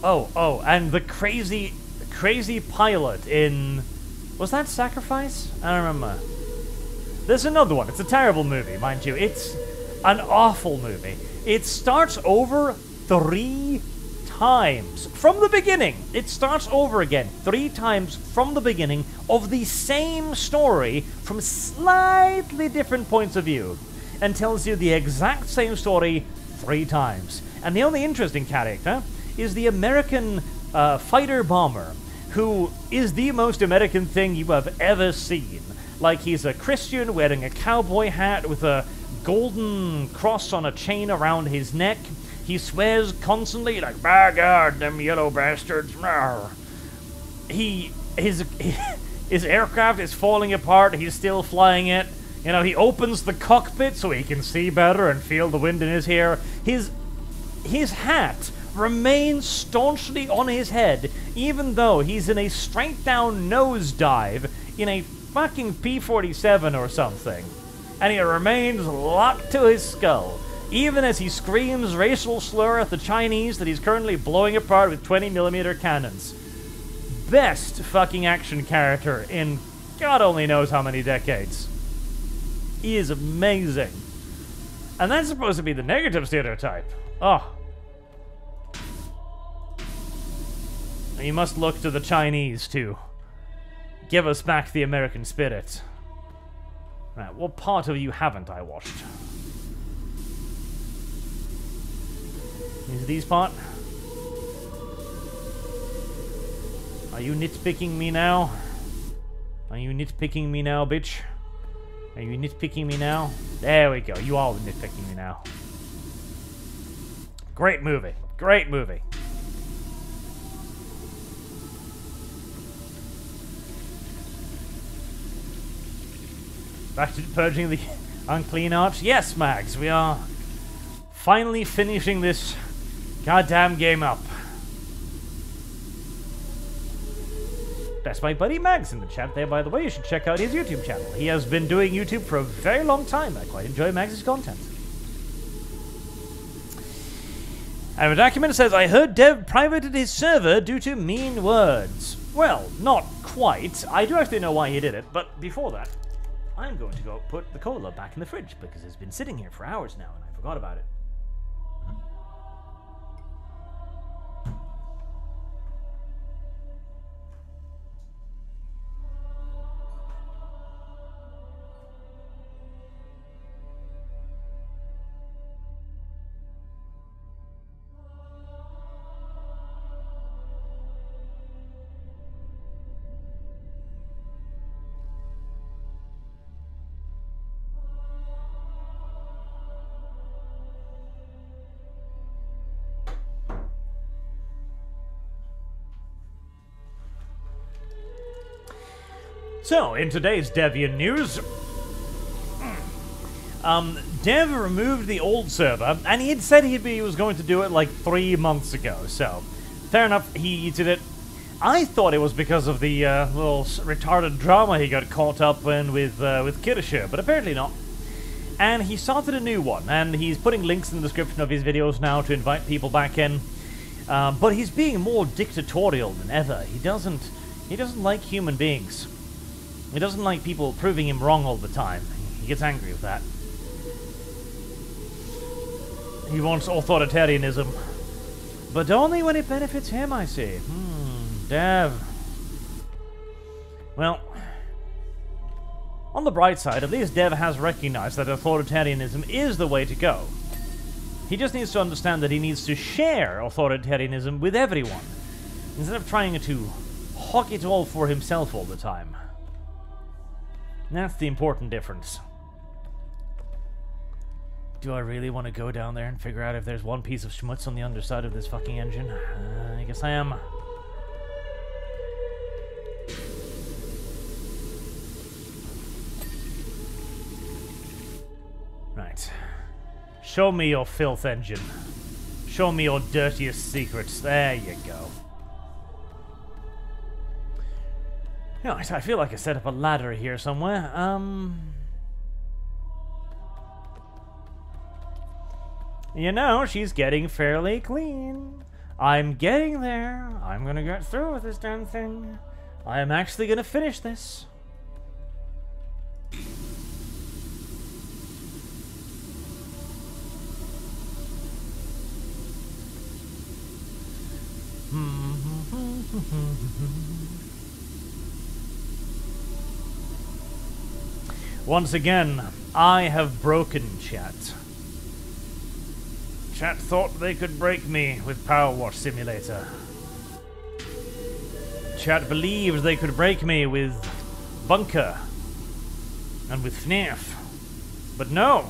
Oh, oh, and the crazy, crazy pilot in. Was that Sacrifice? I don't remember. There's another one. It's a terrible movie, mind you. It's an awful movie. It starts over three times from the beginning. It starts over again three times from the beginning of the same story from slightly different points of view and tells you the exact same story three times. And the only interesting character is the American uh, fighter bomber, who is the most American thing you have ever seen. Like he's a Christian wearing a cowboy hat with a golden cross on a chain around his neck. He swears constantly, like, by God, them yellow bastards. Rawr." He his his aircraft is falling apart. He's still flying it. You know, he opens the cockpit so he can see better and feel the wind in his hair. His his hat remains staunchly on his head, even though he's in a straight down nosedive in a fucking P 47 or something. And he remains locked to his skull, even as he screams racial slur at the Chinese that he's currently blowing apart with 20mm cannons. Best fucking action character in God only knows how many decades. He is amazing. And that's supposed to be the negative stereotype. Oh. You must look to the Chinese to give us back the American spirit. Right, what part of you haven't I watched? Is these part? Are you nitpicking me now? Are you nitpicking me now, bitch? Are you nitpicking me now? There we go. You are nitpicking me now. Great movie. Great movie. Back to purging the unclean arts? Yes, Mags, we are finally finishing this goddamn game up. That's my buddy Mags in the chat there, by the way. You should check out his YouTube channel. He has been doing YouTube for a very long time. I quite enjoy Mags' content. And the document says, I heard Dev privated his server due to mean words. Well, not quite. I do actually know why he did it, but before that, I'm going to go put the cola back in the fridge because it's been sitting here for hours now and I forgot about it. So, in today's Devian news, um, Dev removed the old server, and he had said he'd be, he was going to do it like three months ago. So, fair enough, he did it. I thought it was because of the uh, little retarded drama he got caught up in with uh, with Kiddershare, but apparently not. And he started a new one, and he's putting links in the description of his videos now to invite people back in. Um, but he's being more dictatorial than ever. He doesn't he doesn't like human beings. He doesn't like people proving him wrong all the time. He gets angry with that. He wants authoritarianism. But only when it benefits him, I see. Hmm, Dev. Well, on the bright side, at least Dev has recognized that authoritarianism is the way to go. He just needs to understand that he needs to share authoritarianism with everyone, instead of trying to hog it all for himself all the time. That's the important difference. Do I really want to go down there and figure out if there's one piece of schmutz on the underside of this fucking engine? Uh, I guess I am. Right. Show me your filth engine. Show me your dirtiest secrets. There you go. Yeah, I feel like I set up a ladder here somewhere. Um. You know, she's getting fairly clean. I'm getting there. I'm gonna get through with this damn thing. I am actually gonna finish this. Once again, I have broken chat. Chat thought they could break me with Power Wash Simulator. Chat believed they could break me with Bunker and with FNAF. But no,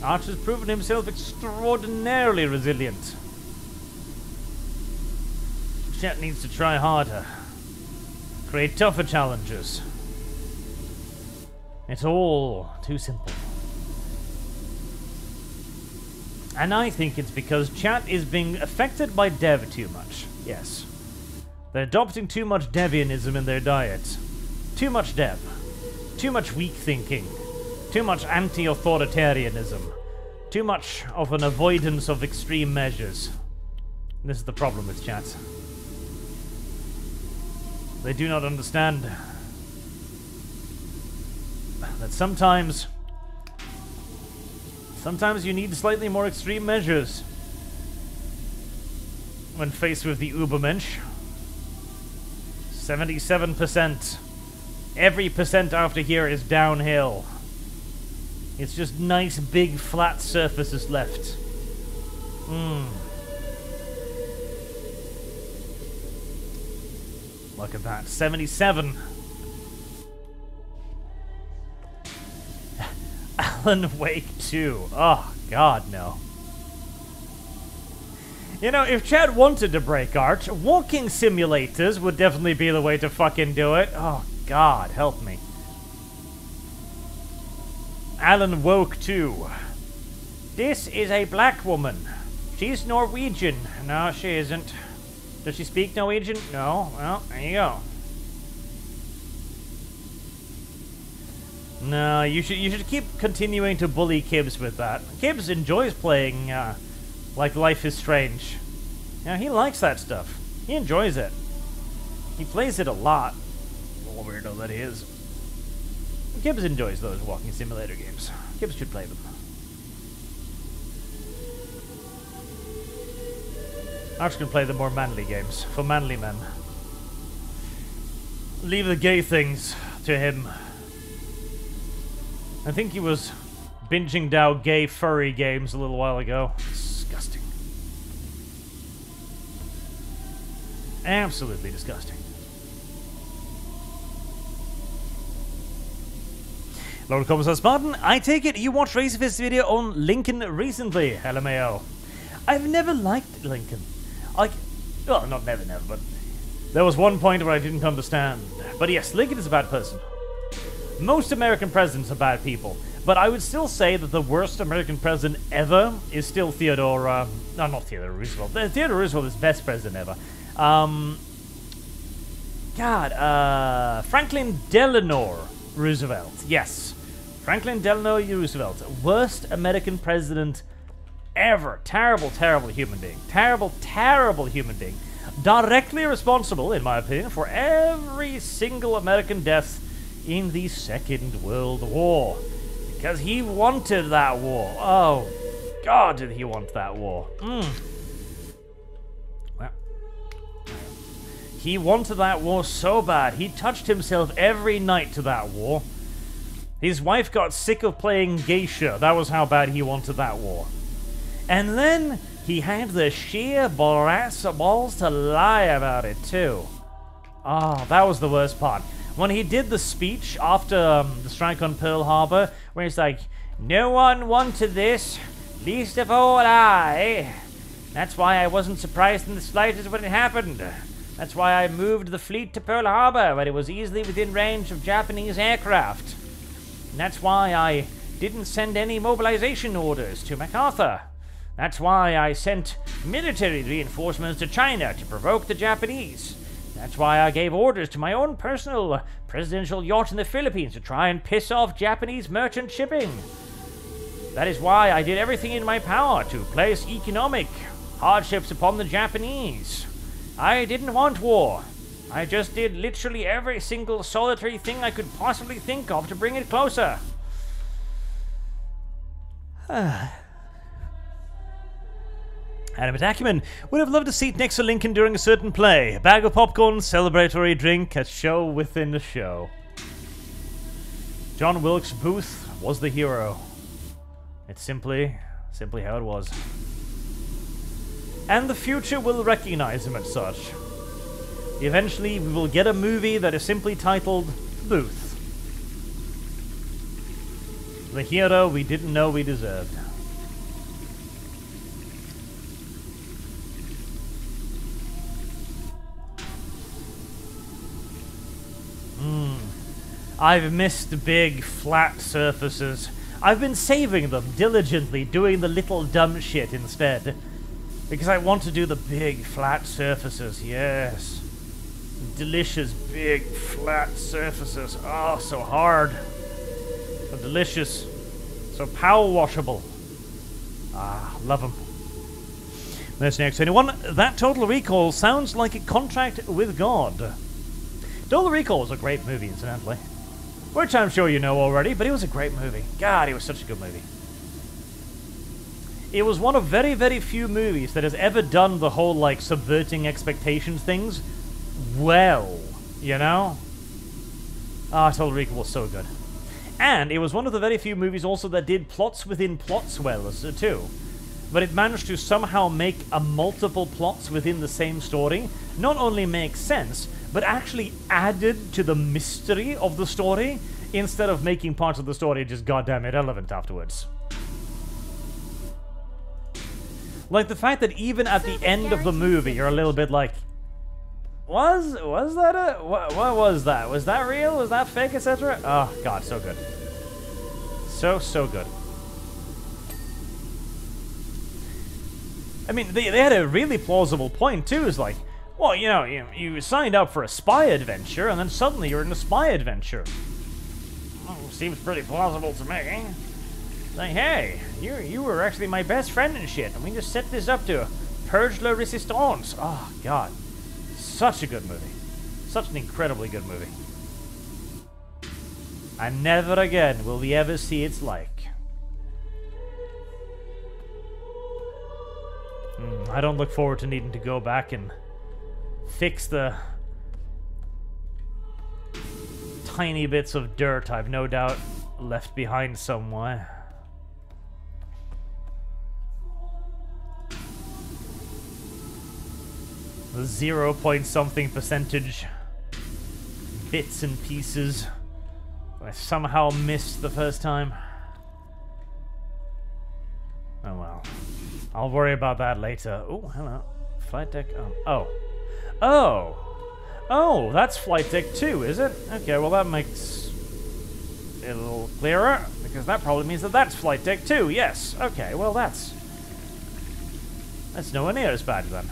Arch has proven himself extraordinarily resilient. Chat needs to try harder. Create tougher challenges. It's all too simple. And I think it's because chat is being affected by dev too much. Yes. They're adopting too much devianism in their diet. Too much dev. Too much weak thinking. Too much anti-authoritarianism. Too much of an avoidance of extreme measures. This is the problem with chat. They do not understand that sometimes sometimes you need slightly more extreme measures when faced with the Ubermensch. 77%. Every percent after here is downhill. It's just nice big flat surfaces left. Hmm. Look at that. 77. Alan Wake 2. Oh, God, no. You know, if Chad wanted to break Arch, walking simulators would definitely be the way to fucking do it. Oh, God, help me. Alan Woke 2. This is a black woman. She's Norwegian. No, she isn't. Does she speak Norwegian? No. Well, there you go. No, you should you should keep continuing to bully Kibbs with that. Kibbs enjoys playing uh, like Life is Strange. Yeah, he likes that stuff. He enjoys it. He plays it a lot. Little weirdo that he is. Kibbs enjoys those walking simulator games. Kibbs should play them. Arch can play the more manly games, for manly men. Leave the gay things to him. I think he was binging down gay furry games a little while ago. Disgusting. Absolutely disgusting. Lord Commissar Spartan, I take it you watched Razorfist's video on Lincoln recently, LMAO. I've never liked Lincoln. Like, well, not never, never, but there was one point where I didn't understand. But yes, Lincoln is a bad person. Most American presidents are bad people, but I would still say that the worst American president ever is still Theodore. Uh, no, not Theodore Roosevelt. Theodore Roosevelt is best president ever. Um, God, uh, Franklin Delano Roosevelt. Yes, Franklin Delano Roosevelt, worst American president ever. Terrible, terrible human being. Terrible, terrible human being. Directly responsible, in my opinion, for every single American death in the Second World War. Because he wanted that war. Oh, God, did he want that war. Mm. Well, he wanted that war so bad, he touched himself every night to that war. His wife got sick of playing geisha. That was how bad he wanted that war. And then he had the sheer brass balls to lie about it, too. Oh, that was the worst part. When he did the speech after um, the strike on Pearl Harbor, where he's like, No one wanted this, least of all I. That's why I wasn't surprised in the slightest when it happened. That's why I moved the fleet to Pearl Harbor, where it was easily within range of Japanese aircraft. And that's why I didn't send any mobilization orders to MacArthur. That's why I sent military reinforcements to China to provoke the Japanese. That's why I gave orders to my own personal uh, presidential yacht in the Philippines to try and piss off Japanese merchant shipping. That is why I did everything in my power to place economic hardships upon the Japanese. I didn't want war. I just did literally every single solitary thing I could possibly think of to bring it closer. Animate Acumen would have loved a seat next to Lincoln during a certain play. A bag of popcorn, celebratory drink, a show within the show. John Wilkes Booth was the hero. It's simply, simply how it was. And the future will recognize him as such. Eventually, we will get a movie that is simply titled Booth. The hero we didn't know we deserved. Hmm. I've missed the big, flat surfaces. I've been saving them diligently, doing the little dumb shit instead. Because I want to do the big, flat surfaces, yes. Delicious, big, flat surfaces. Oh, so hard. So delicious. So power washable. Ah, love them. Next anyone. That Total Recall sounds like a contract with God. Total Recall was a great movie, incidentally. Which I'm sure you know already, but it was a great movie. God, it was such a good movie. It was one of very, very few movies that has ever done the whole, like, subverting expectations things well, you know? Ah, Total Recall was so good. And it was one of the very few movies also that did plots within plots well, too. But it managed to somehow make a multiple plots within the same story not only make sense, but actually added to the mystery of the story instead of making parts of the story just goddamn irrelevant afterwards. Like the fact that even at the end of the movie, you're a little bit like, was was that a what, what was that? Was that real? Was that fake, etc.? Oh ah, god, so good. So so good. I mean, they, they had a really plausible point too. Is like, well, you know, you, you signed up for a spy adventure, and then suddenly you're in a spy adventure. Well, seems pretty plausible to me. Like, hey, you you were actually my best friend and shit, and we just set this up to purge la resistance. Oh god, such a good movie, such an incredibly good movie. And never again will we ever see its like. Mm, I don't look forward to needing to go back and fix the tiny bits of dirt I've no doubt left behind somewhere. The zero point something percentage bits and pieces I somehow missed the first time. Oh well. I'll worry about that later. Oh, hello. Flight deck. Um, oh. Oh. Oh. Oh, that's flight deck 2, is it? Okay, well that makes it a little clearer, because that probably means that that's flight deck 2, yes. Okay, well that's... That's nowhere near as bad then.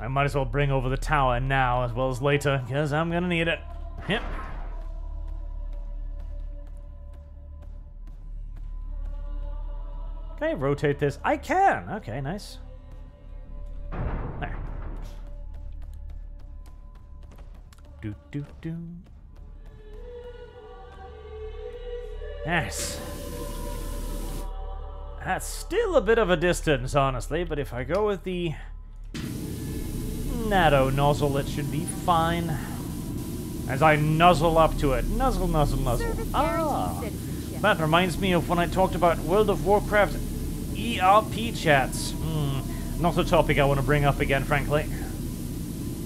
I might as well bring over the tower now as well as later, because I'm gonna need it. Yep. Can I rotate this? I can! Okay, nice. There. Do, do, do. Yes. That's still a bit of a distance, honestly, but if I go with the nano nozzle, it should be fine. As I nuzzle up to it. Nuzzle, nuzzle, nuzzle. Ah! That reminds me of when I talked about World of Warcraft ERP chats. Hmm, not a topic I want to bring up again, frankly.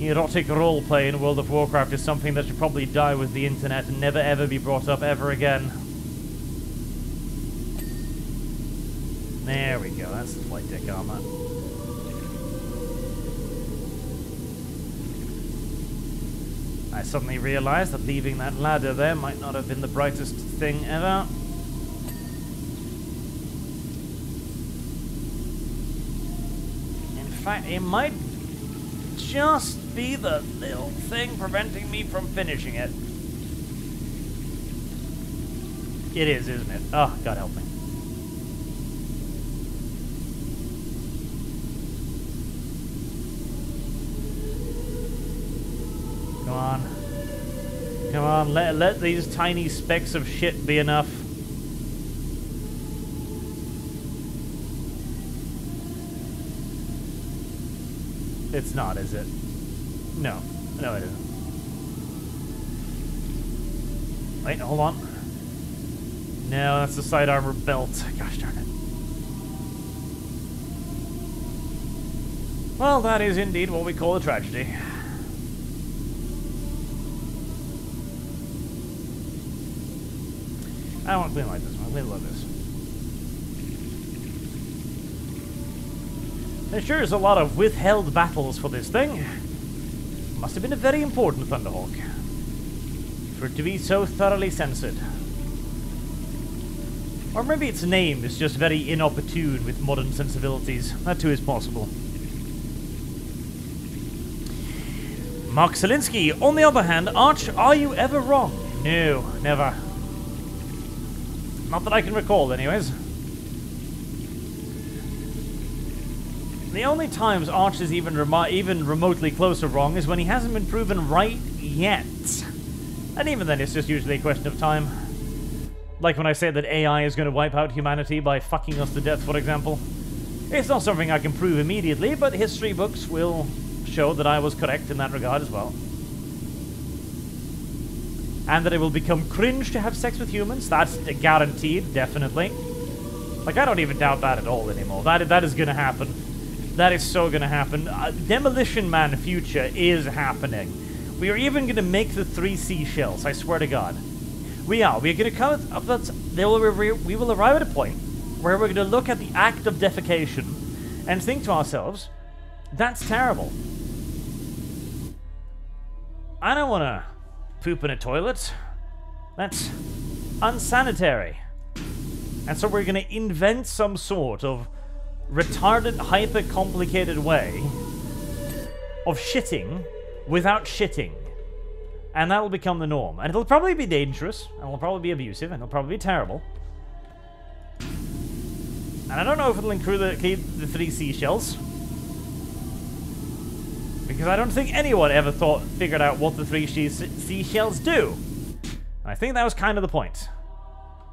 Erotic roleplay in World of Warcraft is something that should probably die with the internet and never ever be brought up ever again. There we go, that's the flight deck armor. I suddenly realized that leaving that ladder there might not have been the brightest thing ever. In fact, it might just be the little thing preventing me from finishing it. It is, isn't it? Oh, God help me. Come on. Come on, let, let these tiny specks of shit be enough. It's not, is it? No. No, it isn't. Wait, hold on. No, that's the side armor belt. Gosh darn it. Well, that is indeed what we call a tragedy. I don't want to clean like this. I want to like this. There sure is a lot of withheld battles for this thing. Must have been a very important Thunderhawk. For it to be so thoroughly censored. Or maybe its name is just very inopportune with modern sensibilities. That too is possible. Marek Zielinski, on the other hand, Arch, are you ever wrong? No, never. Not that I can recall, anyways. The only times Arch is even, remo even remotely close to wrong is when he hasn't been proven right yet. And even then, it's just usually a question of time. Like when I say that AI is going to wipe out humanity by fucking us to death, for example. It's not something I can prove immediately, but history books will show that I was correct in that regard as well and that it will become cringe to have sex with humans. That's guaranteed, definitely. Like, I don't even doubt that at all anymore. That, that is gonna happen. That is so gonna happen. Uh, Demolition Man future is happening. We are even gonna make the three seashells, I swear to God. We are. We're gonna come up that they will we will arrive at a point where we're gonna look at the act of defecation and think to ourselves, that's terrible. I don't wanna poop in a toilet. That's unsanitary. And so we're going to invent some sort of retarded, hyper-complicated way of shitting without shitting. And that'll become the norm. And it'll probably be dangerous, and it'll probably be abusive, and it'll probably be terrible. And I don't know if it'll include the, the three seashells. Because I don't think anyone ever thought, figured out what the three seashells do. And I think that was kind of the point.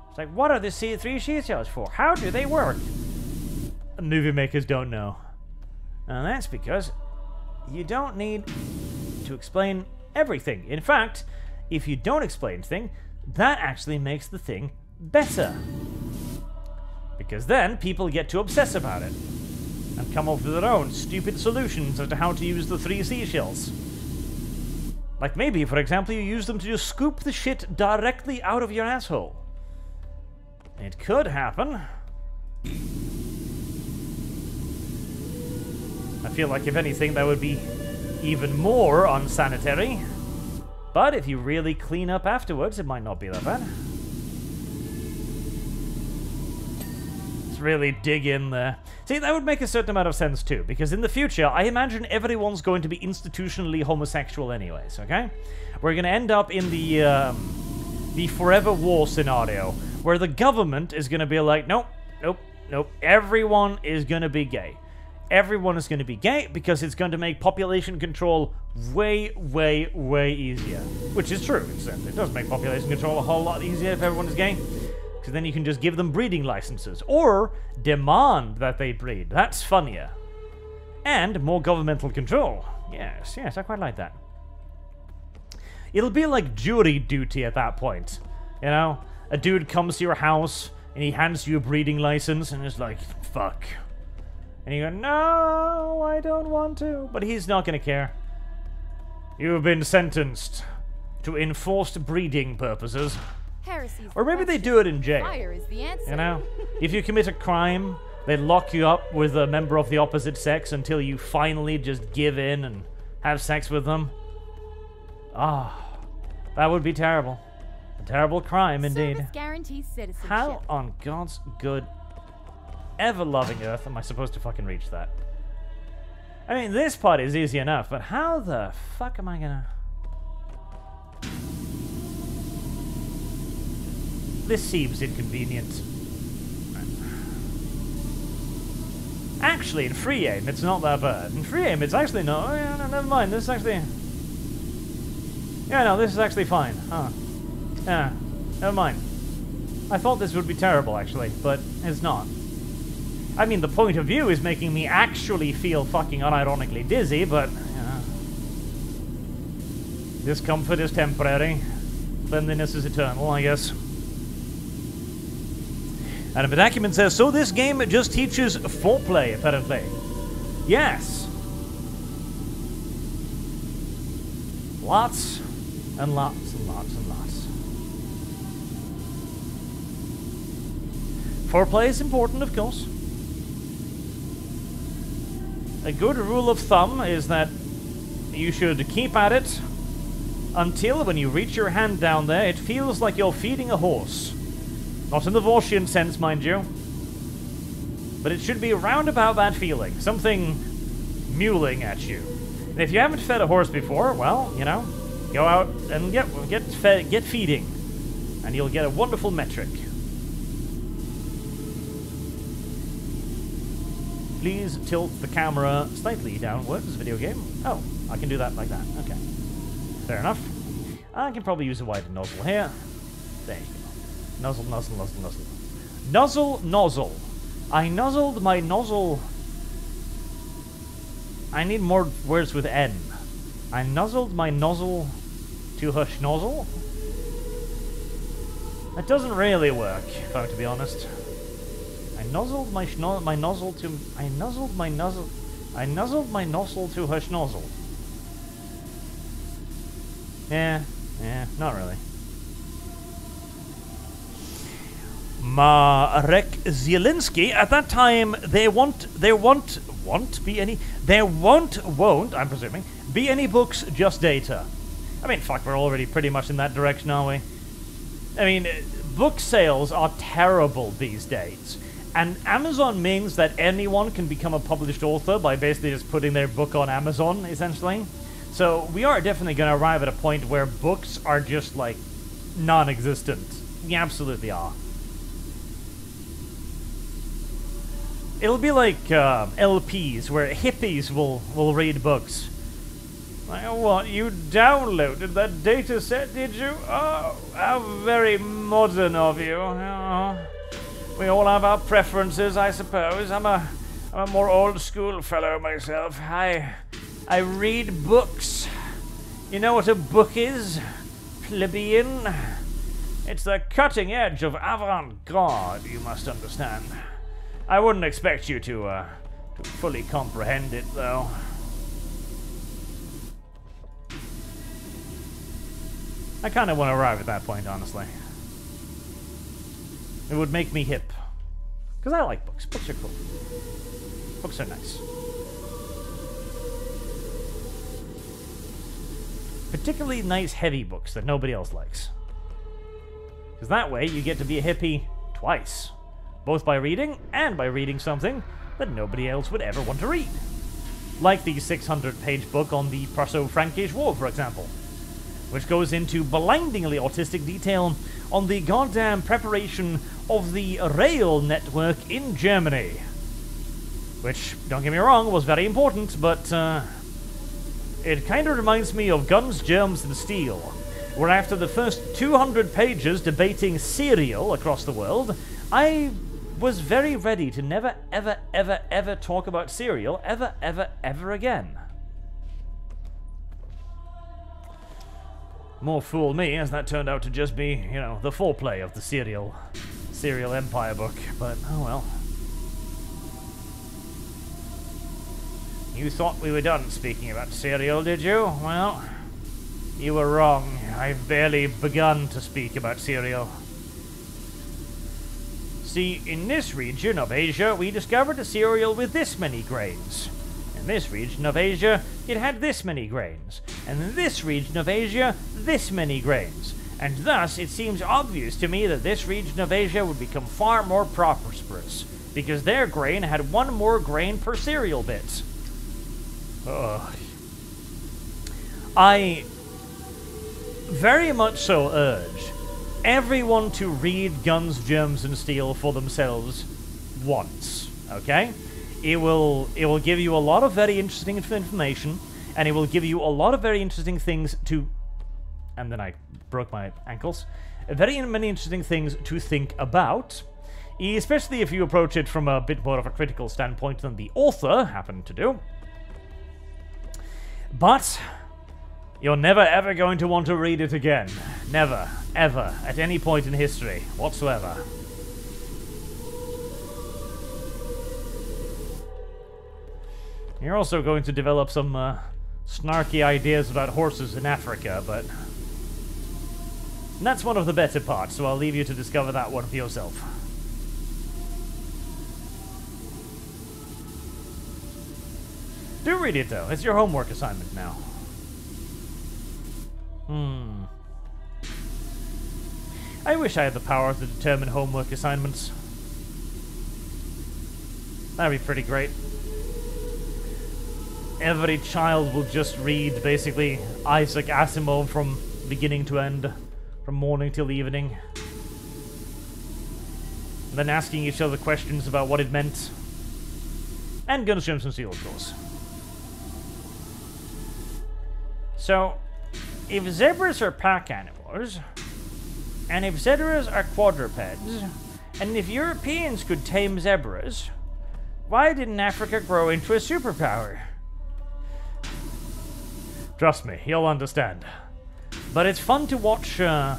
It's like, what are the three seashells for? How do they work? Movie makers don't know. And that's because you don't need to explain everything. In fact, if you don't explain thing, that actually makes the thing better. Because then people get to obsess about it and come up with their own stupid solutions as to how to use the three seashells. Like maybe, for example, you use them to just scoop the shit directly out of your asshole. It could happen. I feel like, if anything, that would be even more unsanitary. But if you really clean up afterwards, it might not be that bad. Let's really dig in there. See, that would make a certain amount of sense too, because in the future, I imagine everyone's going to be institutionally homosexual anyways, okay? We're going to end up in the, um, the forever war scenario, where the government is going to be like, nope, nope, nope, everyone is going to be gay. Everyone is going to be gay because it's going to make population control way, way, way easier. Which is true, uh, It does make population control a whole lot easier if everyone is gay. Because then you can just give them breeding licenses. Or demand that they breed. That's funnier. And more governmental control. Yes, yes, I quite like that. It'll be like jury duty at that point. You know? A dude comes to your house and he hands you a breeding license and is like, fuck. And you go, no, I don't want to. But he's not going to care. You've been sentenced to enforced breeding purposes. Heresy's Or maybe they do it in jail. Fire is the answer. You know? if you commit a crime, they lock you up with a member of the opposite sex until you finally just give in and have sex with them. Ah, that would be terrible. A terrible crime indeed. Service. How on God's good, ever loving earth am I supposed to fucking reach that? I mean, this part is easy enough, but how the fuck am I gonna. This seems inconvenient. Actually, in free aim, it's not that bad. In free aim, it's actually not. Oh, yeah, no, never mind. This is actually. Yeah, no, this is actually fine. Huh. Yeah, never mind. I thought this would be terrible, actually, but it's not. I mean, the point of view is making me actually feel fucking unironically dizzy, but. Discomfort is temporary. Cleanliness is eternal, I guess. And a document says, so this game just teaches foreplay, apparently. Yes. Lots and lots and lots and lots. Foreplay is important, of course. A good rule of thumb is that you should keep at it until when you reach your hand down there, it feels like you're feeding a horse. Not in the Vorshian sense, mind you. But it should be around about that feeling. Something muling at you. And if you haven't fed a horse before, well, you know, go out and get get fed, get feeding, and you'll get a wonderful metric. Please tilt the camera slightly downwards, video game. Oh, I can do that like that. Okay. Fair enough. I can probably use a wider nozzle here. There you go. Nuzzle, nuzzle, nuzzle, nuzzle. Nuzzle, nozzle. I nuzzled my nozzle. I need more words with N. I nuzzled my nozzle to her schnozzle. That doesn't really work, if I'm to be honest. Nuzzled my schno my nozzle to I nuzzled my nuzzle I nuzzled my nozzle to her schnozzle. Yeah, yeah, not really. Marek Zielinski. At that time, there won't, there won't, won't be any, there won't, won't, I'm presuming, be any books, just data. I mean, fuck, we're already pretty much in that direction, aren't we? I mean, book sales are terrible these days. And Amazon means that anyone can become a published author by basically just putting their book on Amazon, essentially. So we are definitely going to arrive at a point where books are just like non existent. We absolutely are. It'll be like uh, LPs where hippies will, will read books. I what, you downloaded that data set, did you? Oh, how very modern of you. Oh, we all have our preferences, I suppose. I'm a, I'm a more old school fellow myself. I, I read books. You know what a book is? Plebeian. It's the cutting edge of avant-garde, you must understand. I wouldn't expect you to, uh, to fully comprehend it, though. I kind of want to arrive at that point, honestly. It would make me hip. Because I like books. Books are cool. Books are nice. Particularly nice heavy books that nobody else likes. Because that way you get to be a hippie twice both by reading and by reading something that nobody else would ever want to read. Like the 600 page book on the Prusso Frankish War, for example, which goes into blindingly autistic detail on the goddamn preparation of the rail network in Germany. Which, don't get me wrong, was very important, but uh, it kind of reminds me of Guns, Germs, and Steel, where after the first 200 pages debating cereal across the world, I was very ready to never, ever, ever, ever talk about cereal ever, ever, ever again. More fool me, as that turned out to just be, you know, the foreplay of the serial, cereal empire book. But oh well. You thought we were done speaking about cereal, did you? Well, you were wrong. I've barely begun to speak about cereal. See, in this region of Asia, we discovered a cereal with this many grains. In this region of Asia, it had this many grains, and in this region of Asia, this many grains. And thus, it seems obvious to me that this region of Asia would become far more prosperous, because their grain had one more grain per cereal bit. Ugh. I very much so urge everyone to read Guns, Germs, and Steel for themselves once. Okay? It will it will give you a lot of very interesting information, and it will give you a lot of very interesting things to. And then I broke my ankles. Very many interesting things to think about, especially if you approach it from a bit more of a critical standpoint than the author happened to do. But you're never ever going to want to read it again. Never, ever, at any point in history whatsoever. You're also going to develop some uh, snarky ideas about horses in Africa, but that's one of the better parts, so I'll leave you to discover that one for yourself. Do read it, though. It's your homework assignment now. Hmm. I wish I had the power to determine homework assignments. That'd be pretty great. Every child will just read, basically, Isaac Asimov from beginning to end, from morning till evening. And then asking each other questions about what it meant. And Guns, Germs, and Steel, of course. So, if zebras are pack animals, and if zebras are quadrupeds, and if Europeans could tame zebras, why didn't Africa grow into a superpower? Trust me, you'll understand. But it's fun to watch. Uh,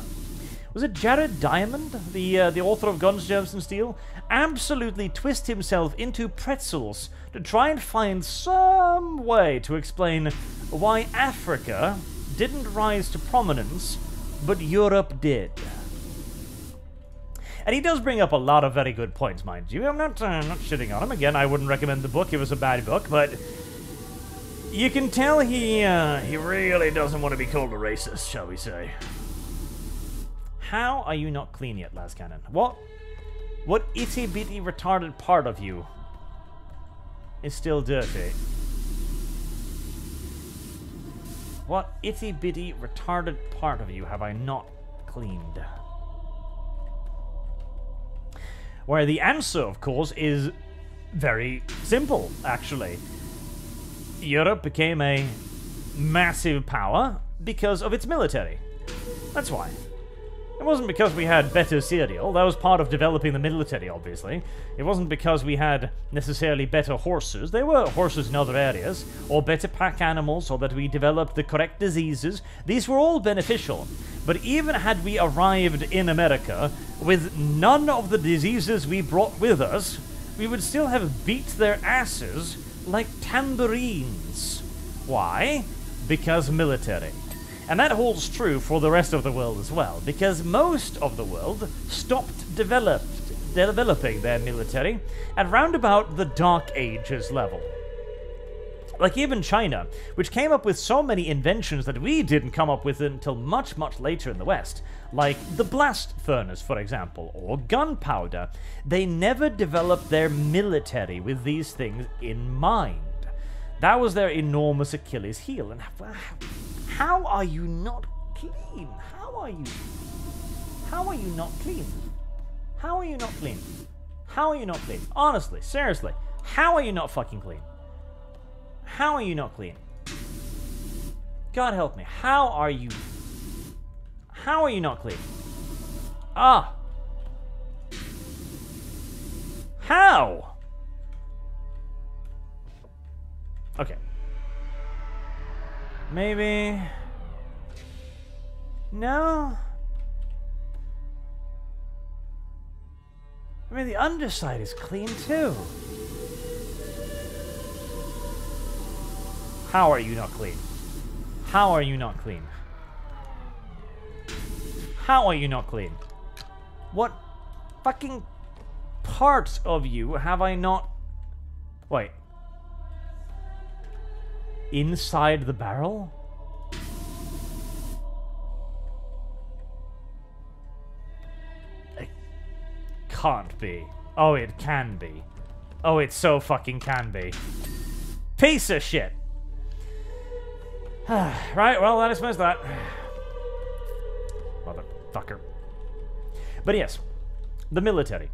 was it Jared Diamond, the uh, the author of Guns, Germs, and Steel, absolutely twist himself into pretzels to try and find some way to explain why Africa didn't rise to prominence, but Europe did. And he does bring up a lot of very good points, mind you. I'm not, uh, not shitting on him. Again, I wouldn't recommend the book. It was a bad book, but you can tell he uh, he really doesn't want to be called a racist, shall we say. How are you not clean yet, Lascannon? What what itty bitty retarded part of you is still dirty? What itty bitty retarded part of you have I not cleaned? Where the answer, of course, is very simple, actually. Europe became a massive power because of its military. That's why. It wasn't because we had better cereal, that was part of developing the military, obviously. It wasn't because we had necessarily better horses, there were horses in other areas, or better pack animals, or that we developed the correct diseases. These were all beneficial. But even had we arrived in America with none of the diseases we brought with us, we would still have beat their asses like tambourines. Why? Because military. And that holds true for the rest of the world as well, because most of the world stopped developed, developing their military at round about the Dark Ages level. Like even China, which came up with so many inventions that we didn't come up with until much, much later in the West, like the blast furnace, for example, or gunpowder, they never developed their military with these things in mind. That was their enormous Achilles heel, and how are you not clean? How are you? How are you not clean? How are you not clean? How are you not clean? Honestly, seriously, how are you not fucking clean? How are you not clean? God help me. How are you? How are you not clean? Ah. How? Okay. Maybe... No? I mean, the underside is clean, too. How are you not clean? How are you not clean? How are you not clean? What fucking parts of you have I not... Wait. inside the barrel? It can't be. Oh, it can be. Oh, it so fucking can be. Piece of shit. right, well, that explains that. But yes, the military.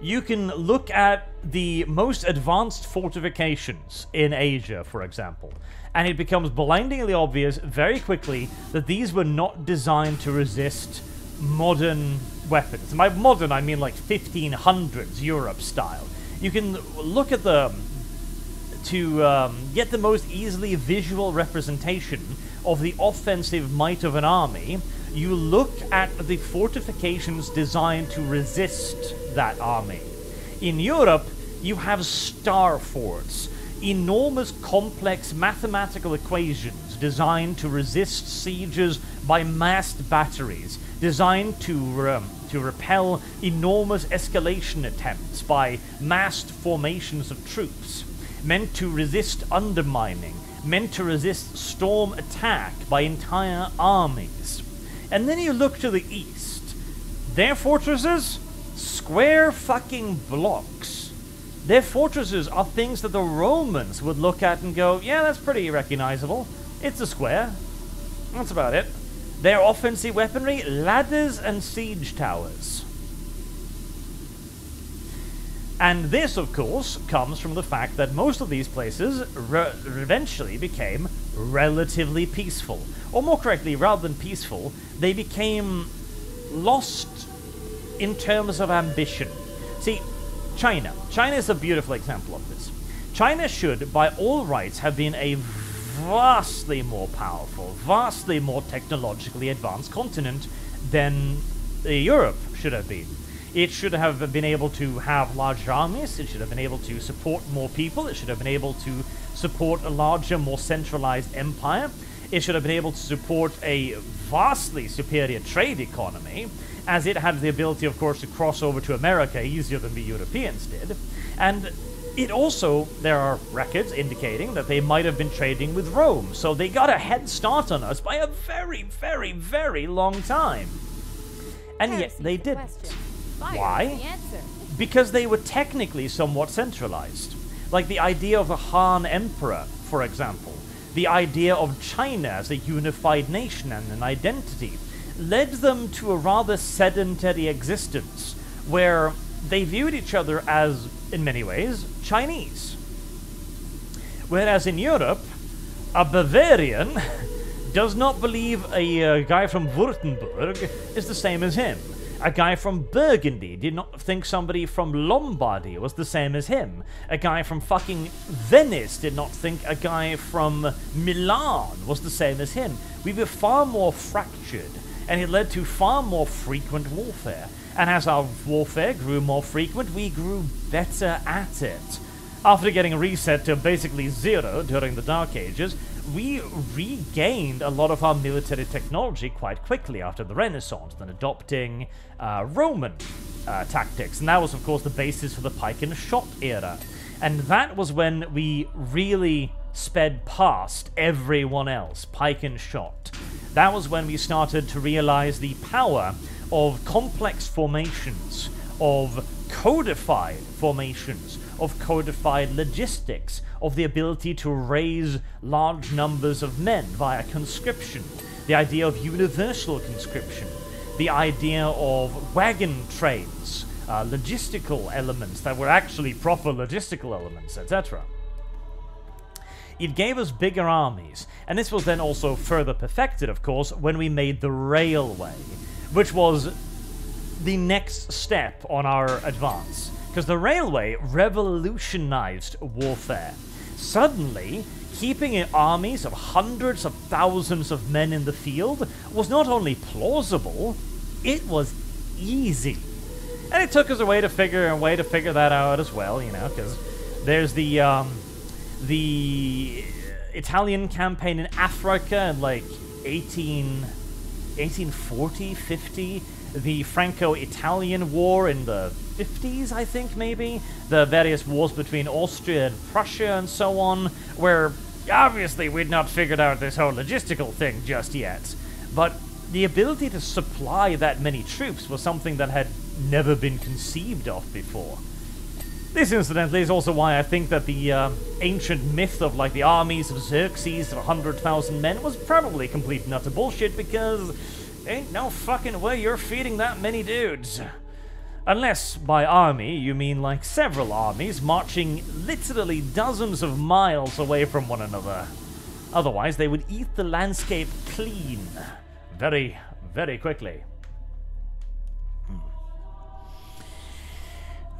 You can look at the most advanced fortifications in Asia, for example, and it becomes blindingly obvious very quickly that these were not designed to resist modern weapons. And by modern, I mean like 1500s Europe style. You can look at the to um, get the most easily visual representation of the offensive might of an army, you look at the fortifications designed to resist that army. In Europe, you have star forts, enormous complex mathematical equations designed to resist sieges by massed batteries, designed to um, to repel enormous escalation attempts by massed formations of troops meant to resist undermining, meant to resist storm attack by entire armies. And then you look to the east. Their fortresses? Square fucking blocks. Their fortresses are things that the Romans would look at and go, yeah, that's pretty recognizable. It's a square. That's about it. Their offensive weaponry? Ladders and siege towers. And this, of course, comes from the fact that most of these places eventually became relatively peaceful. Or more correctly, rather than peaceful, they became lost in terms of ambition. See, China. China is a beautiful example of this. China should, by all rights, have been a vastly more powerful, vastly more technologically advanced continent than uh, Europe should have been. It should have been able to have larger armies. It should have been able to support more people. It should have been able to support a larger, more centralized empire. It should have been able to support a vastly superior trade economy, as it had the ability, of course, to cross over to America easier than the Europeans did. And it also, there are records indicating that they might have been trading with Rome, so they got a head start on us by a very, very, very long time. And yet they didn't. Why? Because they were technically somewhat centralized. Like the idea of a Han Emperor, for example, the idea of China as a unified nation and an identity, led them to a rather sedentary existence, where they viewed each other as, in many ways, Chinese. Whereas in Europe, a Bavarian does not believe a uh, guy from Württemberg is the same as him. A guy from Burgundy did not think somebody from Lombardy was the same as him. A guy from fucking Venice did not think a guy from Milan was the same as him. We were far more fractured, and it led to far more frequent warfare. And as our warfare grew more frequent, we grew better at it. After getting reset to basically zero during the Dark Ages, we regained a lot of our military technology quite quickly after the Renaissance, then adopting uh, Roman uh, tactics. And that was, of course, the basis for the pike and shot era. And that was when we really sped past everyone else, pike and shot. That was when we started to realize the power of complex formations, of codified formations, of codified logistics, of the ability to raise large numbers of men via conscription, the idea of universal conscription, the idea of wagon trains, uh, logistical elements that were actually proper logistical elements, etc. It gave us bigger armies, and this was then also further perfected, of course, when we made the railway, which was the next step on our advance. Because the railway revolutionized warfare. Suddenly, keeping in armies of hundreds of thousands of men in the field was not only plausible, it was easy. And it took us a way to figure a way to figure that out as well, you know, because there's the um, the Italian campaign in Africa in like 18, 1840, 50, the Franco-Italian War in the 50s, I think maybe, the various wars between Austria and Prussia and so on, where obviously we'd not figured out this whole logistical thing just yet, but the ability to supply that many troops was something that had never been conceived of before. This, incidentally, is also why I think that the uh, ancient myth of like the armies of Xerxes of 100,000 men was probably complete and utter bullshit because ain't no fucking way you're feeding that many dudes. Unless by army you mean like several armies marching literally dozens of miles away from one another. Otherwise, they would eat the landscape clean very, very quickly. Hmm.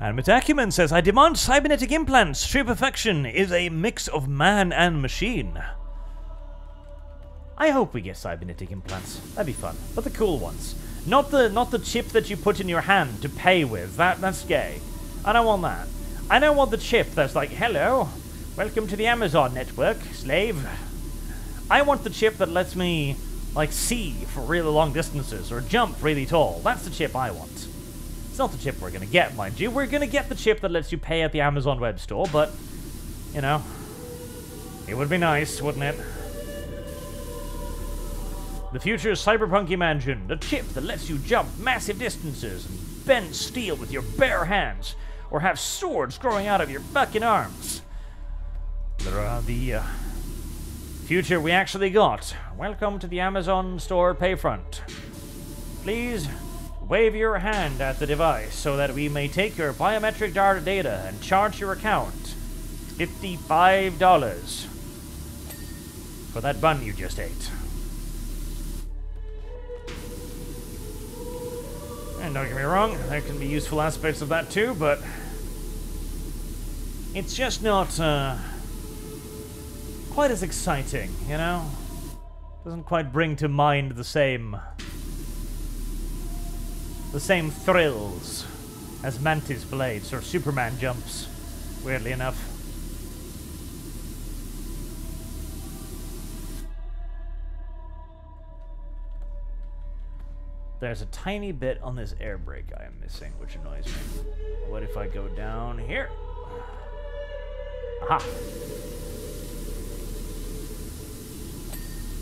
And Metacumen says, I demand cybernetic implants. True perfection is a mix of man and machine. I hope we get cybernetic implants. That'd be fun. But the cool ones. Not the not the chip that you put in your hand to pay with. That that's gay. I don't want that. I don't want the chip that's like, hello, welcome to the Amazon network, slave. I want the chip that lets me like see for really long distances or jump really tall. That's the chip I want. It's not the chip we're gonna get, mind you. We're gonna get the chip that lets you pay at the Amazon web store, but, you know, it would be nice, wouldn't it? The future cyberpunk imagined, a chip that lets you jump massive distances and bend steel with your bare hands, or have swords growing out of your fucking arms. The, the uh, future we actually got. Welcome to the Amazon store payfront. Please Wave your hand at the device so that we may take your biometric data and charge your account. $55 for that bun you just ate. Don't get me wrong, there can be useful aspects of that too, but it's just not uh, quite as exciting, you know? Doesn't quite bring to mind the same the same thrills as Mantis blades or Superman jumps, weirdly enough. There's a tiny bit on this air brake I am missing, which annoys me. What if I go down here? Aha!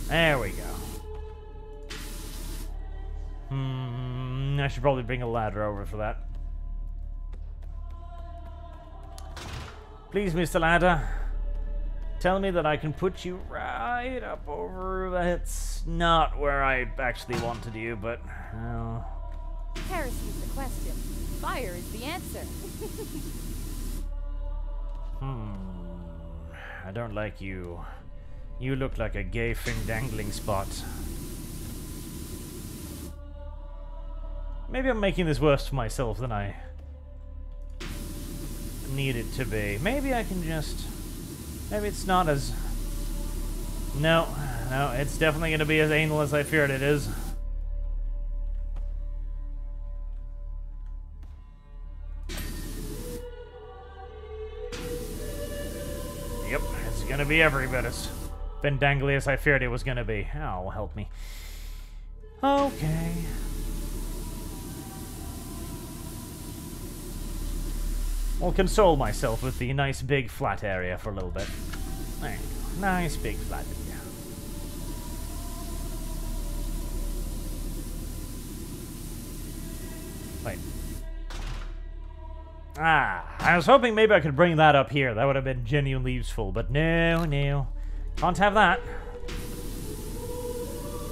There we go. Hmm, I should probably bring a ladder over for that. Please, Mr. Ladder, tell me that I can put you right up over. That's not where I actually wanted you, but, well... Heresy is the question. Fire is the answer. hmm. I don't like you. You look like a gay thing dangling spot. Maybe I'm making this worse for myself than I need it to be. Maybe I can just... Maybe it's not as... No, no, it's definitely going to be as anal as I feared it is. Yep, it's going to be every bit as dangly as I feared it was going to be. Oh, help me. Okay. I'll console myself with the nice big flat area for a little bit. There Nice big flat area. Wait. Ah, I was hoping maybe I could bring that up here. That would have been genuinely useful, but no, no. Can't have that.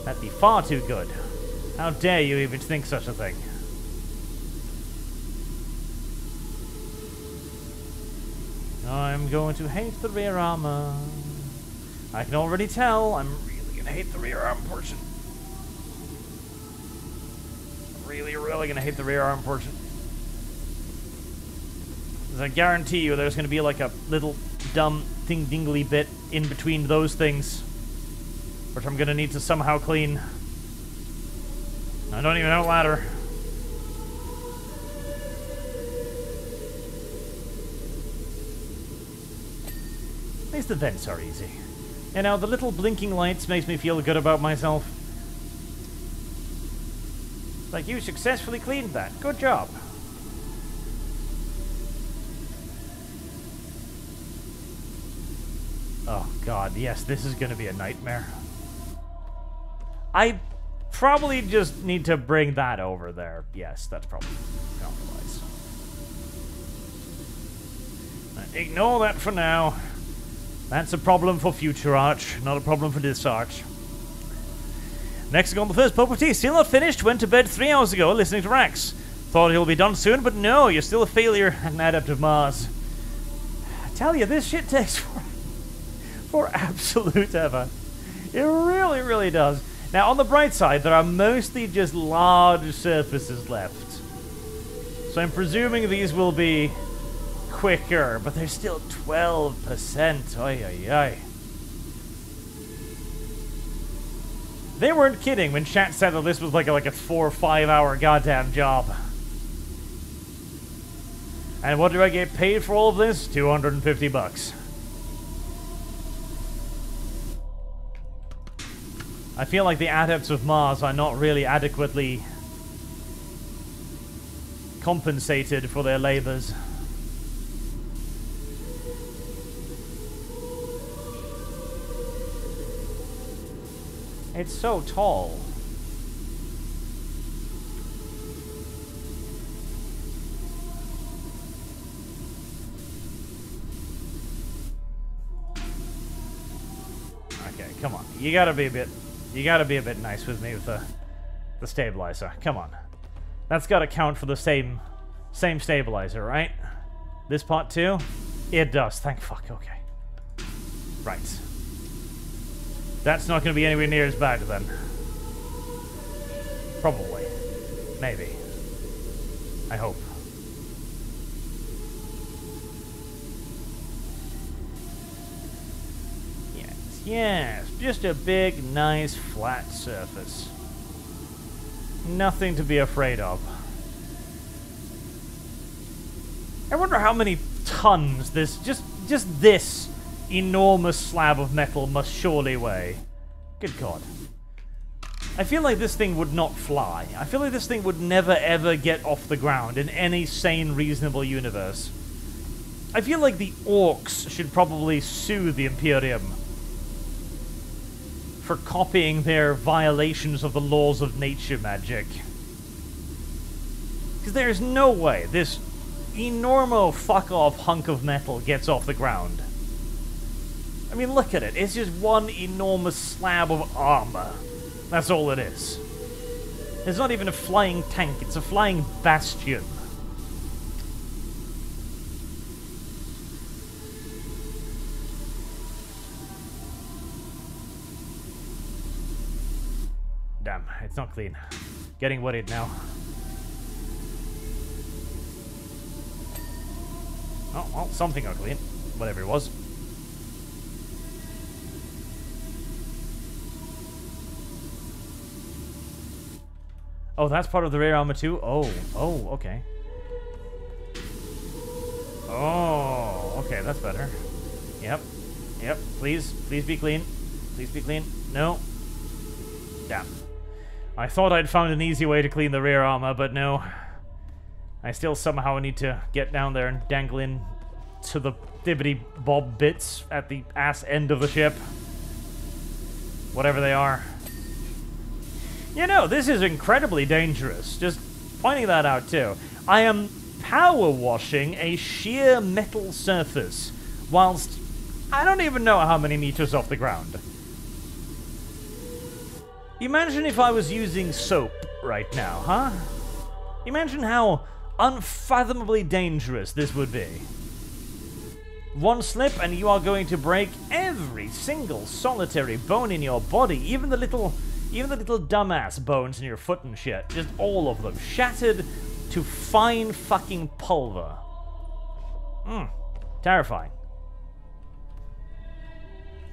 That'd be far too good. How dare you even think such a thing? I'm going to hate the rear armor. I can already tell I'm really gonna hate the rear arm portion. Really, really gonna hate the rear arm portion. I guarantee you there's gonna be like a little dumb thing dingly bit in between those things. Which I'm gonna need to somehow clean. I don't even a ladder. At least the vents are easy. And now the little blinking lights makes me feel good about myself. Like you successfully cleaned that. Good job. Oh, god, yes, this is gonna be a nightmare. I probably just need to bring that over there. Yes, that's probably compromise. Ignore that for now. That's a problem for future Arch, not a problem for this Arch. Next on the first of Tea, still not finished, went to bed three hours ago listening to Rax. Thought he'll be done soon, but no, you're still a failure an adept of Mars. I tell you, this shit takes for, for absolute ever. It really, really does. Now, on the bright side, there are mostly just large surfaces left. So I'm presuming these will be quicker, but they're still 12%. Oi, oi, oi. They weren't kidding when chat said that this was like a, like a four or five hour goddamn job. And what do I get paid for all of this? 250 bucks. I feel like the adepts of Mars are not really adequately compensated for their labors. It's so tall. Okay, come on. You gotta be a bit you gotta be a bit nice with me with the the stabilizer. Come on. That's gotta count for the same same stabilizer, right? This part too? It does, thank fuck, okay. Right. That's not gonna be anywhere near as bad then. Probably. Maybe. I hope. Yes, yes. Just a big, nice, flat surface. Nothing to be afraid of. I wonder how many tons this just just this enormous slab of metal must surely weigh. Good god. I feel like this thing would not fly. I feel like this thing would never ever get off the ground in any sane, reasonable universe. I feel like the orcs should probably sue the Imperium for copying their violations of the laws of nature magic. Because there's no way this enormo fuck off hunk of metal gets off the ground. I mean, look at it. It's just one enormous slab of armor. That's all it is. It's not even a flying tank, it's a flying bastion. Damn, it's not clean. Getting worried now. Oh, well, something ugly. Whatever it was. Oh, that's part of the rear armor too? Oh, oh, okay. Oh, okay, that's better. Yep, yep, please, please be clean. Please be clean. No. Damn. I thought I'd found an easy way to clean the rear armor, but no. I still somehow need to get down there and dangle in to the dibbity bob bits at the ass end of the ship. Whatever they are. You know, this is incredibly dangerous. Just pointing that out too. I am power washing a sheer metal surface whilst I don't even know how many meters off the ground. Imagine if I was using soap right now, huh? Imagine how unfathomably dangerous this would be. One slip and you are going to break every single solitary bone in your body, even the little even the little dumbass bones in your foot and shit. Just all of them. Shattered to fine fucking pulver. Hmm. Terrifying.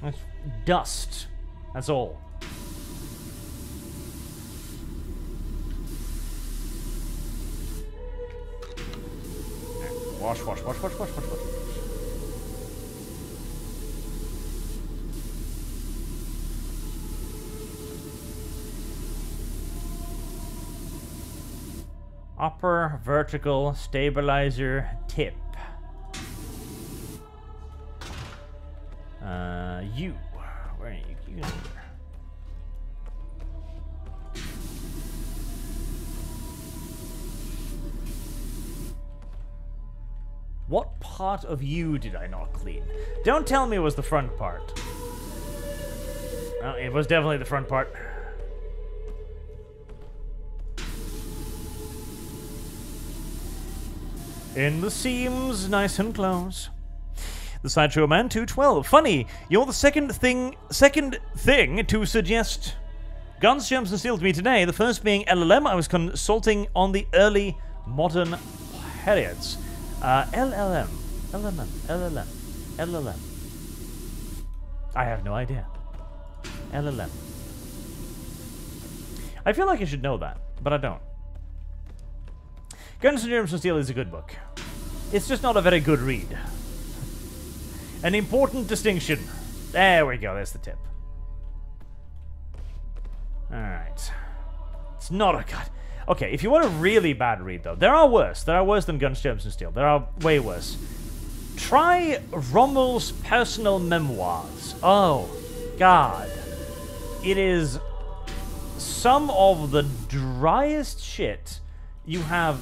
That's dust. That's all. Wash, wash, wash, wash, wash, wash, wash. Upper vertical stabilizer tip. Uh, you? Where are you? You. What part of you did I not clean? Don't tell me it was the front part. Well, it was definitely the front part. In the seams, nice and close. The Sideshow Man 212. Funny, you're the second thing second thing to suggest Guns, Germs, and Steel to me today. The first being LLM. I was consulting on the early modern periods. Uh, LLM. LLM. LLM. LLM. I have no idea. LLM. I feel like I should know that, but I don't. Guns and Germs and Steel is a good book. It's just not a very good read. An important distinction. There we go, there's the tip. Alright. It's not a god. Okay, if you want a really bad read, though, there are worse. There are worse than Guns, Germs, and Steel. There are way worse. Try Rommel's personal memoirs. Oh, God. It is some of the driest shit you have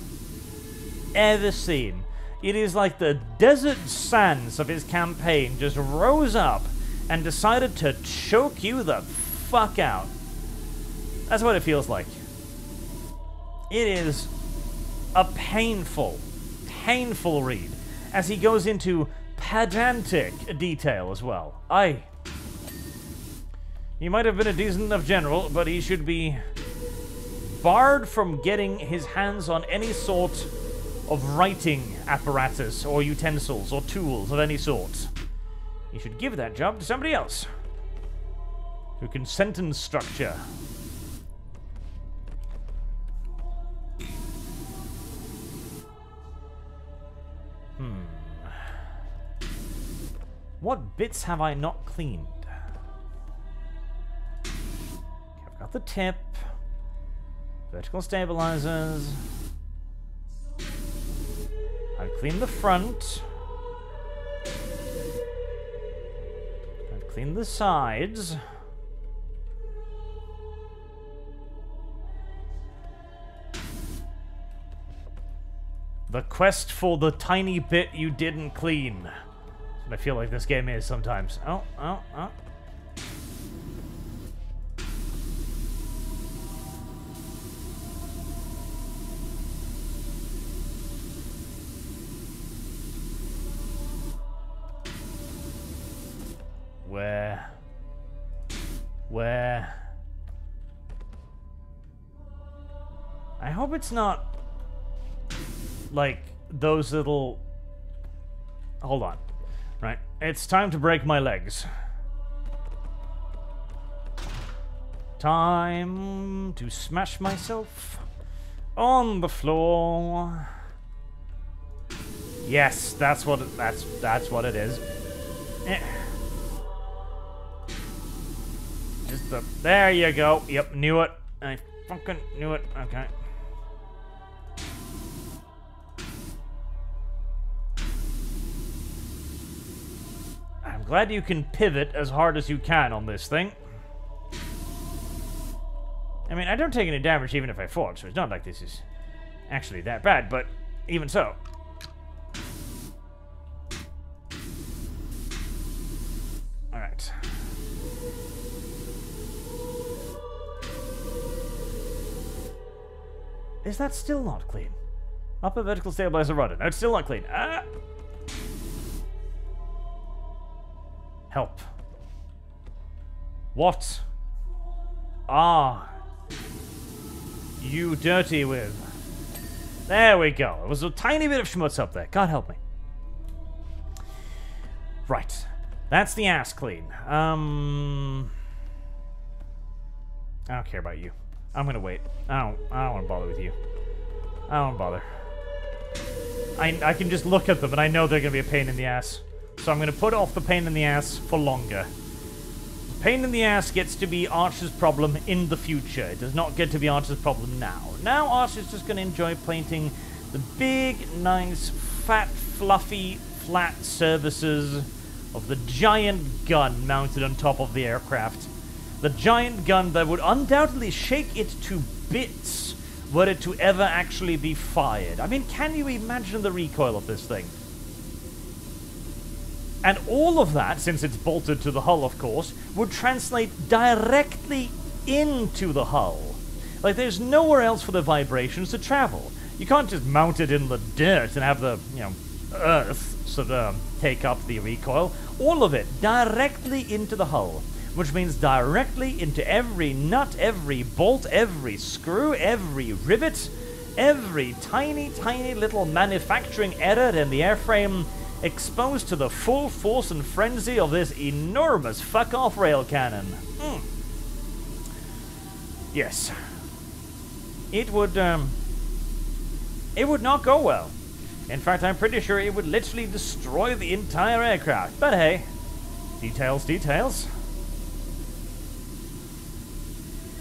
ever seen. It is like the desert sands of his campaign just rose up and decided to choke you the fuck out. That's what it feels like. It is a painful, painful read as he goes into pedantic detail as well. I. He might have been a decent enough general, but he should be barred from getting his hands on any sort of writing apparatus or utensils or tools of any sort. You should give that job to somebody else who can sentence structure. Hmm. What bits have I not cleaned? I've got the tip. Vertical stabilizers. I've cleaned the front. I've cleaned the sides. The quest for the tiny bit you didn't clean. I feel like this game is sometimes. Oh, oh, oh. Where? Where? I hope it's not like those little. Hold on. Right. It's time to break my legs. Time to smash myself on the floor. Yes, that's what it, that's that's what it is. Eh. Just the there you go. Yep, knew it. I fucking knew it. Okay. I'm glad you can pivot as hard as you can on this thing. I mean, I don't take any damage even if I fall, so it's not like this is actually that bad, but even so. Alright. Is that still not clean? Upper vertical stabilizer rudder. No, it's still not clean. Ah! Help. What? Ah. You dirty with. There we go. It was a tiny bit of schmutz up there. God help me. Right. That's the ass clean. Um. I don't care about you. I'm gonna wait. I don't. I don't want to bother with you. I don't bother. I I can just look at them and I know they're gonna be a pain in the ass. So I'm gonna put off the pain in the ass for longer. The pain in the ass gets to be Archer's problem in the future. It does not get to be Archer's problem now. Now Archer's just gonna enjoy painting the big, nice, fat, fluffy, flat surfaces of the giant gun mounted on top of the aircraft. The giant gun that would undoubtedly shake it to bits were it to ever actually be fired. I mean, can you imagine the recoil of this thing? And all of that, since it's bolted to the hull, of course, would translate directly into the hull. Like, there's nowhere else for the vibrations to travel. You can't just mount it in the dirt and have the, you know, earth sort of take up the recoil. All of it directly into the hull, which means directly into every nut, every bolt, every screw, every rivet, every tiny, tiny little manufacturing error in the airframe exposed to the full force and frenzy of this enormous fuck-off rail cannon. Mm. Yes. It would, um... It would not go well. In fact, I'm pretty sure it would literally destroy the entire aircraft. But hey, details, details.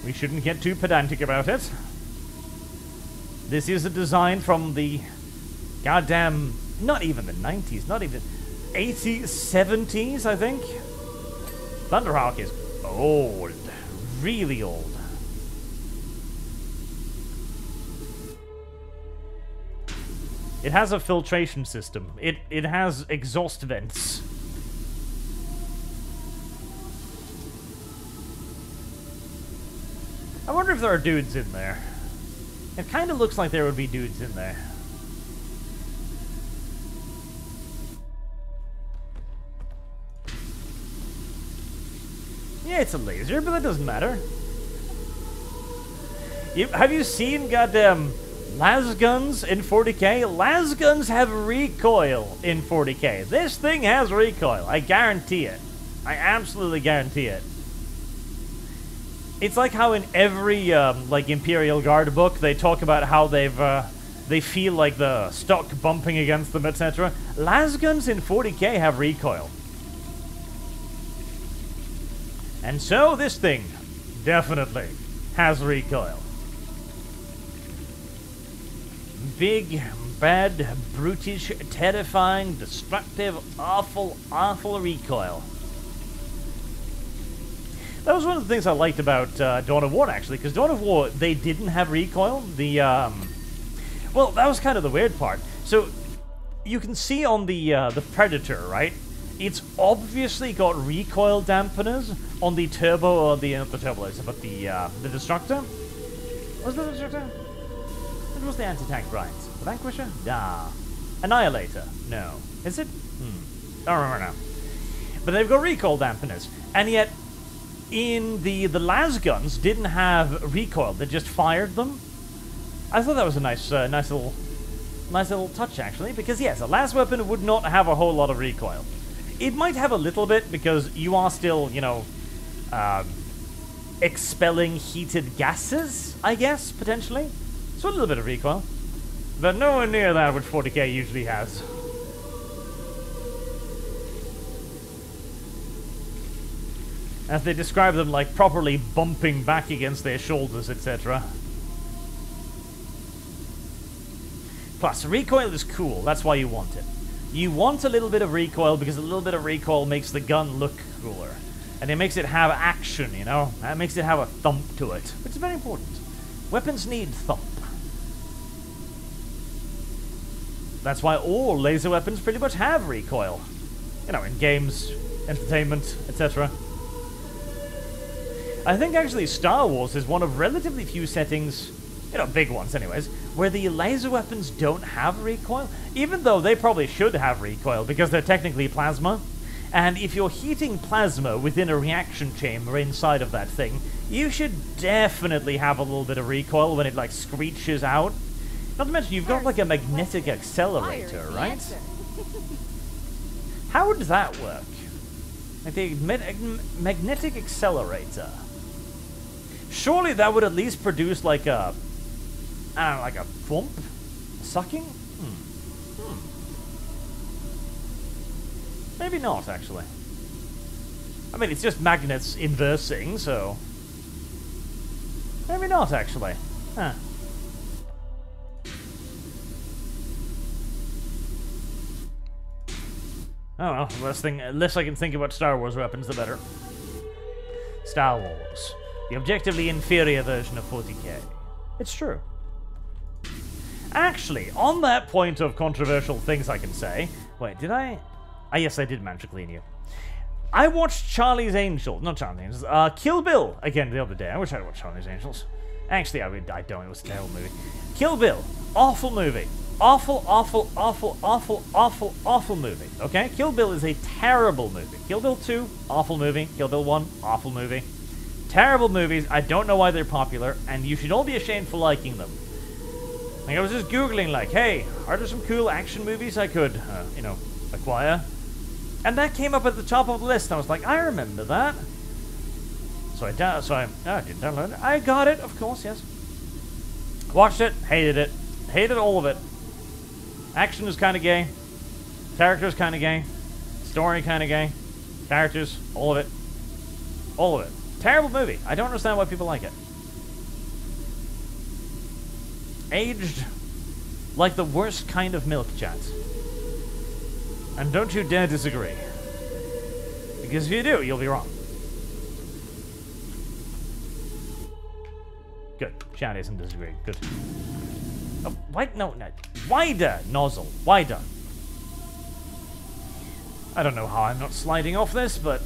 We shouldn't get too pedantic about it. This is a design from the goddamn, not even the 90s, not even 80s, 70s, I think. Thunderhawk is old, really old. It has a filtration system. It it has exhaust vents. I wonder if there are dudes in there. It kind of looks like there would be dudes in there. Yeah, it's a laser, but that doesn't matter. You, have you seen goddamn Lasguns in 40k? Lasguns have recoil in 40k. This thing has recoil. I guarantee it. I absolutely guarantee it. It's like how in every um, like Imperial Guard book they talk about how they've uh, they feel like the stock bumping against them, etc. Lasguns in 40k have recoil. And so this thing definitely has recoil. Big, bad, brutish, terrifying, destructive, awful, awful recoil. That was one of the things I liked about uh, Dawn of War, actually, because Dawn of War, they didn't have recoil. The, um... Well, that was kind of the weird part. So, you can see on the, uh, the Predator, right? It's obviously got recoil dampeners on the turbo, or the, uh, the turbo laser, but the, uh, the Destructor? Was the Destructor? It was the anti-tank, right? The Vanquisher? Nah. Annihilator? No. Is it? Hmm. I don't remember now. But they've got recoil dampeners. And yet, in the the las guns didn't have recoil; they just fired them. I thought that was a nice, uh, nice little, nice little touch actually, because yes, a las weapon would not have a whole lot of recoil. It might have a little bit because you are still, you know, um, expelling heated gases, I guess potentially. So a little bit of recoil, but nowhere near that what 40k usually has. As they describe them like properly bumping back against their shoulders, etc. Plus, recoil is cool, that's why you want it. You want a little bit of recoil because a little bit of recoil makes the gun look cooler. And it makes it have action, you know? That makes it have a thump to it, which is very important. Weapons need thump. That's why all laser weapons pretty much have recoil. You know, in games, entertainment, etc. I think actually Star Wars is one of relatively few settings, you know, big ones anyways, where the laser weapons don't have recoil, even though they probably should have recoil because they're technically plasma. And if you're heating plasma within a reaction chamber inside of that thing, you should definitely have a little bit of recoil when it like screeches out. Not to mention you've got like a magnetic accelerator, right? How would that work? Like the magnetic accelerator. Surely that would at least produce like a, I don't know, like a thump? Sucking? Hmm. Hmm. Maybe not, actually. I mean, it's just magnets inversing, so... Maybe not, actually. Huh. Oh well, less thing, less I can think about Star Wars weapons, the better. Star Wars, the objectively inferior version of 40k. It's true. Actually, on that point of controversial things I can say, wait, did I? Ah, yes, I did magically in you. I watched Charlie's Angels, not Charlie's Angels, uh, Kill Bill again the other day. I wish I'd watched Charlie's Angels. Actually, I, would, I don't. It was a terrible movie. Kill Bill, awful movie. Awful, awful, awful, awful, awful, awful movie. Okay? Kill Bill is a terrible movie. Kill Bill 2, awful movie. Kill Bill 1, awful movie. Terrible movies. I don't know why they're popular, and you should all be ashamed for liking them. Like, I was just Googling, like, hey, are there some cool action movies I could, uh, you know, acquire? And that came up at the top of the list. I was like, I remember that. So I, da- so I, oh, I did download it. I got it, of course, yes. Watched it, hated it. Hated all of it. Action is kind of gay. Characters kind of gay. Story kind of gay. Characters, all of it. All of it. Terrible movie. I don't understand why people like it. Aged like the worst kind of milk chat. And don't you dare disagree. Because if you do, you'll be wrong. Good. Chat isn't disagreeing. Good. Oh, why? No, no. Wider nozzle. Wider. I don't know how I'm not sliding off this, but...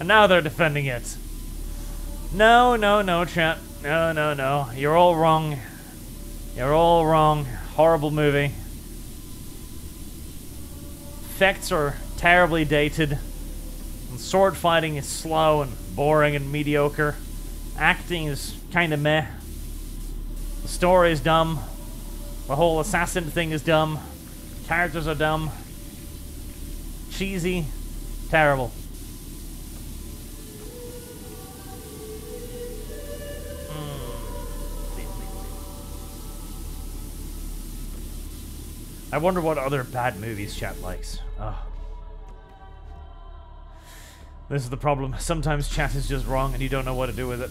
and now they're defending it. No, no, no, chat. No, no, no. You're all wrong. You're all wrong. Horrible movie. Effects are terribly dated. And sword fighting is slow and boring and mediocre. Acting is kind of meh. The story is dumb. The whole assassin thing is dumb. Characters are dumb. Cheesy. Terrible. I wonder what other bad movies chat likes. Ugh. This is the problem. Sometimes chat is just wrong and you don't know what to do with it.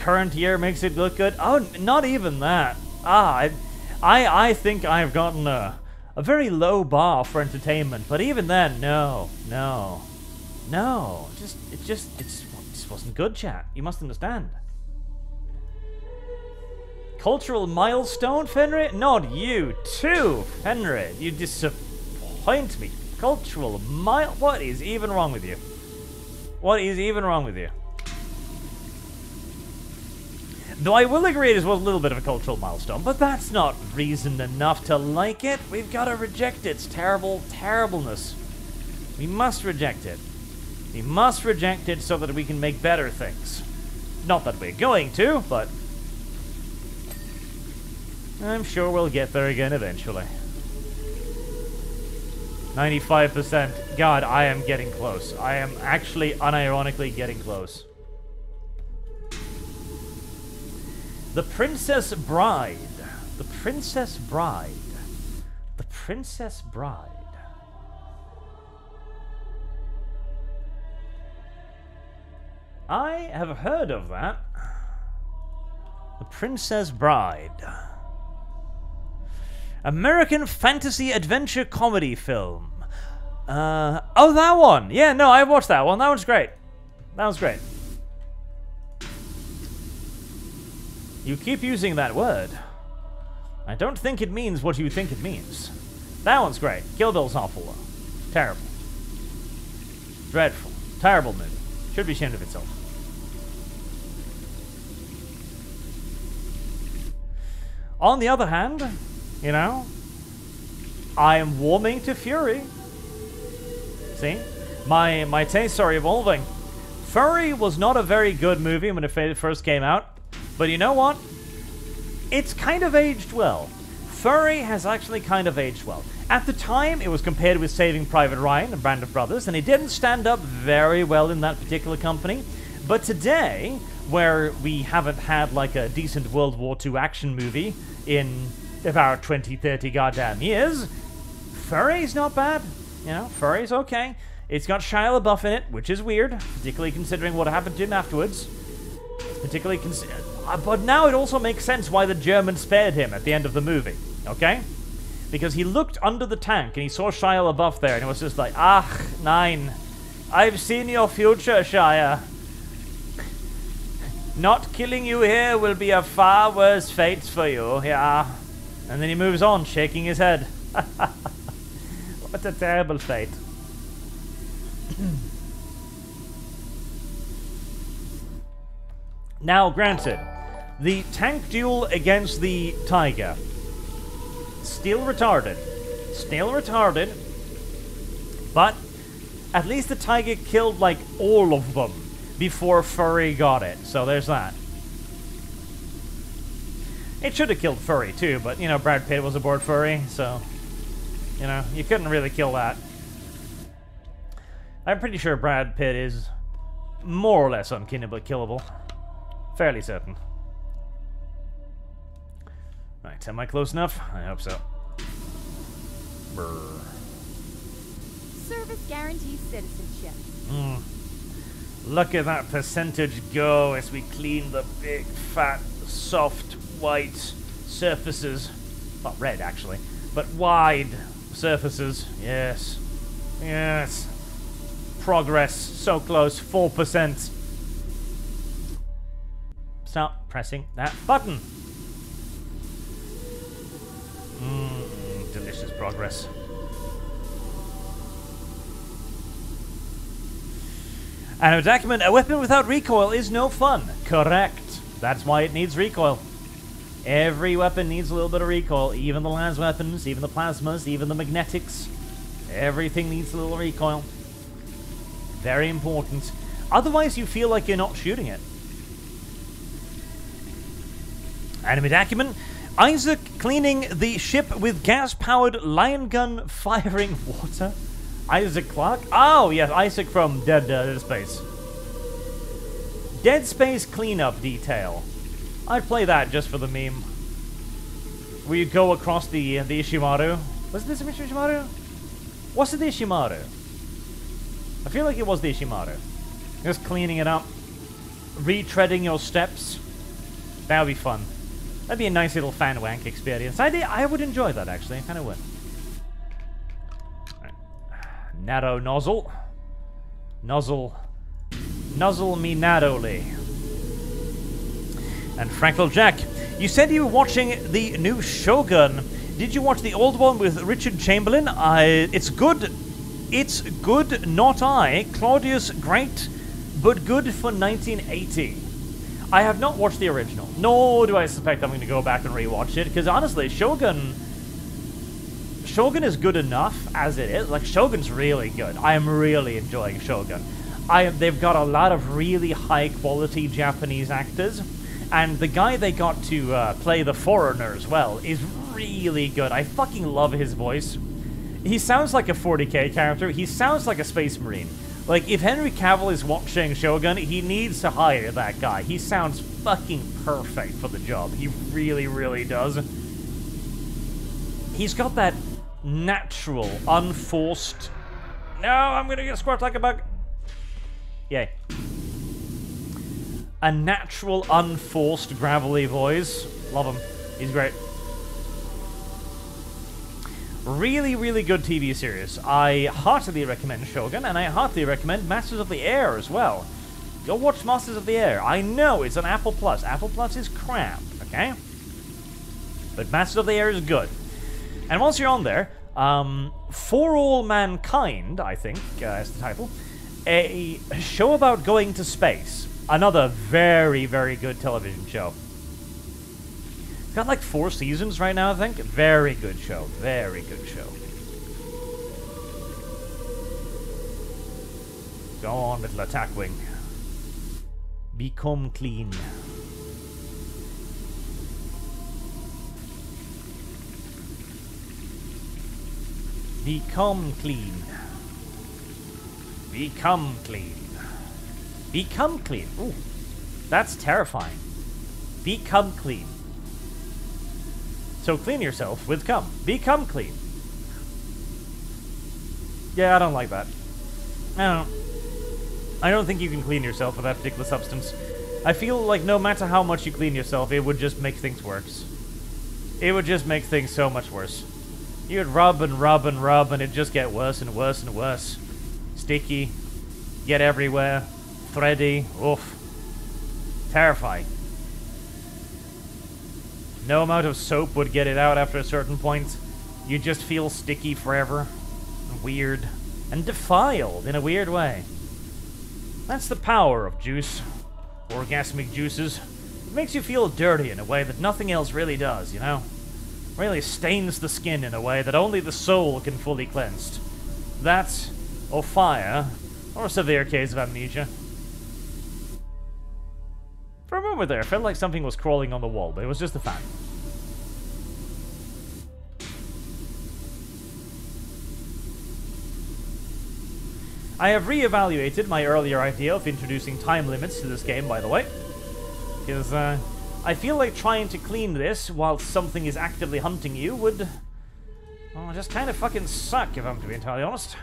Current year makes it look good? Oh, not even that. Ah, I, I, I think I've gotten a, a very low bar for entertainment, but even then, no, no, no. Just, it just, it's, it just wasn't good, chat. You must understand. Cultural milestone, Fenrir? Not you, too, Fenrir. You disappoint me. Cultural mile... What is even wrong with you? What is even wrong with you? Though I will agree it was a little bit of a cultural milestone, but that's not reason enough to like it. We've got to reject its terrible terribleness. We must reject it. We must reject it so that we can make better things. Not that we're going to, but I'm sure we'll get there again eventually. 95%. God, I am getting close. I am actually unironically getting close. The Princess Bride. The Princess Bride. The Princess Bride. I have heard of that. The Princess Bride. American fantasy adventure comedy film. Uh, oh, that one. Yeah, no, I watched that one. That one's great. That was great. You keep using that word. I don't think it means what you think it means. That one's great. Kill Bill's awful though. Terrible. Dreadful. Terrible movie. Should be ashamed of itself. On the other hand, you know? I am warming to Fury. See? My, my tastes are evolving. Fury was not a very good movie when it first came out. But you know what? It's kind of aged well. Fury has actually kind of aged well. At the time, it was compared with Saving Private Ryan and Band of Brothers, and it didn't stand up very well in that particular company. But today, where we haven't had like a decent World War II action movie in about 20, 30 goddamn years. Fury's not bad. You know, Fury's okay. It's got Shia LaBeouf in it, which is weird, particularly considering what happened to him afterwards. Particularly cons- uh, but now it also makes sense why the Germans spared him at the end of the movie, okay? Because he looked under the tank and he saw Shia LaBeouf there and it was just like, ah, nine. I've seen your future, Shia. Not killing you here will be a far worse fate for you, yeah. And then he moves on, shaking his head. what a terrible fate. now, granted, the tank duel against the Tiger. Still retarded. Still retarded. But at least the Tiger killed like all of them before Fury got it. So there's that. It should have killed Fury too, but you know, Brad Pitt was aboard Fury, so you know, you couldn't really kill that. I'm pretty sure Brad Pitt is more or less unkillable. Killable. Fairly certain. Right, am I close enough? I hope so. Brr. Service guarantees citizenship. Mm. Look at that percentage go as we clean the big, fat, soft, white surfaces. Not red, actually, but wide surfaces. Yes. Yes. Progress. So close. 4%. Stop pressing that button. Mmm, delicious progress. And a document, a weapon without recoil is no fun. Correct. That's why it needs recoil. Every weapon needs a little bit of recoil. Even the las weapons, even the plasmas, even the magnetics. Everything needs a little recoil. Very important. Otherwise, you feel like you're not shooting it. Enemy document. Isaac cleaning the ship with gas-powered lion gun firing water. Isaac Clarke? Oh, yes, Isaac from Dead, uh, Dead Space. Dead Space cleanup detail. I'd play that just for the meme. You go across the uh, the Ishimaru. Was this. Ishimaru? Was it the Ishimaru? I feel like it was the Ishimaru. Just cleaning it up. Retreading your steps. That would be fun. That'd be a nice little fan wank experience. I, I would enjoy that, actually. I kind of would. Narrow nozzle. Nozzle. Nuzzle me narrowly. And Frankville Jack, you said you were watching the new Shogun. Did you watch the old one with Richard Chamberlain? I, it's good. It's good, not I. Claudius, great, but good for 1980. I have not watched the original, nor do I suspect I'm going to go back and rewatch it, because honestly, Shogun Shogun is good enough as it is. Like Shogun's really good. I am really enjoying Shogun. I they've got a lot of really high quality Japanese actors, and the guy they got to uh, play the foreigner as well is really good. I fucking love his voice. He sounds like a 40k character. He sounds like a space marine. Like if Henry Cavill is watching Shogun, he needs to hire that guy. He sounds fucking perfect for the job. He really, really does. He's got that natural, unforced. No, I'm gonna get squirt like a bug. Yay. A natural, unforced, gravelly voice. Love him. He's great. Really, really good TV series. I heartily recommend Shogun, and I heartily recommend Masters of the Air as well. Go watch Masters of the Air. I know it's on Apple Plus. Apple Plus is crap, okay? But Masters of the Air is good. And once you're on there, um, For All Mankind, I think, uh, is the title, a show about going to space. Another very, very good television show. It's got like four seasons right now, I think. Very good show. Very good show. Go on, little attack wing. Become clean. Become clean. Become clean. Become clean. Ooh, that's terrifying. Become clean. So clean yourself with cum. Become clean. Yeah, I don't like that. I don't. I don't think you can clean yourself with that particular substance. I feel like no matter how much you clean yourself, it would just make things worse. It would just make things so much worse. You'd rub and rub and rub, and it'd just get worse and worse and worse. Sticky, get everywhere, thready, oof. Terrifying. No amount of soap would get it out after a certain point. You just feel sticky forever. Weird. And defiled in a weird way. That's the power of juice. Orgasmic juices. It makes you feel dirty in a way that nothing else really does, you know? Really stains the skin in a way that only the soul can fully cleanse. That, or fire, or a severe case of amnesia. For a moment there, I felt like something was crawling on the wall, but it was just a fan. I have re-evaluated my earlier idea of introducing time limits to this game, by the way. Because, uh, I feel like trying to clean this while something is actively hunting you would... Well, just kind of fucking suck, if I'm to be entirely honest.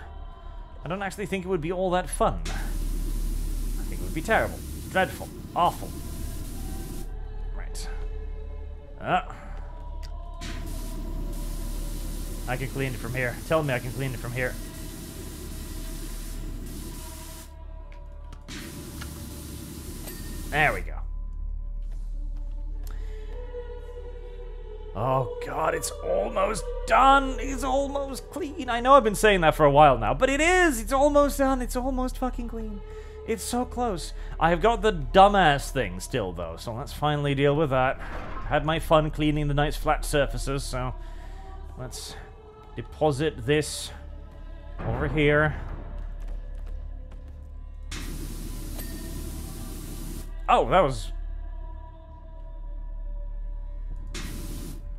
I don't actually think it would be all that fun. I think it would be terrible, dreadful, awful. Ah. I can clean it from here. Tell me I can clean it from here. There we go. Oh god, it's almost done. It's almost clean. I know I've been saying that for a while now, but it is. It's almost done. It's almost fucking clean. It's so close. I have got the dumbass thing still, though, so let's finally deal with that. Had my fun cleaning the nice flat surfaces, so let's deposit this over here. Oh, that was...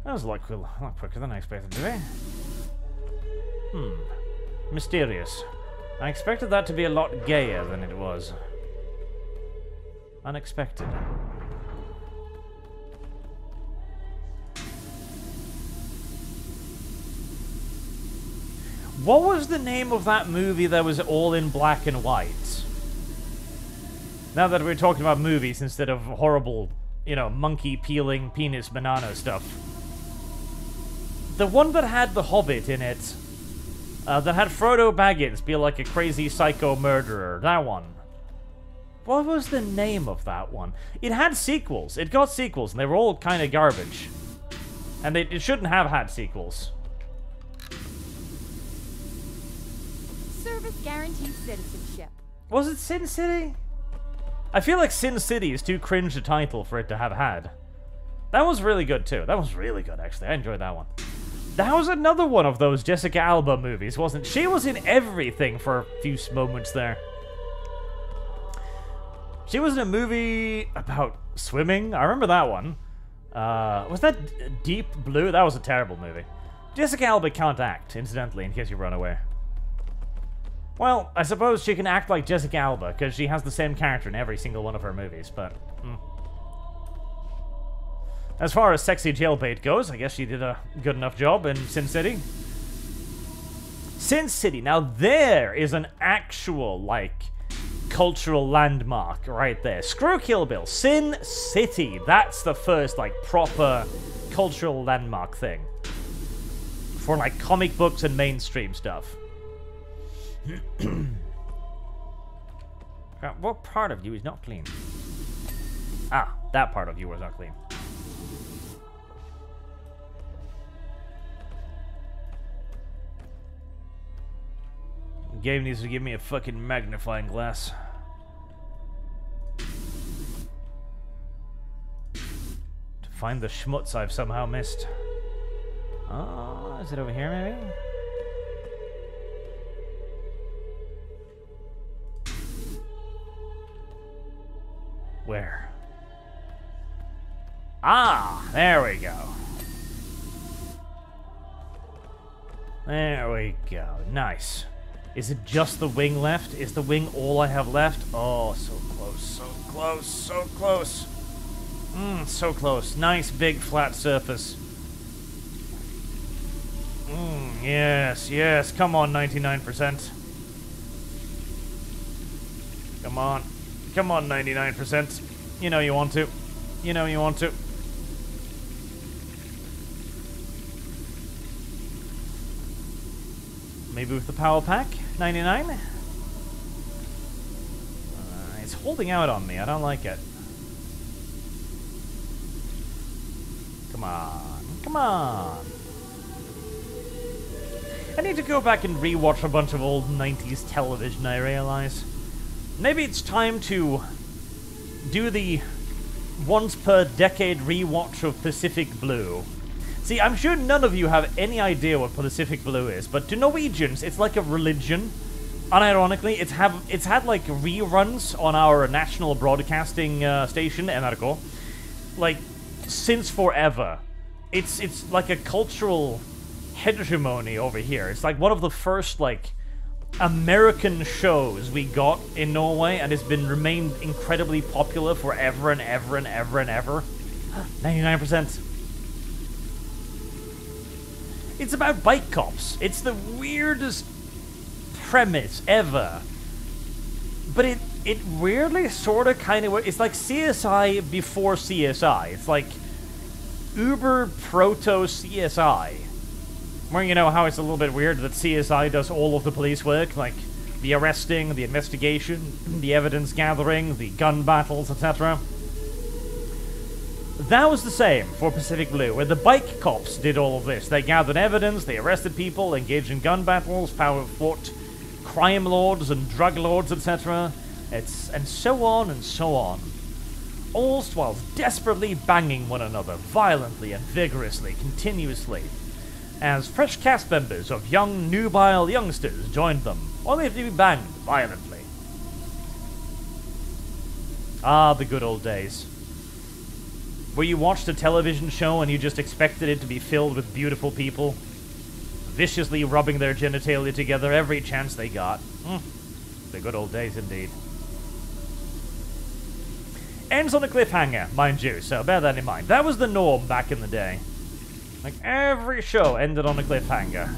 That was a lot, cool, a lot quicker than I expected to be. Hmm. Mysterious. I expected that to be a lot gayer than it was. Unexpected. What was the name of that movie that was all in black and white? Now that we're talking about movies instead of horrible, you know, monkey peeling penis banana stuff. The one that had the Hobbit in it, uh, that had Frodo Baggins be like a crazy psycho murderer, that one. What was the name of that one? It had sequels. It got sequels, and they were all kind of garbage. And they, it shouldn't have had sequels. Service guarantees citizenship. Was it Sin City? I feel like Sin City is too cringe a title for it to have had. That was really good too. That was really good actually. I enjoyed that one. That was another one of those Jessica Alba movies, wasn't she? was in everything for a few moments there. She was in a movie about swimming. I remember that one. Uh, was that Deep Blue? That was a terrible movie. Jessica Alba can't act, incidentally, in case you run away. Well, I suppose she can act like Jessica Alba, because she has the same character in every single one of her movies, but... As far as sexy jailbait goes, I guess she did a good enough job in Sin City. Sin City, now there is an actual, like, cultural landmark right there. Screw Kill Bill. Sin City, that's the first, like, proper cultural landmark thing. For, like, comic books and mainstream stuff. what part of you is not clean? Ah, that part of you was not clean. Game needs to give me a fucking magnifying glass. To find the schmutz I've somehow missed. Oh, is it over here maybe? Where? Ah, there we go. There we go. Nice. Is it just the wing left? Is the wing all I have left? Oh, so close, so close, so close. Mmm, so close. Nice big flat surface. Mmm, yes, yes. Come on, 99%. Come on. Come on, 99%. You know you want to. You know you want to. Maybe with the power pack? 99? Uh, it's holding out on me. I don't like it. Come on. Come on. I need to go back and rewatch a bunch of old 90s television, I realize. Maybe it's time to do the once per decade rewatch of Pacific Blue. See, I'm sure none of you have any idea what Pacific Blue is, but to Norwegians, it's like a religion. Unironically, it's have it's had like reruns on our national broadcasting uh, station, NRK, like since forever. It's it's like a cultural hegemony over here. It's like one of the first like American shows we got in Norway, and it's been remained incredibly popular forever and ever and ever and ever. 99%. It's about bike cops. It's the weirdest premise ever. But it it weirdly sort of kind of it's like CSI before CSI. It's like Uber proto CSI. Where you know how it's a little bit weird that CSI does all of the police work, like the arresting, the investigation, the evidence gathering, the gun battles, etc. That was the same for Pacific Blue, where the bike cops did all of this. They gathered evidence, they arrested people, engaged in gun battles, power fought crime lords and drug lords, etc. It's and so on and so on. All whilst desperately banging one another violently and vigorously, continuously, as fresh cast members of young, nubile youngsters joined them, only to be banged violently. Ah, the good old days. Where you watched a television show and you just expected it to be filled with beautiful people, viciously rubbing their genitalia together every chance they got. Mm, the good old days indeed. Ends on a cliffhanger, mind you, so bear that in mind. That was the norm back in the day. Like, every show ended on a cliffhanger.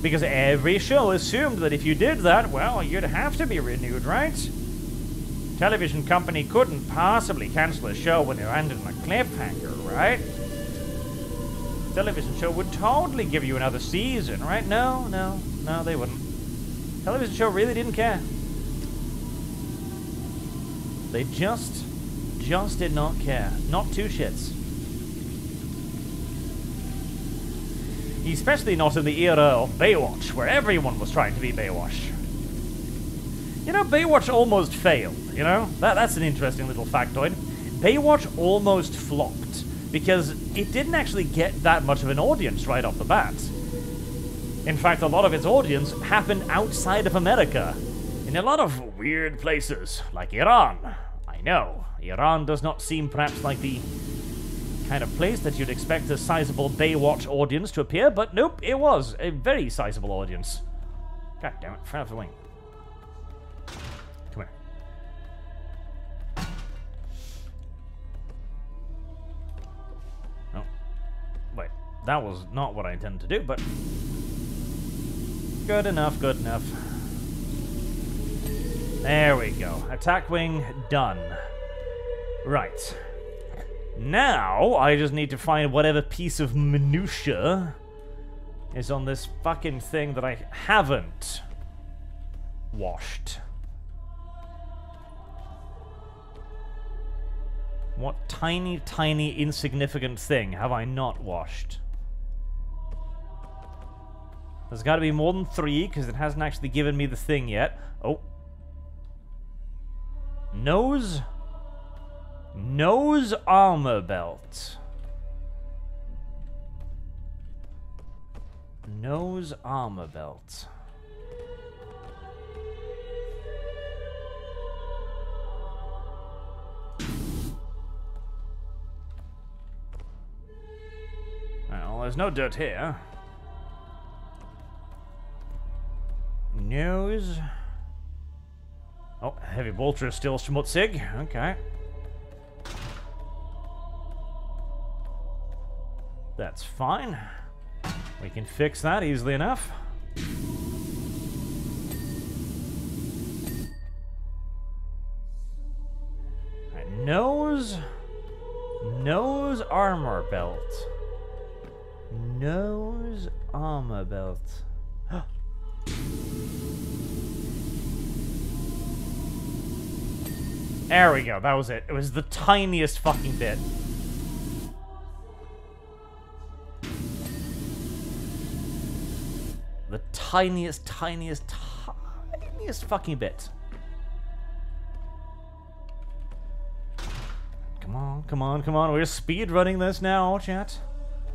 Because every show assumed that if you did that, well, you'd have to be renewed, right? Television company couldn't possibly cancel a show when it ended on a cliffhanger, right? Television show would totally give you another season, right? No, no, no, they wouldn't. Television show really didn't care. They just, just did not care. Not two shits. Especially not in the era of Baywatch, where everyone was trying to be Baywatch. You know, Baywatch almost failed, you know? That, that's an interesting little factoid. Baywatch almost flopped, because it didn't actually get that much of an audience right off the bat. In fact, a lot of its audience happened outside of America, in a lot of weird places, like Iran. I know, Iran does not seem perhaps like the kind of place that you'd expect a sizable Baywatch audience to appear, but nope, it was a very sizable audience. God damn it, front of the wing. That was not what I intended to do, but... Good enough, good enough. There we go. Attack wing done. Right. Now, I just need to find whatever piece of minutia is on this fucking thing that I haven't washed. What tiny, tiny, insignificant thing have I not washed? There's got to be more than three, because it hasn't actually given me the thing yet. Oh. Nose? Nose armor belt. Nose armor belt. Well, there's no dirt here. News. Oh, heavy bolter is still schmutzig. Okay. That's fine. We can fix that easily enough. Right, nose. Nose armor belt. Nose armor belt there we go. That was it. It was the tiniest fucking bit. The tiniest, tiniest, tiniest fucking bit. Come on, come on, come on. We're speed running this now, chat.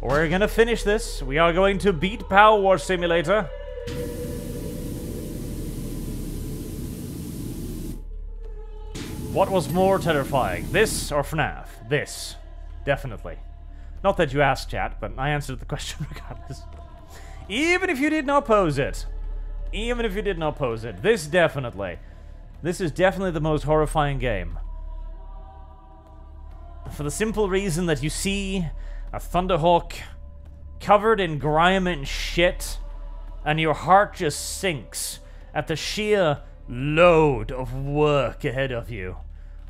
We're gonna finish this. We are going to beat Power Wash Simulator. What was more terrifying, this or FNAF? This. Definitely. Not that you asked, chat, but I answered the question regardless. Even if you did not pose it. Even if you did not pose it. This definitely. This is definitely the most horrifying game. For the simple reason that you see a Thunderhawk covered in grime and shit, and your heart just sinks at the sheer load of work ahead of you.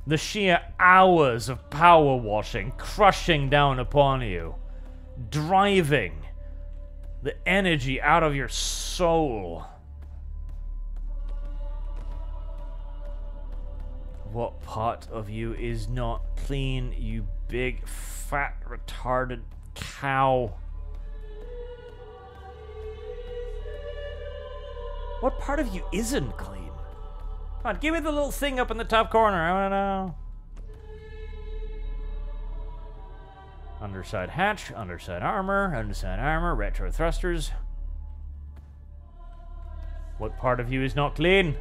The sheer hours of power washing crushing down upon you, driving the energy out of your soul. What part of you is not clean, you big, fat, retarded cow? What part of you isn't clean? Come on, give me the little thing up in the top corner. I want to know. Underside hatch, underside armor, underside armor, retro thrusters. What part of you is not clean?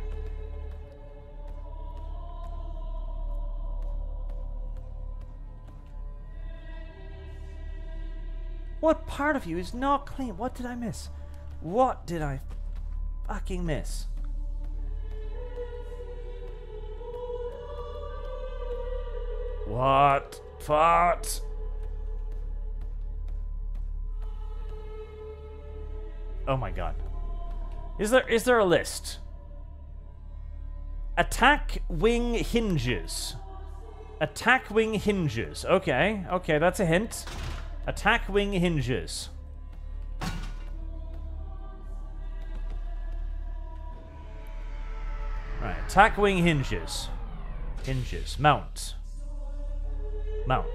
What part of you is not clean? What did I miss? What did I fucking miss? What part? Oh my god. Is there is there a list? Attack wing hinges. Attack wing hinges. Okay, okay, that's a hint. Attack wing hinges. Right, attack wing hinges. Hinges. Mount. Mount.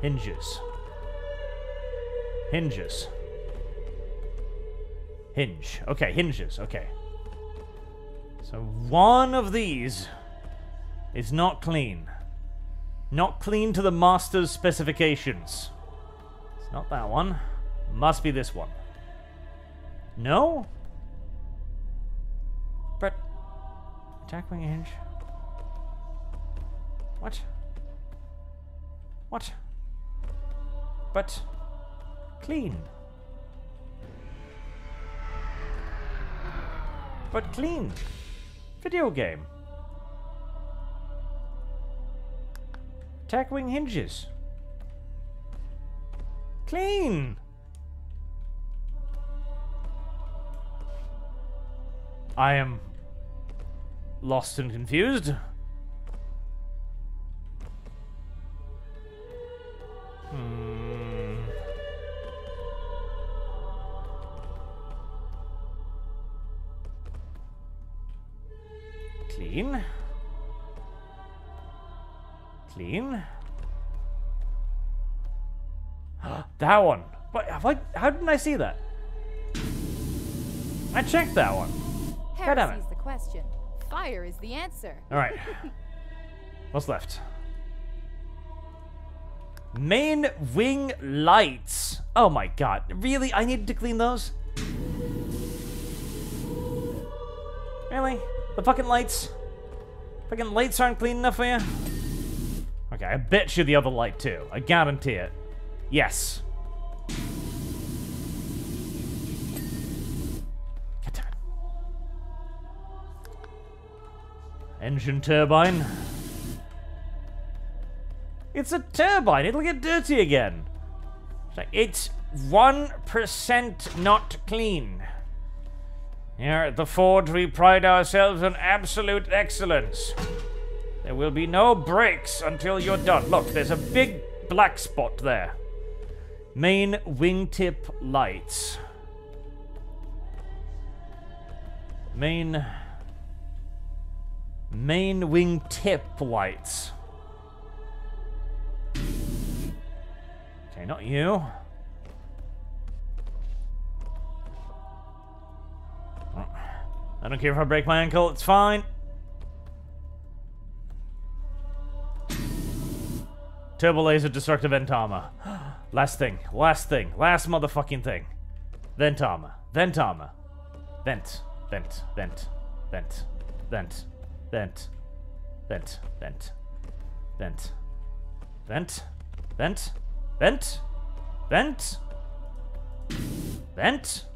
Hinges. Hinges. Hinge. Okay, hinges. Okay. So one of these is not clean. Not clean to the master's specifications. It's not that one. Must be this one. No? Attack wing hinge. What? What? But... Clean. But clean. Video game. Attack wing hinges. Clean. I am lost and confused. Hmm. Clean. Clean. that one. What? Have I, how didn't I see that? I checked that one. God damn it. The question. Fire is the answer. All right. What's left? Main wing lights. Oh my god. Really? I needed to clean those? Really? The fucking lights? Fucking lights aren't clean enough for you? Okay, I bet you the other light too. I guarantee it. Yes. Engine turbine. It's a turbine. It'll get dirty again. It's 1% not clean. Here at the Forge, we pride ourselves on absolute excellence. There will be no breaks until you're done. Look, there's a big black spot there. Main wingtip lights. Main... Main wingtip lights. Okay, not you. I don't care if I break my ankle, it's fine. Turbo laser destructor vent armor. last thing, last thing, last motherfucking thing. Vent armor, vent. Vent, vent, vent, vent, vent, vent, vent, vent, vent, vent, vent, vent, vent.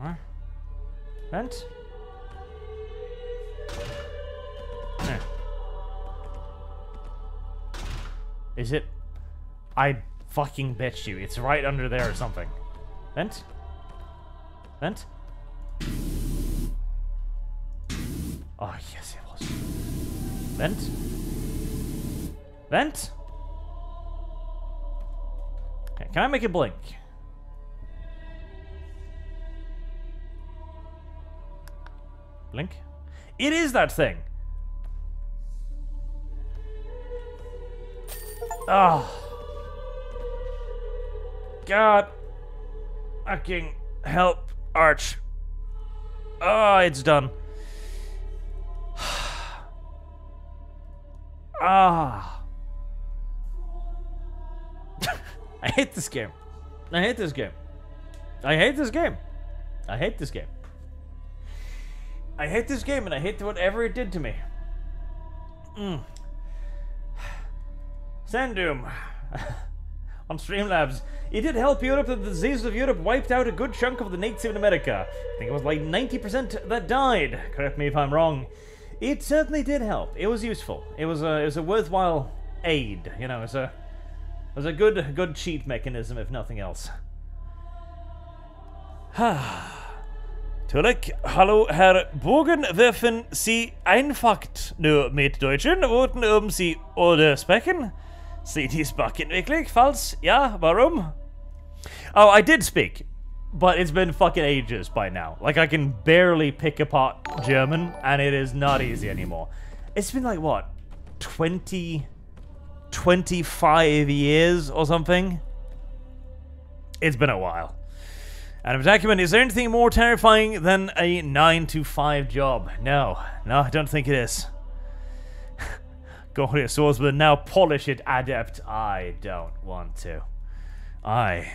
Huh? Vent? Eh. Is it? I fucking bet you. It's right under there or something. Vent? Vent? Oh, yes, it was. Vent? Vent? Okay, can I make it blink? Blink? It is that thing! Oh. God. Fucking help, Arch. Oh, it's done. Ah. I hate this game. I hate this game. I hate this game. I hate this game. I hate this game and I hate whatever it did to me. Mm. Sandum on Streamlabs. It did help Europe that the disease of Europe wiped out a good chunk of the natives in America. I think it was like 90% that died. Correct me if I'm wrong. It certainly did help. It was useful. It was a, it was a worthwhile aid. You know, it was a, it was a good, good cheat mechanism, if nothing else. Ha Tulek, hallo Herr Bogen, werfen Sie einfach nur mit Deutschen? Wollten um Sie oder sprechen? Sie die sprechen wirklich? Falls? Ja, warum? Oh, I did speak, but it's been fucking ages by now. Like, I can barely pick apart German, and it is not easy anymore. It's been like, what, 20, 25 years or something? It's been a while. Adam Document, is there anything more terrifying than a 9 to 5 job? No, no, I don't think it is. Glorious Swordsman, now polish it, Adept. I don't want to. I.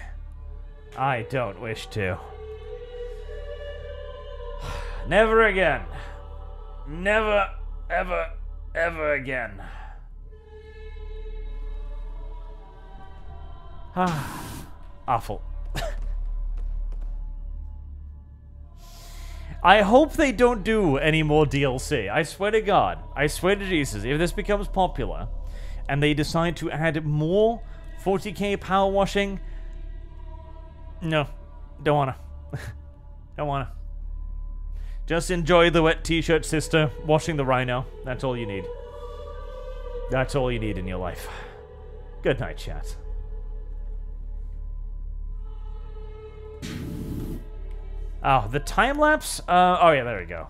I don't wish to. Never again. Never, ever, ever again. Ah, awful. I hope they don't do any more DLC. I swear to God. I swear to Jesus. If this becomes popular and they decide to add more 40k power washing, no. Don't wanna. don't wanna. Just enjoy the wet t-shirt sister washing the rhino. That's all you need. That's all you need in your life. Good night, chat. Oh, the time lapse? Uh, oh yeah, there we go.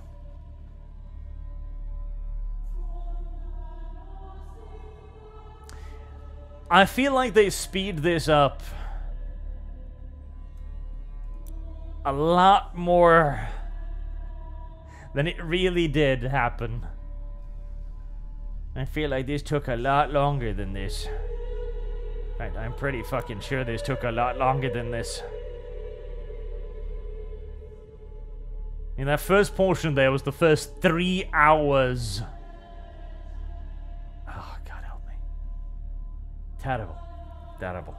I feel like they speed this up a lot more than it really did happen. I feel like this took a lot longer than this. Right, I'm pretty fucking sure this took a lot longer than this. In that first portion there was the first three hours. Oh, God help me. Terrible. Terrible.